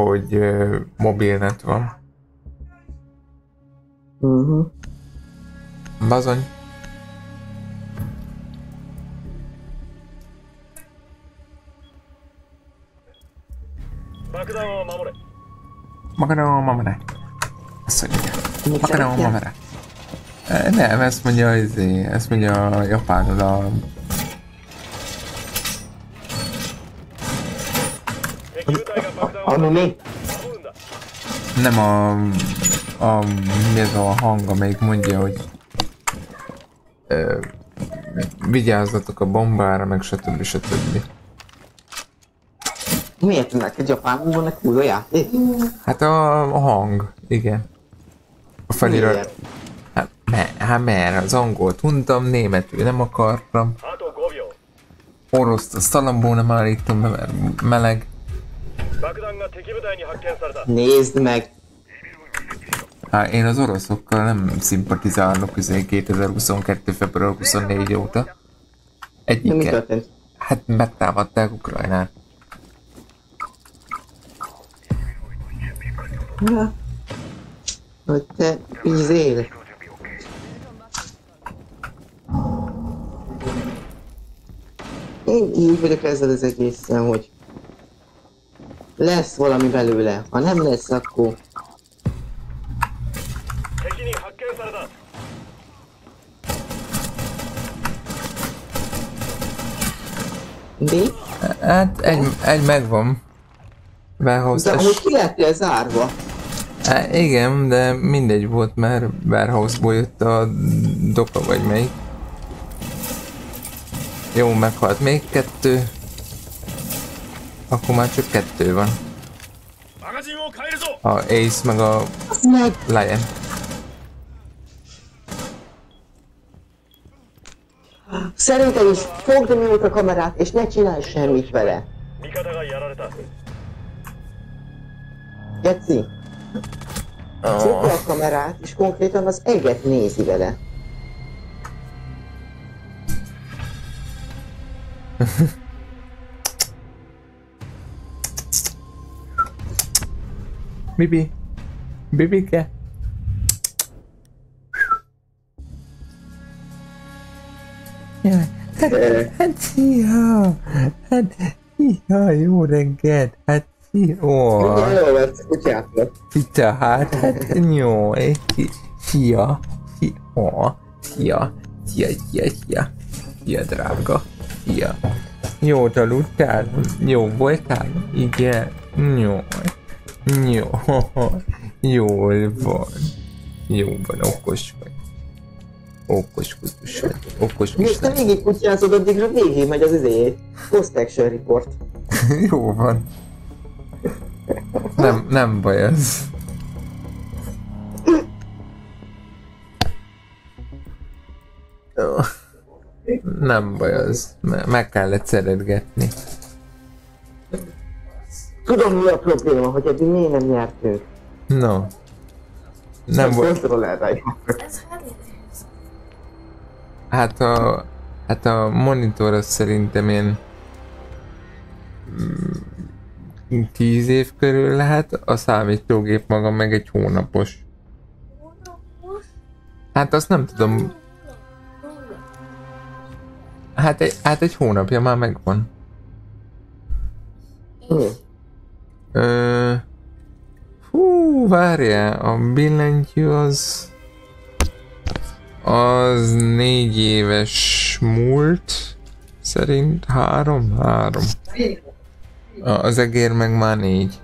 Hogy uh, mobilnet van. Uh-huh. Bazony. Magadó mamare. Azt mondja. Magadó mamare. Eh, Nem, ezt mondja, izé, ezt mondja a japánul a... Anulé? Nem a... a... mi ez a hang, amelyik mondja, hogy... Ö, vigyázzatok a bombára, meg stb. stb. Miért ennek egy japánul van egy új játék? Hát a, a hang, igen. A felirat. Hát, mert, hát mert az angolt untam, németül nem akartam. Oroszt a szalambó nem állítom, mert meleg. Nézd meg! Hát én az oroszokkal nem szimpatizálok izé 2022. február 24 óta. De mi Egyiket. történt? Hát megtámadták Ukrajnát. Ha? Hogy te izél. Én így vagyok ezzel az egészen, hogy lesz valami belőle. Ha nem lesz, akkor... Mi? Hát egy, egy megvan. Warehouse De amúgy ki lettél zárva? Hát igen, de mindegy volt, mert warehouse jött a dopa vagy melyik. Jó, meghalt még kettő. Akkor már csak kettő van. A Ace meg a Lion. Szerintem is fogd miót a kamerát, és ne csinálj semmit vele. Geci. Oh. a kamerát, és konkrétan az eget nézi vele. Bibi. Bibike. Jaj, hát, hát szia! Hát szia, jó reggelt! Hát szia! Ó. Pizza hát, hát jó, eh, szia, szia, ó, szia, szia, szia, szia, szia, drága, szia. Jó aludtál? Jó voltál? Igen, jó, jó, jól van, jó van, okos vagy. Okos kutyus vagy, okos Miért te végig kutyázod, addigra végig megy az izé. Post action report. Jó van. Nem, nem baj ez. Nem baj az. Me- Meg kellett szeretgetni. Tudom mi a probléma, hogy eddig miért nem nyertünk. No. Nem A volt. kontrollerre jó. Hát a, hát a monitor az szerintem mm, 10 év körül lehet, a számítógép maga meg egy hónapos. Hát azt nem tudom. Hát egy, hát egy hónapja már megvan. Mi? Ö, hú, várjál, a billentyű az... Az négy éves múlt. Szerint három? Három. Az egér meg már négy.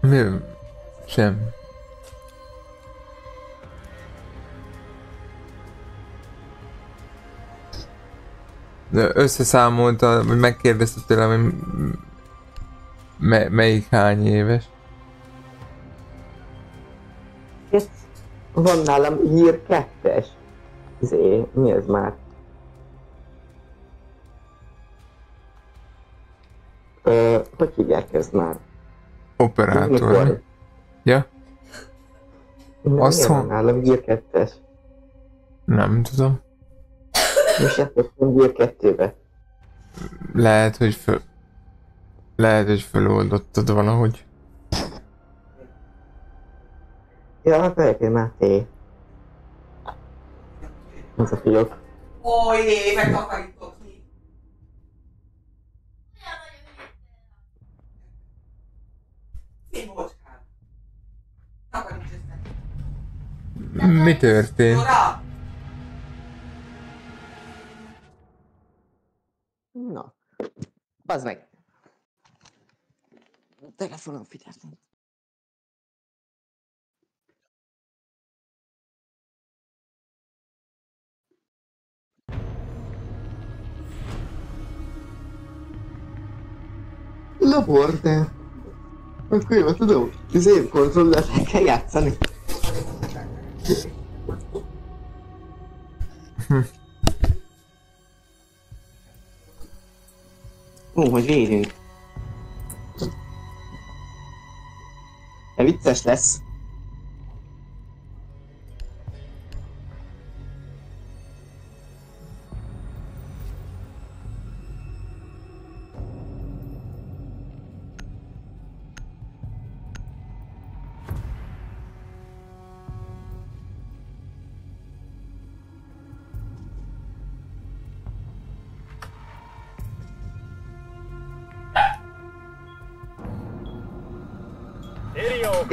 Mi? Sem. Összeszámolta, vagy megkérdezte tőlem, hogy me- melyik hány éves. Van nálam hír kettes. Izé, mi ez már? Ö, hogy hívják ezt már? Operátor. Ja? Azt Azt hol- nálam hír kettes. Nem tudom. Most játszottam hír kettőbe. Lehet, hogy föl... Lehet, hogy föloldottad valahogy. Ja, hát egyébként Máté. Az a fiúk. Ó, jé, megtakarítok ki. Színbocskám. Takaríts össze. Mi történt? Dora! Bazd meg. Telefonon figyeltem. Labor, de... Akkor jó, tudom. Az én kontrollerrel kell játszani. Ó, hogy védünk. De vicces lesz.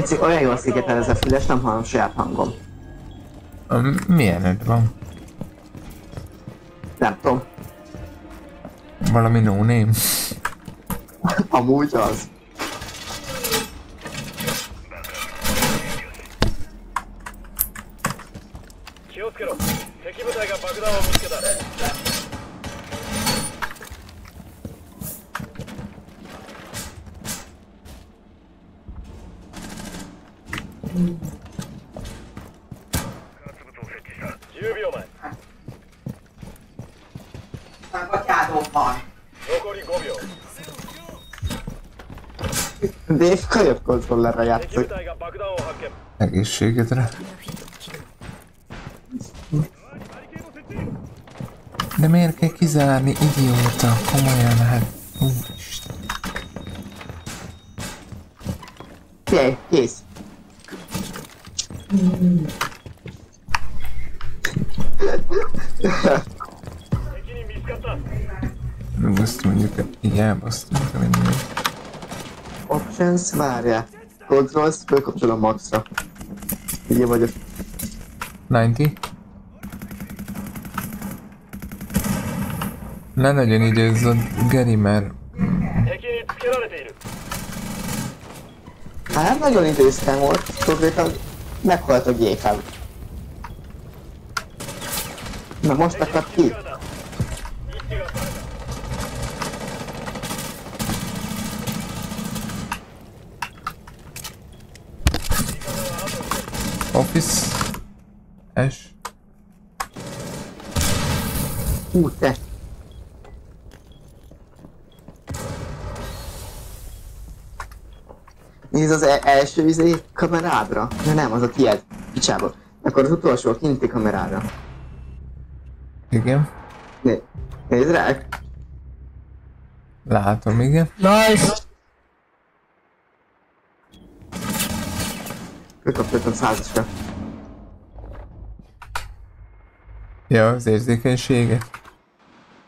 Egy olyan jól szigetel ez a füles, nem hallom saját hangom. A, milyened van? Nem tudom. Valami no name? Amúgy az. "気をつけろ敵部隊が爆弾を見つけた Kölyök kontrollerre játszik. Egészségedre. De miért kell kizárni, idióta? Komolyan, hát... Úristen. Kész, kész. Options, várjál. Controls, fölkapcsolom maxra. Ugye vagyok. 90. Ne nagyon a Geri, mert... Hát nagyon időztem volt, konkrétan meghalt a GK. Na most akad ki? Office... S... Hú, te. Nézd az e- első izé kamerádra. De nem, az a tiéd. Picsába. Akkor az utolsó a kinti kamerára. Igen. Né- nézd rá. Látom, igen. Nice! Kötöm, százasra. Ja, az érzékenysége.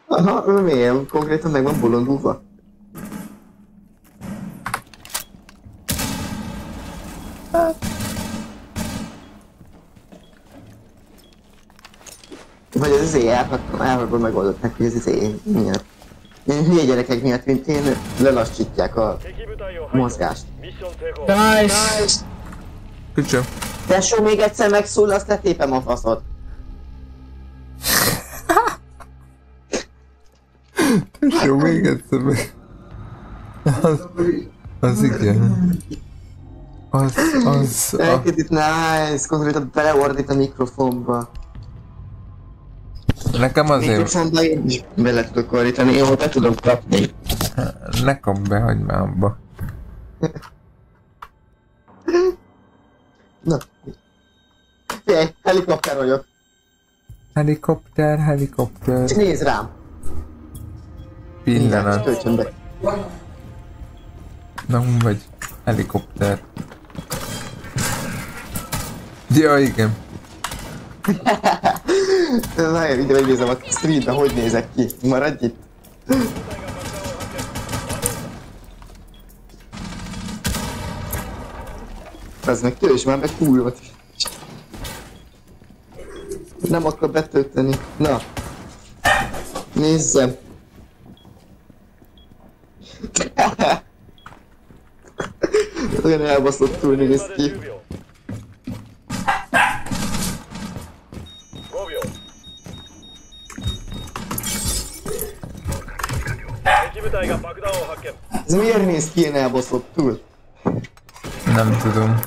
Aha, ő mélyen, konkrétan meg van bolondulva. Hát. Vagy az izé hát, elhatban megoldották, hogy az izé miatt. Ilyen hülye gyerekek miatt, mint én, lelassítják a mozgást. Nice! nice. Job. Tesó, még egyszer megszól, azt letépem a faszod. Jó, még egyszer meg. Az, az igen. Az, az, Elkezd itt nice, konkrétan beleordít a mikrofonba. nekem azért, Mikrofonba én is bele tudok ordítani, én be tudom kapni. ne kap be, hagyd már abba. Na. Figyelj, helikopter vagyok. Helikopter, helikopter, Nézd rám. pillanat. Töltsön be. Na, vagy? Helikopter. Ja, igen. Nagyon ide megnézem a streambe, hogy nézek ki. Maradj itt. Eznek tőle is már meg kurva. Nem akar betölteni. Na. Nézzem. Olyan elbaszottul néz ki. Ez miért néz ki ilyen túl? Nem tudom.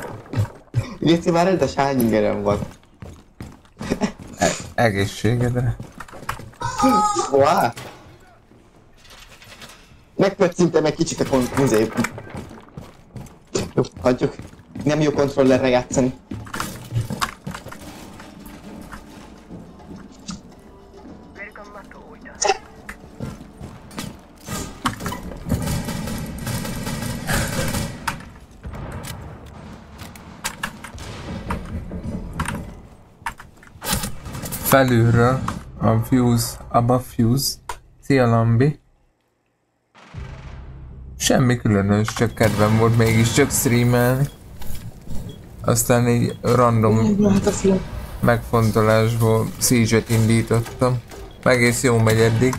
Léci már rendes hány ingerem van? Egészségedre. Wow. Megpöccintem egy kicsit a kont... Izé. Jó, hagyjuk. Nem jó kontrollerre játszani. felülről a Fuse, abba Fuse, Szia Lambi. Semmi különös, csak kedvem volt mégis csak streamelni. Aztán egy random hát megfontolásból Siege-et indítottam. Egész jó megy eddig.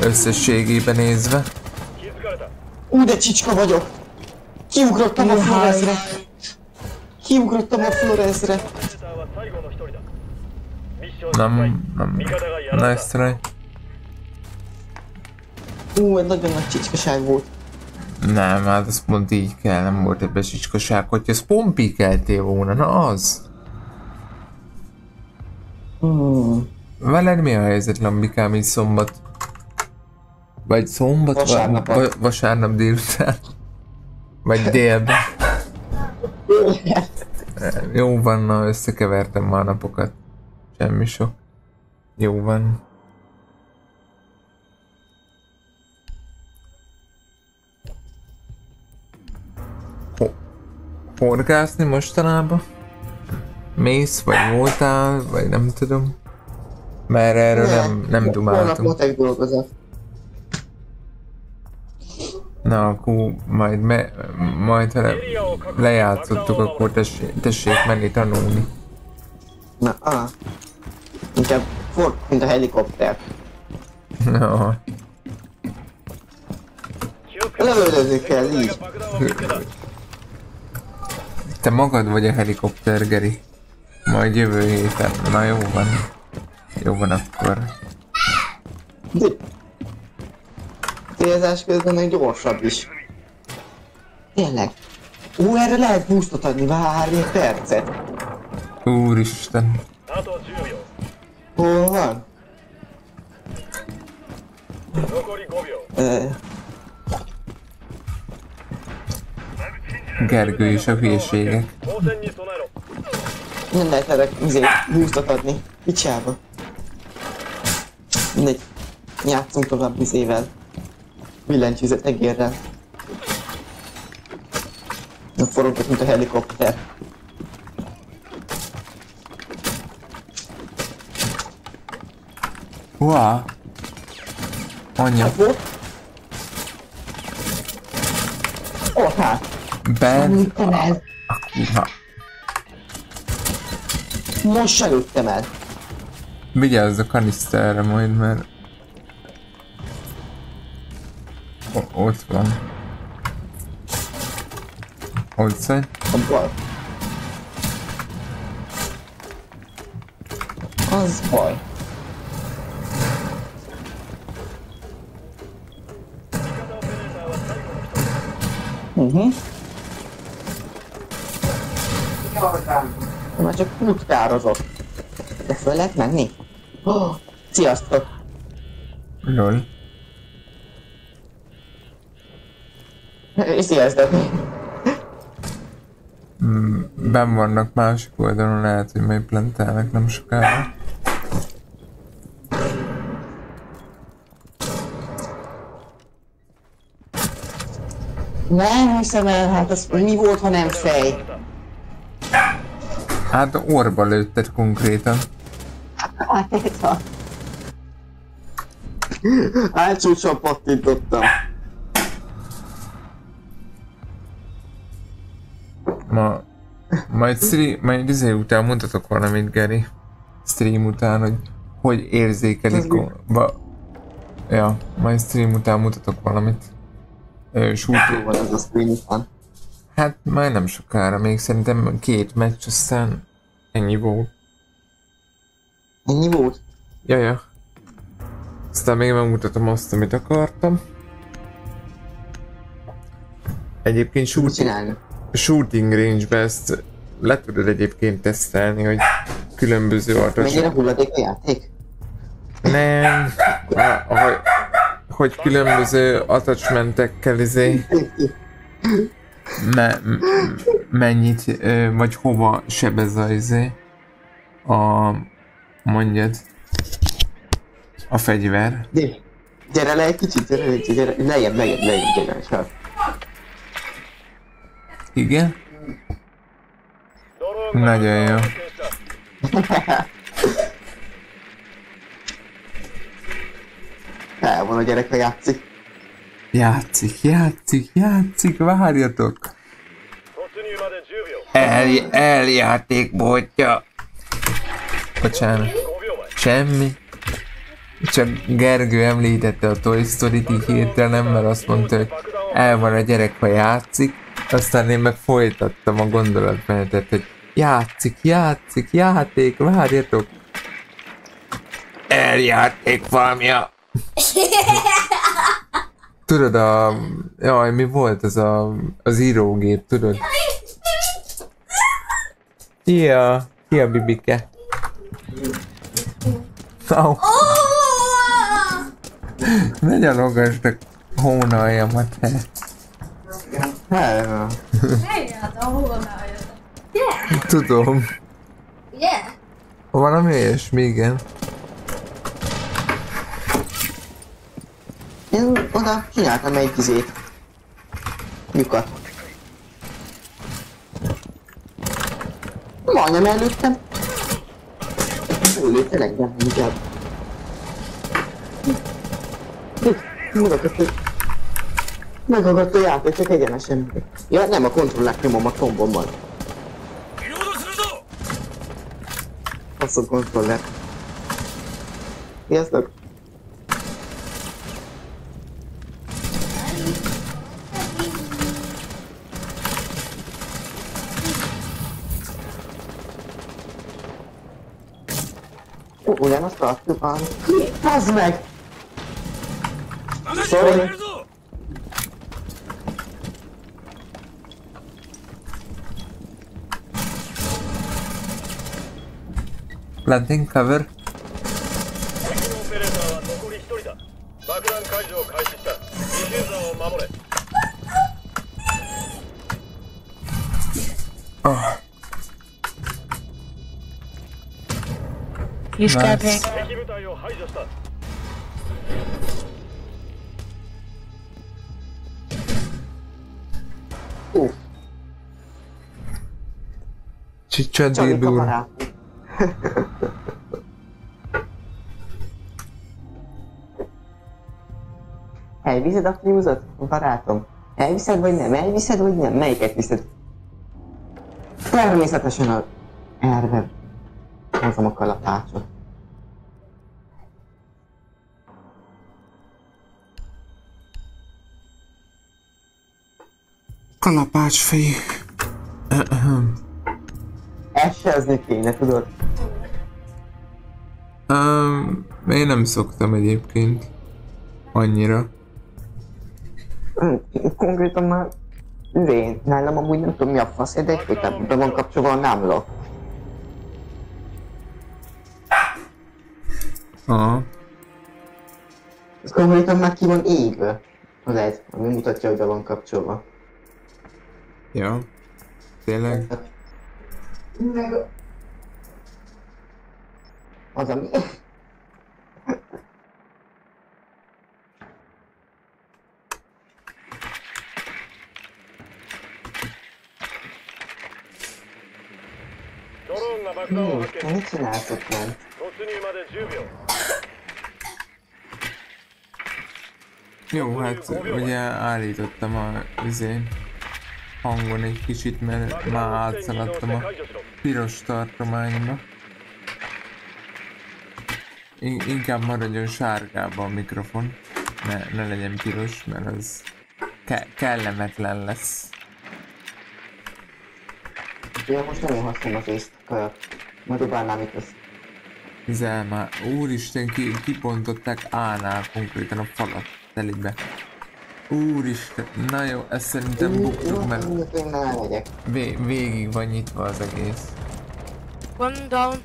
Összességében nézve. Ú, de csicska vagyok! Kiugrottam a Florezre! Kiugrottam a Florezre! Nem, nem. Nice try. Ú, egy nagyon nagy csicskaság volt. Nem, hát ez pont így kell, nem volt ebbe csicskaság, hogyha ezt pompikeltél volna, na az. Hmm. Veled mi a helyzet, Lambikám, így szombat? Vagy szombat? Vasárnap. Va vasárnap délután. Vagy délben. Jó van, na, összekevertem már napokat. Semmi sok. Jó van. Ho- horgászni mostanában? Mész, vagy voltál, vagy nem tudom. Mert erről nem, nem Holnap dumáltunk. dolgozat. Na, akkor majd, me, majd ha le, lejátszottuk, akkor tessék, tessék menni tanulni. Na, a. Inkább fog, mint a helikopter. No. Lelődözni kell így. Te magad vagy a helikopter, Geri. Majd jövő héten. Na jó van. Jó van akkor. Célzás közben meg gyorsabb is. Tényleg. Ú, erre lehet boostot adni, várj egy percet. Úristen. Hol van? Gergő is a hülyeségek. Nem lehet erre azért búztat adni. Picsába. Mindegy. Játszunk tovább vizével. Billentyűzet egérrel. Na forogott, mint a helikopter. Wow. Anya, hát. bed. Lőttem el. Kurva. Most se lőttem el. Vigyázz a kaniszterre majd, mert... O- ott van. Ott vagy? A baj. Az baj. Uh-huh. Már csak futkározott. De föl lehet menni? Oh, sziasztok! Lol. Sziasztok! Mm, Ben vannak másik oldalon, lehet, hogy majd plantálnak nem sokára. Nem hiszem el, hát az mi volt, ha nem fej? Hát orba lőtted konkrétan. Hát ez a... Álcsúcsal pattintottam. Ma... Majd, stream, majd izé után mutatok valamit, Geri. Stream után, hogy hogy érzékelik. Ba... Ja, majd stream után mutatok valamit. Jó van ez a után. Hát már nem sokára, még szerintem két meccs, aztán ennyi volt. Ennyi volt? Ja, ja. Aztán még megmutatom azt, amit akartam. Egyébként Mit shoot, csinálni? shooting range-be ezt le tudod egyébként tesztelni, hogy különböző artos... hulladék a játék? Nem, a- hogy, hogy különböző attachmentekkel izé me, mennyit, vagy hova sebez a izé a mondjad a fegyver. Gyere, gyere le egy kicsit, gyere le egy kicsit, lejjebb, lejjebb, lejjebb, gyere, sár. Igen? Nagyon jó. fel van a gyereke, játszik. Játszik, játszik, játszik, várjatok! El, eljáték botja. Bocsánat. Semmi. Csak Gergő említette a Toy Story-t hirtelen, mert azt mondta, hogy el van a gyerek, ha játszik. Aztán én meg folytattam a gondolatmenetet, hogy játszik, játszik, játék, várjatok. Eljáték valamia. Tudod a... Jaj, mi volt ez a... az írógép, tudod? Szia! Szia, Bibike! Au! Ne gyalogasd a hónaljamat, he. Hát, Hát, ahova már jöttem. Tudom. Ugye? Valami ilyesmi, igen. Én oda csináltam egy izét. Lyukat. Majdnem előttem. Előttem engem, inkább. Megakadt, megakadt a játék, csak egyenesen. Ja, nem a kontrollát nyomom a tombommal. Azt a kontroller. Sziasztok! Ó, ugyanazt tartjuk van. Bazd meg! Sorry. Planting cover. 敵のオペレーターは残り1人だ爆弾解除を開始したディフューザーを守れ He's Nice. camping. 敵部隊を排除した Ó, Csicsa Csali dédúr. kamarát. Elviszed a fuse-ot, barátom? Elviszed vagy nem? Elviszed vagy nem? Melyiket viszed? Természetesen a erve. Hozom a kalapácsot. Kalapács fej. Essezni kéne, tudod? Um, én nem szoktam egyébként. Annyira. Konkrétan már Izé, nálam amúgy nem tudom mi a fasz, de egyébként be van kapcsolva a námló. Aha. Ez konkrétan már ki van égve. Az egy, ami mutatja, hogy be van kapcsolva. Ja. Tényleg? Meg... Az ami... Hmm, mit csináltok már? 突入まで10秒 Jó, hát ugye állítottam a izé, hangon egy kicsit, mert már átszaladtam a piros tartományba. In- inkább maradjon sárgába a mikrofon, ne, ne legyen piros, mert az ke- kellemetlen lesz. Ja, most nagyon használom az észt. Ma dobálnám itt az... Hizel már, úristen, ki, kipontották A-nál konkrétan a falat telibe. Úristen, na jó, ezt szerintem buktuk, mert vé- végig van nyitva az egész. One down.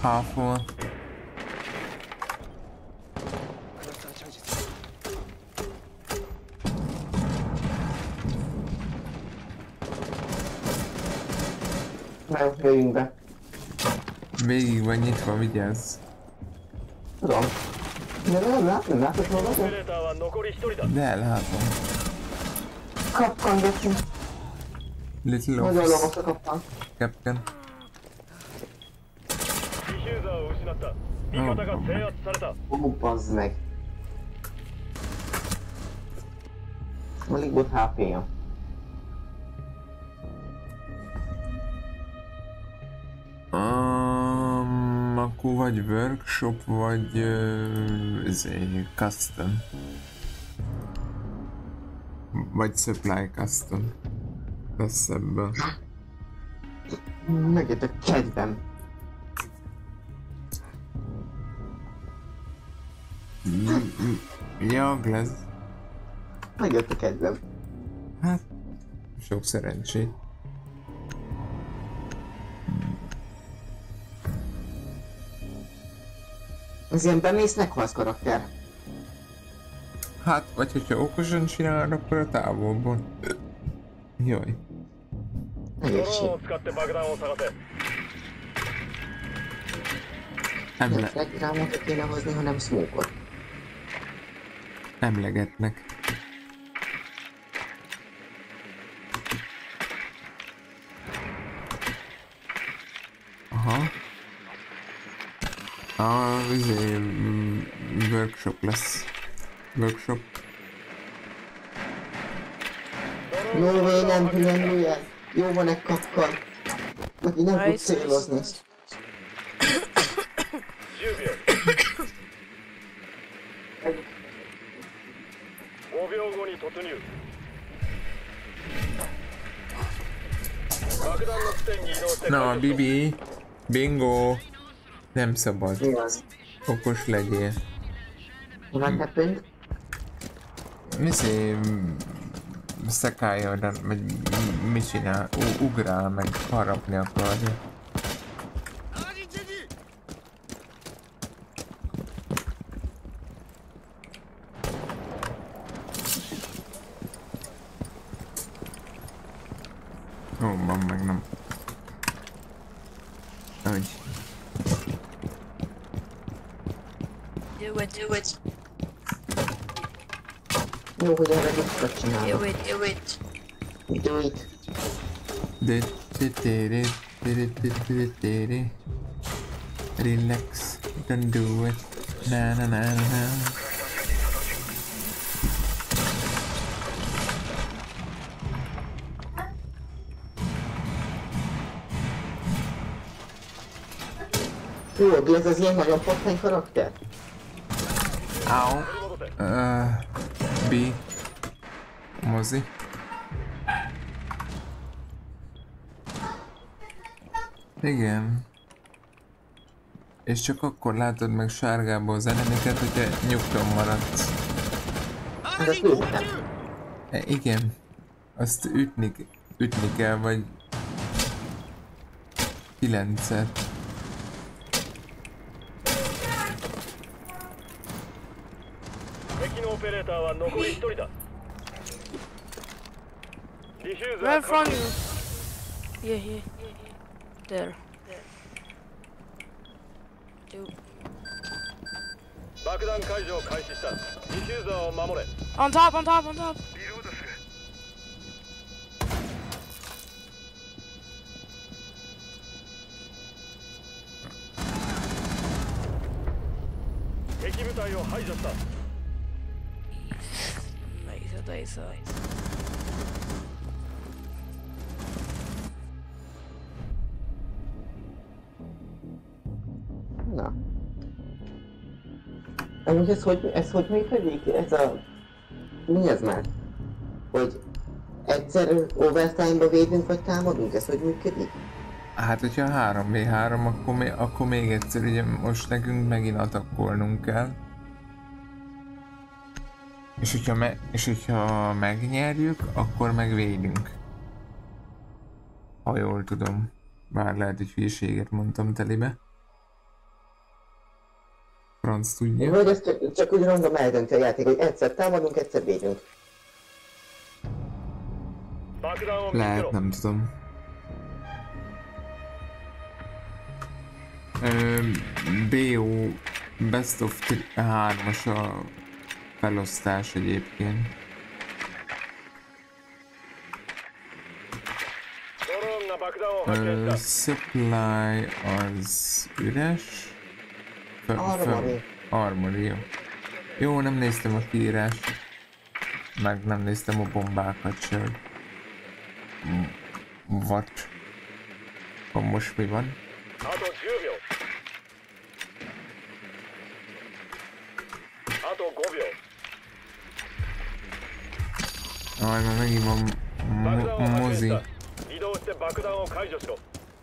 Half one. sarokba, vigyázz. Tudom. De nem lát, nem látod magad? De látom. Kapkan, Gepkin. Little Ops. Nagyon lomosra kaptam. Captain. Ó, oh, bazd meg. Alig volt HP-ja. Vagy workshop, vagy uh, izé, custom. Vagy supply custom. Lesz ebből. Megjött a kedvem. Ja, lesz. Megjött a kedvem. Hát, sok szerencsét. Ez ilyen bemész meghalsz karakter. Hát, vagy hogyha okosan csinálod, akkor a távolból. Jaj. Egészség. Nem lehet. Kéne hozni, hanem smoke Emlegetnek. is a um, workshop class. Workshop. Lóvé van külön műjel. Jó van egy kapkal. Neki nem tud célozni. Na, Bibi, bingo, nem szabad. Igaz. Okos legyél. What happened? Mizé... Szekálja oda, vagy mit csinál? U- ugrál, meg harapni akarja. Ó, van meg nem. Úgy. Do it, do it. Jó, hogy erre sokat Here, csinálok. wait, here, wait. Do it. De de tere tere tere tere Relax, don't do it. Na na na na na. Jó, a Blaze az ilyen nagyon patlány karakter? Au. Uh, B. Mozi. Igen. És csak akkor látod meg sárgából az enemiket, hogyha nyugton maradsz. E, igen. Azt ütni, ütni kell, vagy... Kilencet. Where from you? Yeah, yeah. There. Dude. 爆弾解除を開始したディフューザーを守れ On top, on top, on top. 敵部隊を排除した Nice, nice. Na. Amúgy ez hogy, ez hogy működik? Ez a... Mi ez már? Hogy egyszer overtime-ba védünk vagy támadunk? Ez hogy működik? Hát, hogyha 3v3, akkor, még, akkor még egyszer, ugye most nekünk megint atakkolnunk kell. És hogyha, me, és hogyha megnyerjük, akkor megvédünk. Ha jól tudom. Bár lehet, hogy hülyeséget mondtam telibe franc tudja. Vagy ezt csak, csak úgy random eldönti a játék, hogy egyszer támadunk, egyszer védünk. Lehet, nem tudom. Öm, BO Best of 3-as a felosztás egyébként. Ö, supply az üres. Armory. Jó. Jó, nem néztem a kiírást. Meg nem néztem a bombákat se, hogy... What? Most mi van? Aj, már megint van mozi.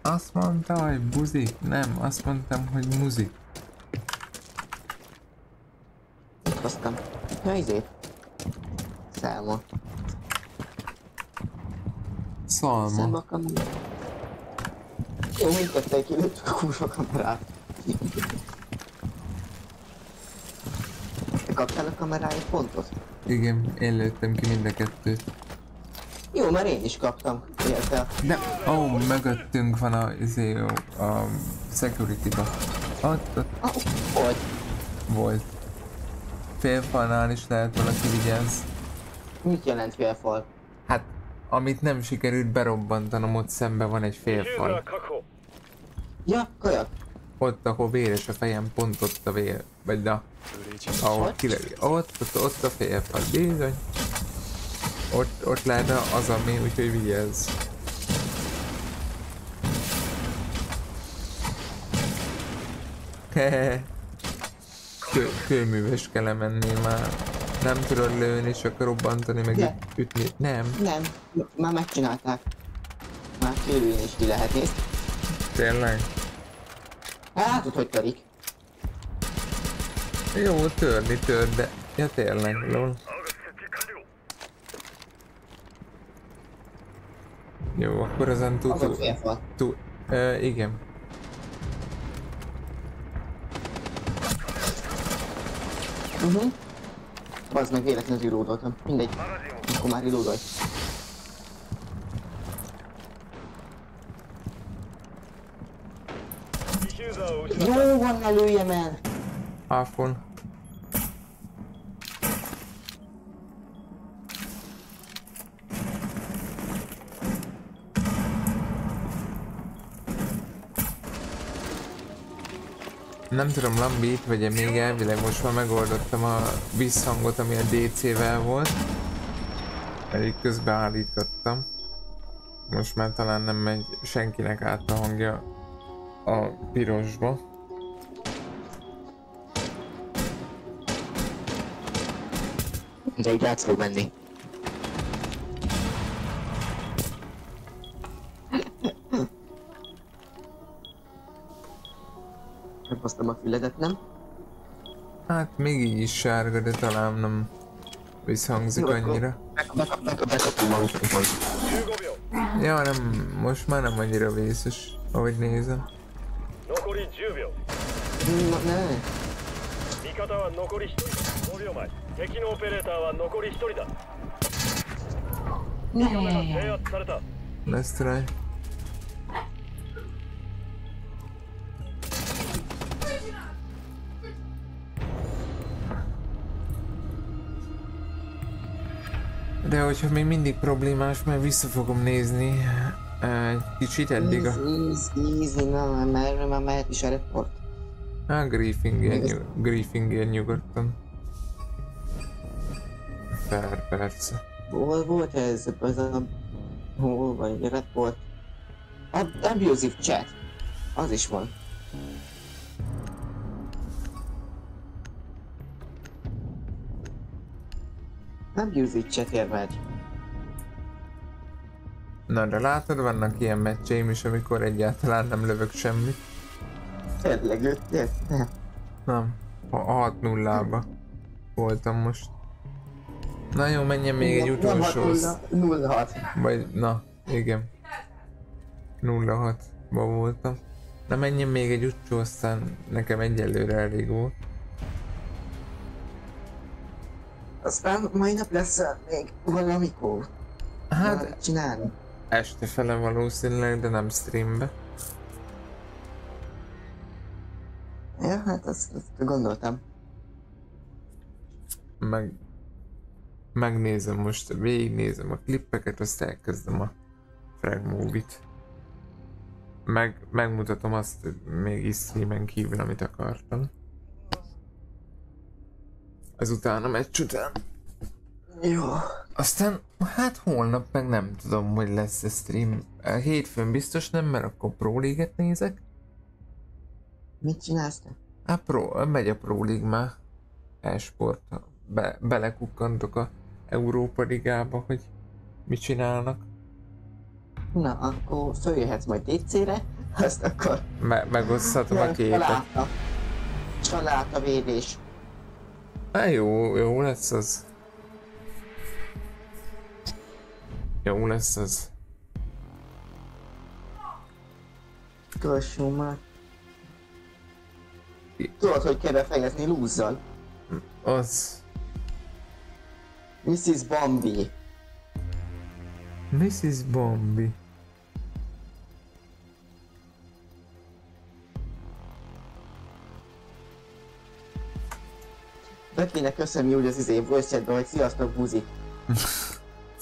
Azt mondta, hogy buzik. Nem, azt mondtam, hogy muzik. Ja, izé. Szelma. Szalma. Szelma kamera. Jó, mindketten kilőttük a kurva kamerát. Te kaptál a kamerája pontot? Igen, én lőttem ki mind a kettőt. Jó, mert én is kaptam. Érte. De, ó, oh, mögöttünk van a, izé, a, a security-ba. Ott, ott Ah, hogy? volt félfalnál is lehet valaki vigyáz. Mit jelent félfal? Hát, amit nem sikerült berobbantanom, ott szembe van egy félfal. Ja, kajak. Ott, ahol véres a fejem, pont ott a vér, vagy da. Ahol kilegi. Ott, ott, ott a félfal, bizony. Ott, ott lehet az, ami, úgyhogy vigyázz. Hehehe. Kő, kőműves kell lemenni már. Nem tudod lőni, csak robbantani, meg De. ütni. Nem, Nem, már megcsinálták. Már félőjén is ki lehet nézni. tényleg. Hát, hogy törik. Jó, törni tör, de... Ja tényleg, lol. Jó, akkor ezen tud... Az a félfal. tud... Ö, igen. Uh-huh. Bazd meg, véletlenül reloadoltam. Mindegy. Akkor már reloadolj. Jó van, ne lőjem el! Halfon. Nem tudom, Lambi itt vagy -e még elvileg most már megoldottam a visszhangot, ami a DC-vel volt. Elég közbeállítottam. Most már talán nem megy senkinek át a hangja a pirosba. De így át fog menni. Meghoztam a füledet, nem? Hát még így is sárga, de talán nem visszhangzik Jó, akkor annyira. Bek- bek- bek- Bekapom magunkat majd. Ja, nem, most már nem annyira vészes, ahogy nézem. 残り10秒 Na, ne. 味方は残り1人5秒前敵のオペレーターは残り1人だ味方が制圧された Lesz rá. De hogyha még mindig problémás, mert vissza fogom nézni eh, egy kicsit eddig a... Easy, easy, na, merre már mehet is a report. Nyug, griefingén nyugodtan. Pár perc. Hol volt ez? Ez a... Hol vagy? A report? Abusive chat. Az is van. Abusive chat érvegy. Na de látod, vannak ilyen meccseim is, amikor egyáltalán nem lövök semmit. Tényleg lőttél? Nem. Nem. A 6 0 ba voltam most. Na jó, menjen még egy utolsó. 06. Vagy, na, igen. 06 ba voltam. Na menjen még egy utolsó, aztán nekem egyelőre elég volt. Aztán mai nap lesz még valamikor. Hát- csinálni. Este fele valószínűleg, de nem streambe. Ja, hát azt, azt gondoltam. Meg... Megnézem most, végignézem a klippeket, azt elkezdem a frag movie-t. Meg, megmutatom azt még is streamen kívül, amit akartam. Ezután a meccs után. Jó. Aztán, hát holnap meg nem tudom, hogy lesz a stream. A Hétfőn biztos nem, mert akkor Pro League-et nézek. Mit csinálsz te? Hát Pro, megy a Pro League már. E-sport. Be, belekukkantok a Európa Ligába, hogy mit csinálnak. Na, akkor följöhetsz majd DC-re, azt akkor... Me- megoszthatom a képet. Csaláta. Csaláta védés. Hát jó, jó lesz az. Jó lesz az. Kössünk már. Tudod, hogy kell befejezni lúzzal? Az. Mrs. Bambi. Mrs. Bombi. Be kéne köszönni úgy az izé voice chatben, hogy sziasztok buzi.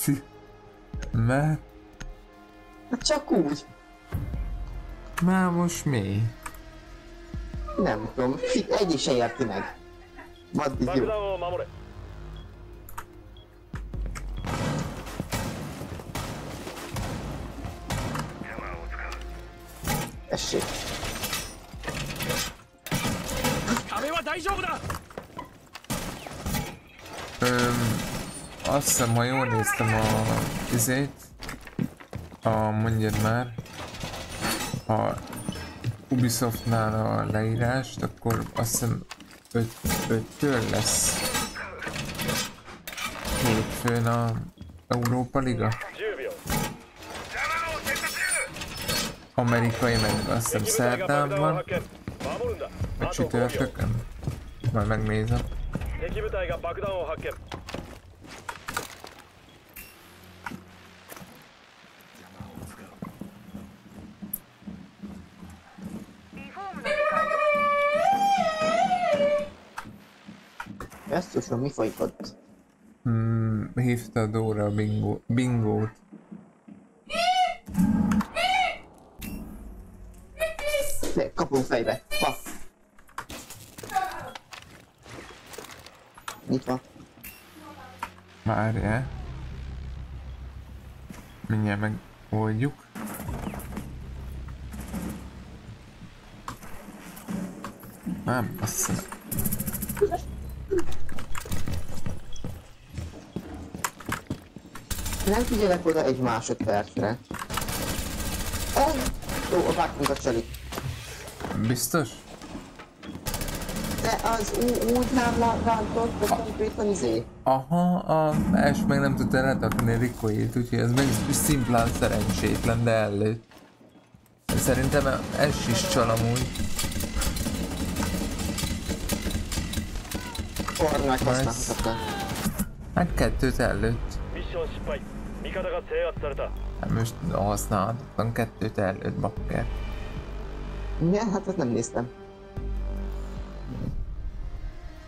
Mert? Hát csak úgy. Már most mi? Nem tudom, fi- egyik se érti meg. Addig jó. 爆弾を守れ Tessék. 壁は大丈夫だ Ö, azt hiszem, ha jól néztem a izét, a mondjad már, a Ubisoftnál a leírást, akkor azt hiszem 5 öt, lesz hétfőn a Európa Liga. Amerikai meg azt hiszem szerdán van, vagy csütörtökön, majd megnézem. 敵部隊が爆弾を発見 Basszusom, mi folyik ott? Hmm, hívta Dóra a bingo, bingót. Várjál. Mindjárt megoldjuk. Nem, azt hiszem. Nem figyelek oda egy másodpercre. Oh, jó, a csalit. Biztos? az útnál rántott, vagy konkrétan izé? Aha, a S meg nem tudta letakni Rikoét, úgyhogy ez meg szimplán szerencsétlen, de előtt. Szerintem S is csal amúgy. Kornák használhatatlan. Hát kettőt előtt. Hát most használhatatlan kettőt előtt, bakker. Ne, hát ezt nem néztem.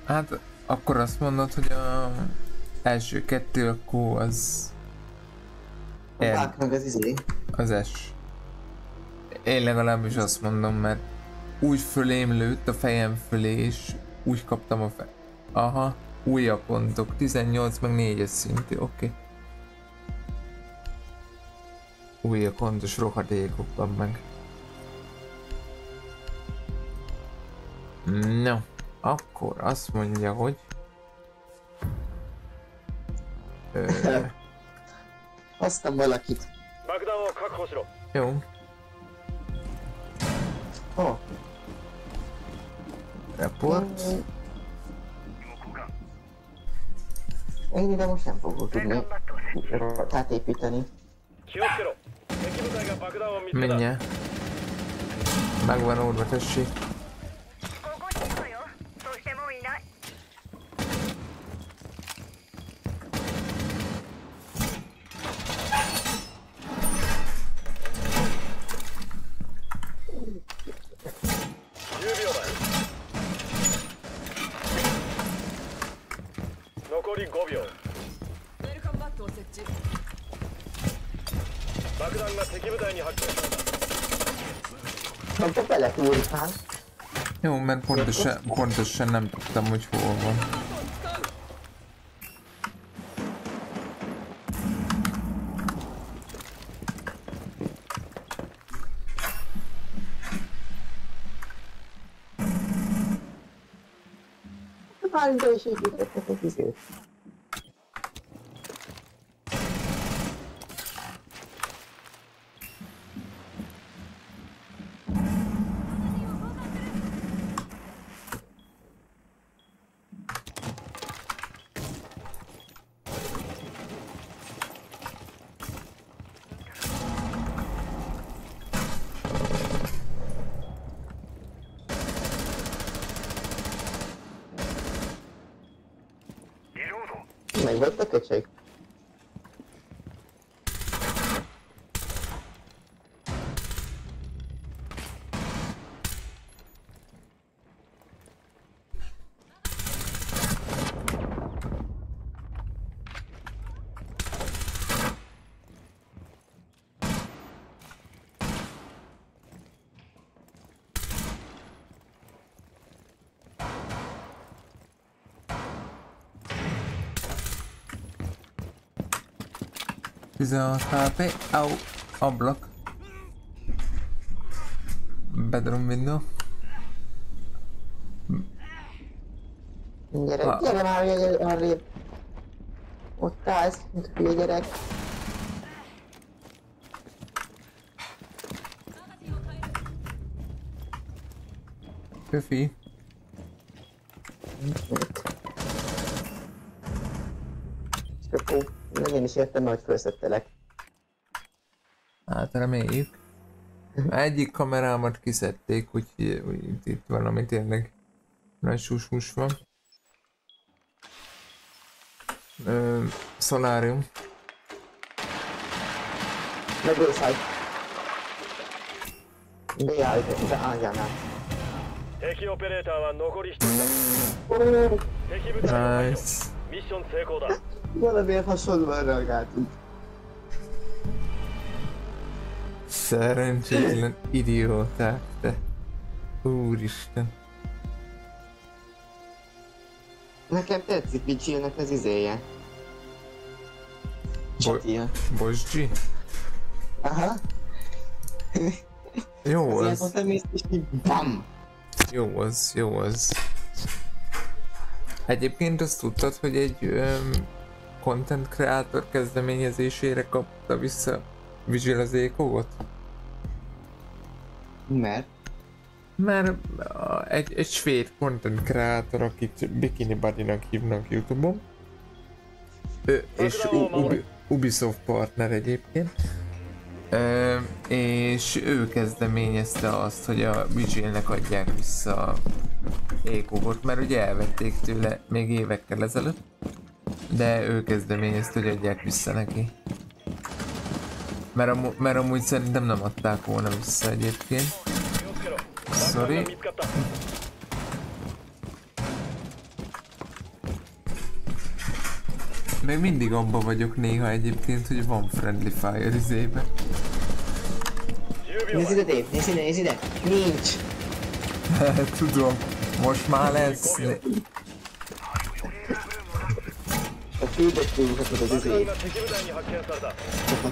Hát akkor azt mondod, hogy a első kettő akkor az... A meg az izé. Az S. Én legalábbis azt mondom, mert úgy fölém lőtt a fejem fölé, és úgy kaptam a fe... Aha, újabb pontok, 18 meg 4-es szintű, oké. Okay. Újabb pontos rohadékokban meg. No, akkor azt mondja, hogy... Ö... Aztán valakit. Jó. Oh. Report. Én ide most nem fogok tudni rotát építeni. Menje. Megvan úrba, tessék. Mert pontosan, pontosan nem tudtam, hogy hol van. Tizenhat HP, au, ablak. Bedroom window. Gyere, Ah. gyere már, gyere arrébb. Ott állsz, mint a hülye gyerek. Köfi. Köpó. Én is értem, hogy felszettelek. Hát reméljük. Egyik kamerámat kiszedték, úgyhogy úgy, itt, itt valami tényleg nagy susmus van. Ö, szolárium. Megőszáj. Beállj, beálljánál. 敵オペレーターは残り1人だ敵部隊の排除 Nice. ミッション成功だ Valamiért hasonlóan reagáltunk. Szerencsétlen idióták, te. Úristen. Nekem tetszik Vigilnek az izéje. Csatia. Bosgyi? Aha. Jó Az az. BAM! Jó az, jó az. Egyébként azt tudtad, hogy egy um, content creator kezdeményezésére kapta vissza Vigil az ékogot? Mert? Mert egy, egy svéd content creator, akit Bikini Buddy-nak hívnak Youtube-on. Ő, és U- Ubi- Ubisoft partner egyébként. Ö, és ő kezdeményezte azt, hogy a Vigilnek adják vissza a ékogot, mert ugye elvették tőle még évekkel ezelőtt. De ő kezdeményezte, hogy adják vissza neki. Mert, amu- mert amúgy szerintem nem adták volna vissza egyébként. Sorry. Még mindig abba vagyok néha egyébként, hogy van friendly fire izébe. Nézd ide, Dave, nézd ide, nézd ide! Nincs! Tudom, most már lesz. A küldöttünk az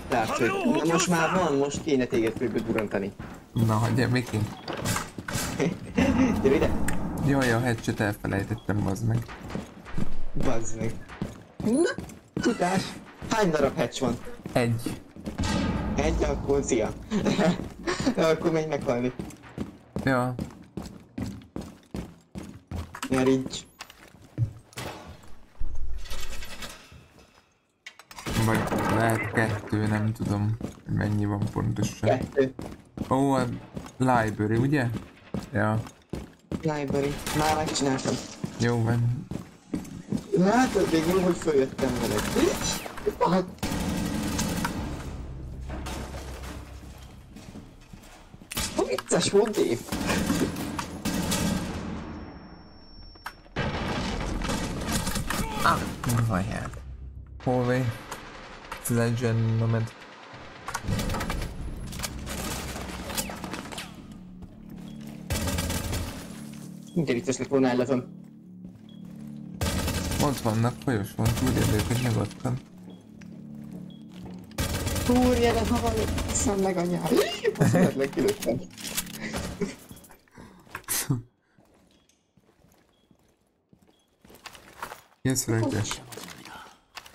tárt, hogy na most már van, most kéne téged főbe durantani. Na, hagyja, Miki. Gyere ide! Jaj, a headset elfelejtettem, bazd meg. Bazd meg. Na, tudás! Hány darab hatch van? Egy. Egy, akkor szia. Akkor menj meghalni. Ja. Nyerincs. Vagy lehet kettő, nem tudom, mennyi van pontosan. Kettő. Ó, a library, ugye? Ja, Library. Már megcsináltam. jó van. Látod, jó, hogy följöttem veled. Ah, Ha vicces volt, Dave. Ah, anyád. Hol Legend Nomad. De vicces lett volna ellövöm. Ott vannak folyos, van túlélő őket nyugodtan. Úrja, de ha van, szem meg anyám. Azt kilőttem. Yes, reggel.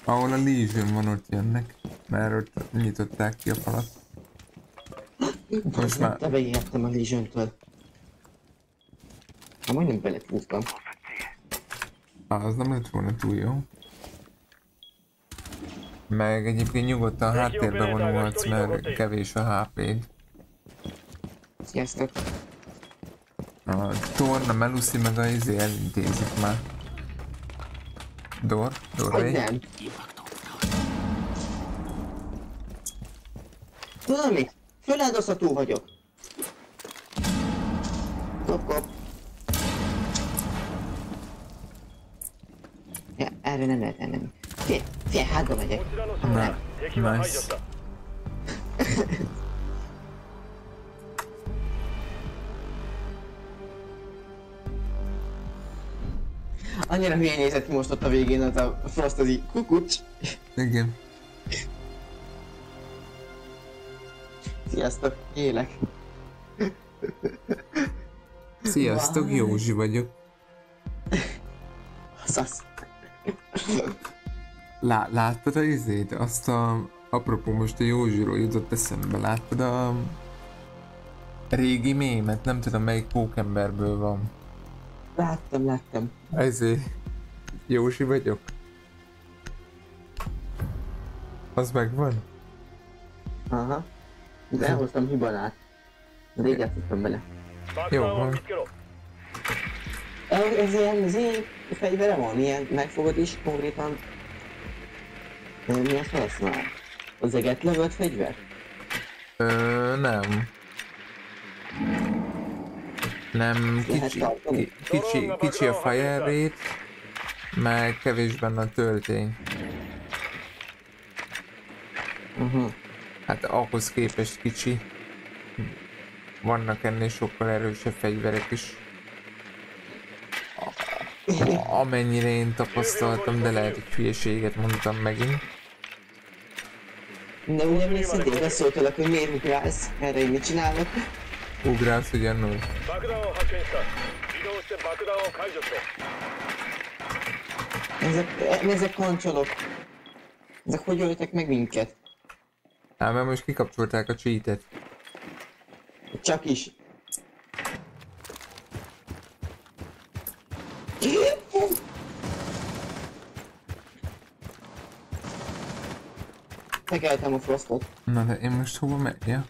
Ahol a Legion van, ott jönnek. Mert ott nyitották ki a falat. Most már... Te beértem a Legion-től. Ha majdnem beletúztam. Á, az nem lett volna túl jó. Meg egyébként nyugodtan háttérbe vonulhatsz, mert kevés a HP-d. Sziasztok. A Torna, Melusi meg a izé elintézik már. Dor? Hogy Dorai? nem? Tudod mit? Föláldozható vagyok. Kop, kop. Ja, erre nem lehet ennem. Fél, fél, hátba megyek. Na, nice. Annyira hülyén nézett ki most ott a végén az a Frost az így kukucs. Igen. Sziasztok, élek. Sziasztok, Wow. Józsi vagyok. Szasz. Lá, láttad a izét? Azt a... Apropó, most a Józsiról jutott eszembe, láttad a... Régi mémet? Nem tudom melyik pókemberből van. Láttam, láttam. Ezért... Józsi vagyok. Az megvan? Aha. De elhoztam hibalát. Rég játszottam bele. Jó van. Ez, ez ilyen, ez ilyen fegyvere van, ilyen megfogod is konkrétan. Mi azt használ? Az eget lövött fegyver? Ö, nem. Nem, kicsi, kicsi, kicsi a fire rate, meg kevés benne a töltény. Uh-huh. Hát ahhoz képest kicsi. Vannak ennél sokkal erősebb fegyverek is. amennyire én tapasztaltam, de lehet, hogy hülyeséget mondtam megint. De ugye még szintén beszóltalak, hogy miért ugrálsz, erre én mit csinálok ugrálsz ugyanúgy. Ezek, ezek kancsolok. Ezek hogy öltek meg minket? Á, mert most kikapcsolták a cheatet. Csak is. Tegeltem a frostot. Na de én most hova megy? Ja?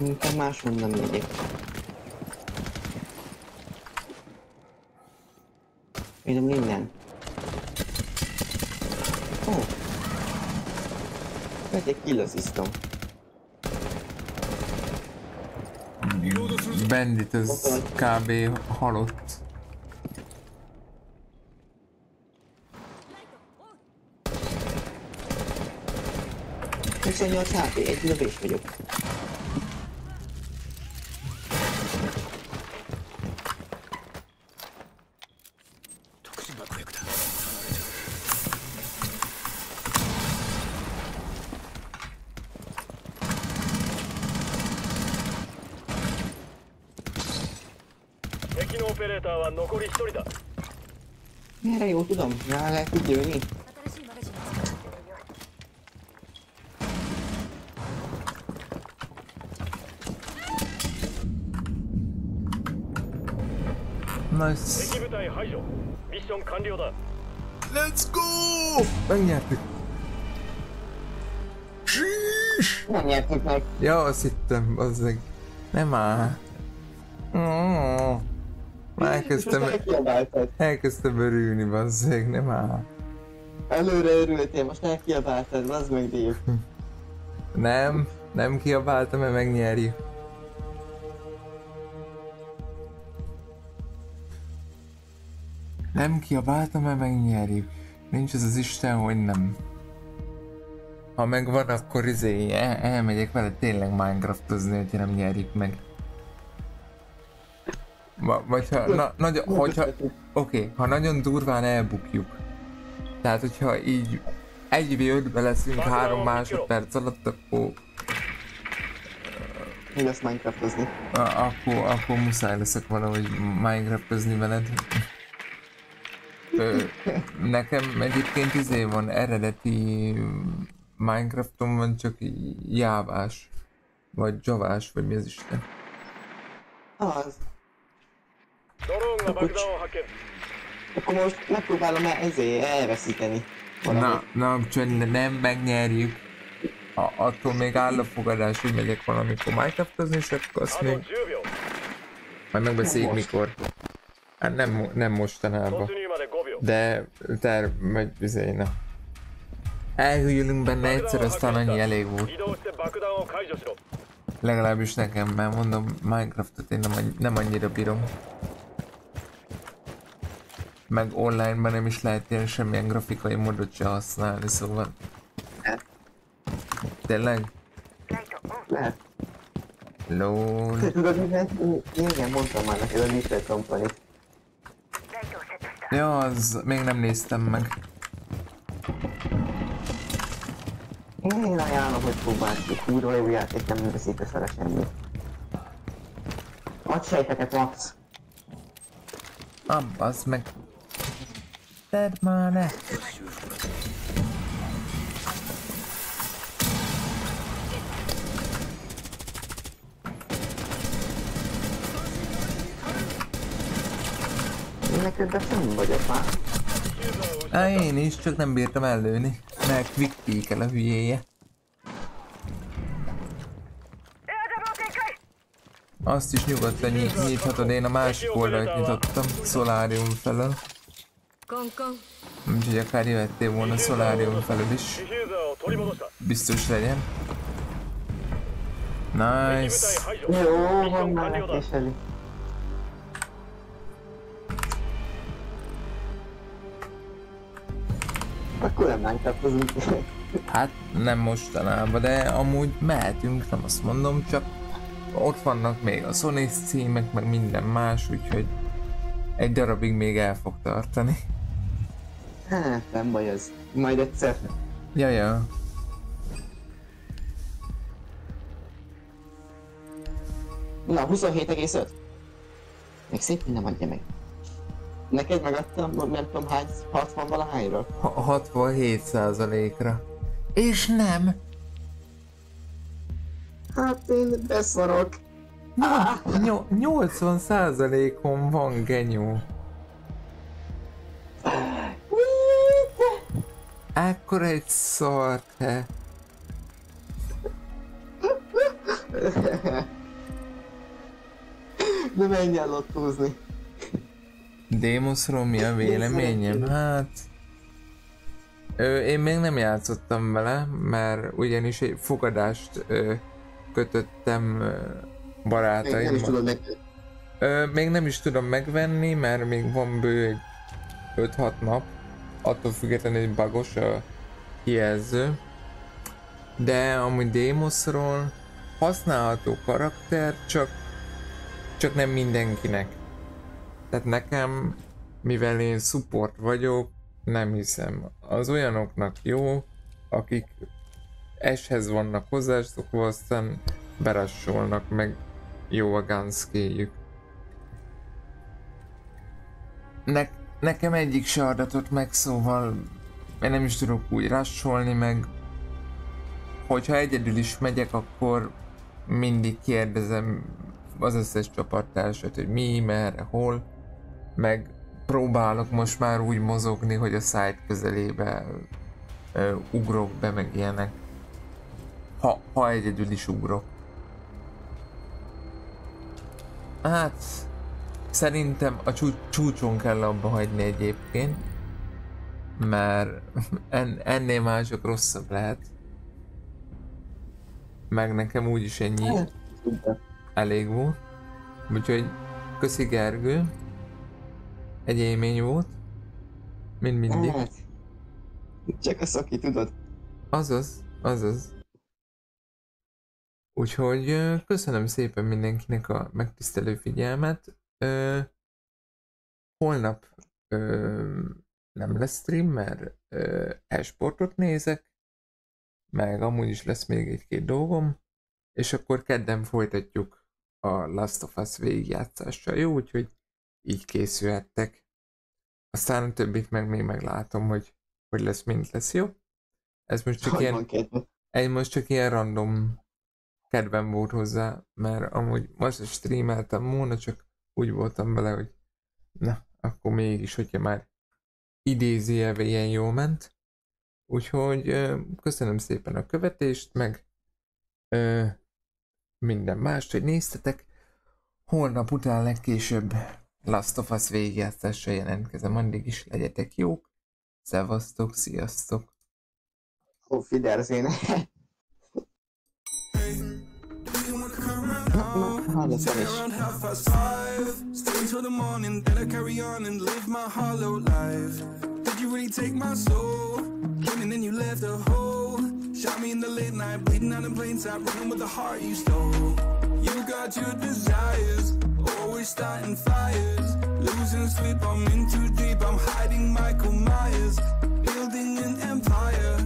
Inkább máshol nem megyek. Ide minden. Ó. Oh. Megyek kilaziztam. Bandit, ez kb. halott. Köszönjük a HP, hát, egy lövés vagyok. 残り一人だ Erre jó tudom, rá lehet így lőni. Nice. 敵部隊排除ミッション完了だ Let's go! Megnyertük. Nem nyertük meg. Ja, azt hittem, bazzeg. Nem áll. Mm. Már elkezdtem, elkezdtem örülni, bazzeg, nem áll. Előre örültél, most elkiabáltad, az meg Dave. Nem, nem kiabáltam, mert megnyerjük. Nem kiabáltam, mert megnyerjük. Nincs az az Isten, hogy nem. Ha megvan, akkor izé, el, elmegyek vele tényleg Minecraftozni, hogyha nem nyerjük meg. Va, vagy ha, na, nagy, hogyha, oké, okay, ha nagyon durván elbukjuk. Tehát, hogyha így egy v 5 leszünk három másodperc alatt, akkor, Mi lesz Minecraftozni? a, akkor, akkor muszáj leszek valahogy Minecraftozni veled. Ö, nekem egyébként izé van eredeti Minecrafton van csak jávás. Vagy javás, vagy mi az Isten. Az. Kukucs. Akkor most megpróbálom el, ezért elveszíteni. Valamit. Na, na, csönd, nem megnyerjük. A, attól még áll a fogadás, hogy megyek valamikor minecraftozni, és akkor azt még... Majd megbeszéljük mikor. Hát nem, nem mostanában. De, de, majd izé, na. Elhűlünk benne egyszer, aztán annyi elég volt. Legalábbis nekem, mert mondom, Minecraftot én nem, nem annyira bírom. Meg online-ban nem is lehet ilyen semmilyen grafikai modot se használni, szóval... Tényleg? Lehet. LOL. Tudod, lehet? Igen, mondtam már neked a Little company Ja, az még nem néztem meg. Én ajánlom, hogy próbáld ki. Kurva jó játék, nem veszítesz vele semmit. Adj sejteket, Max. Ah, az meg... Tedd már ne! Neked de sem vagyok már. Á, én is, csak nem bírtam ellőni. Mert quick peek a hülyéje. Azt is nyugodtan nyit, nyithatod, én a másik oldalt nyitottam, Solarium felől. Úgyhogy akár jöhettél volna szolárium felül is. Biztos legyen. Nice. Jó, van már elkéseli. Akkor nem megtapozunk. Hát nem mostanában, de amúgy mehetünk, nem azt mondom, csak ott vannak még a Sony címek, meg minden más, úgyhogy egy darabig még el fog tartani. Hát, nem baj az. Majd egyszer. Ja, ja. Na, 27,5. Még szép nem adja meg. Neked megadtam, nem tudom hány, 60 valahányra? Ha- 67 százalékra. És nem! Hát én beszarok. Ny- 80 százalékon van genyó. Ekkor egy szar, te. De menj el ott húzni. Demusról mi a véleményem? Hát... Ö, én még nem játszottam vele, mert ugyanis egy fogadást ö, kötöttem ö, Még barátaimmal. nem is tudod meg... Ö, még nem is tudom megvenni, mert még van bő egy 5-6 nap. Attól függetlenül egy bagos a kijelző. De amúgy Demosról használható karakter, csak, csak nem mindenkinek. Tehát nekem, mivel én support vagyok, nem hiszem. Az olyanoknak jó, akik eshez vannak hozzászokva, aztán berassolnak, meg jó a gunskilljük. Ne, nekem egyik se adatott meg, szóval én nem is tudok úgy rassolni, meg hogyha egyedül is megyek, akkor mindig kérdezem az összes csapattársat, hogy mi, merre, hol, meg próbálok most már úgy mozogni, hogy a site közelébe ö, ugrok be, meg ilyenek. Ha, ha egyedül is ugrok. Hát, szerintem a csú- csúcson kell abba hagyni egyébként, mert en, ennél mások rosszabb lehet. Meg nekem úgyis ennyi elég volt. Úgyhogy köszi Gergő. Egy élmény volt. Mint mindig. Csak a szaki, tudod? Azaz, azaz. Úgyhogy köszönöm szépen mindenkinek a megtisztelő figyelmet. Ö, holnap ö, nem lesz stream, mert ö, e-sportot nézek, meg amúgy is lesz még egy-két dolgom, és akkor kedden folytatjuk a Last of Us végigjátszással, jó? Úgyhogy így készülhettek. Aztán a többit meg még meglátom, hogy hogy lesz, mint lesz, jó? Ez most csak Hogy ilyen, egy most csak ilyen random kedvem volt hozzá, mert amúgy most streameltem volna, csak úgy voltam vele, hogy na, akkor mégis, hogyha már idézőjelve ilyen jól ment. Úgyhogy ö, köszönöm szépen a követést, meg ö, minden mást, hogy néztetek. Holnap után legkésőbb Last of Us végigjátszással jelentkezem, addig is legyetek jók. Szevasztok, sziasztok! Auf Wiedersehen. Alles Around half past five, stay until the morning, then I carry on and live my hollow life. Did you really take my soul? Came and then you left a hole. Shot me in the late night, bleeding out in plain sight, running with the heart you stole. You got your desires, always starting fires. Losing sleep, I'm in too deep, I'm hiding Michael Myers. Building an empire,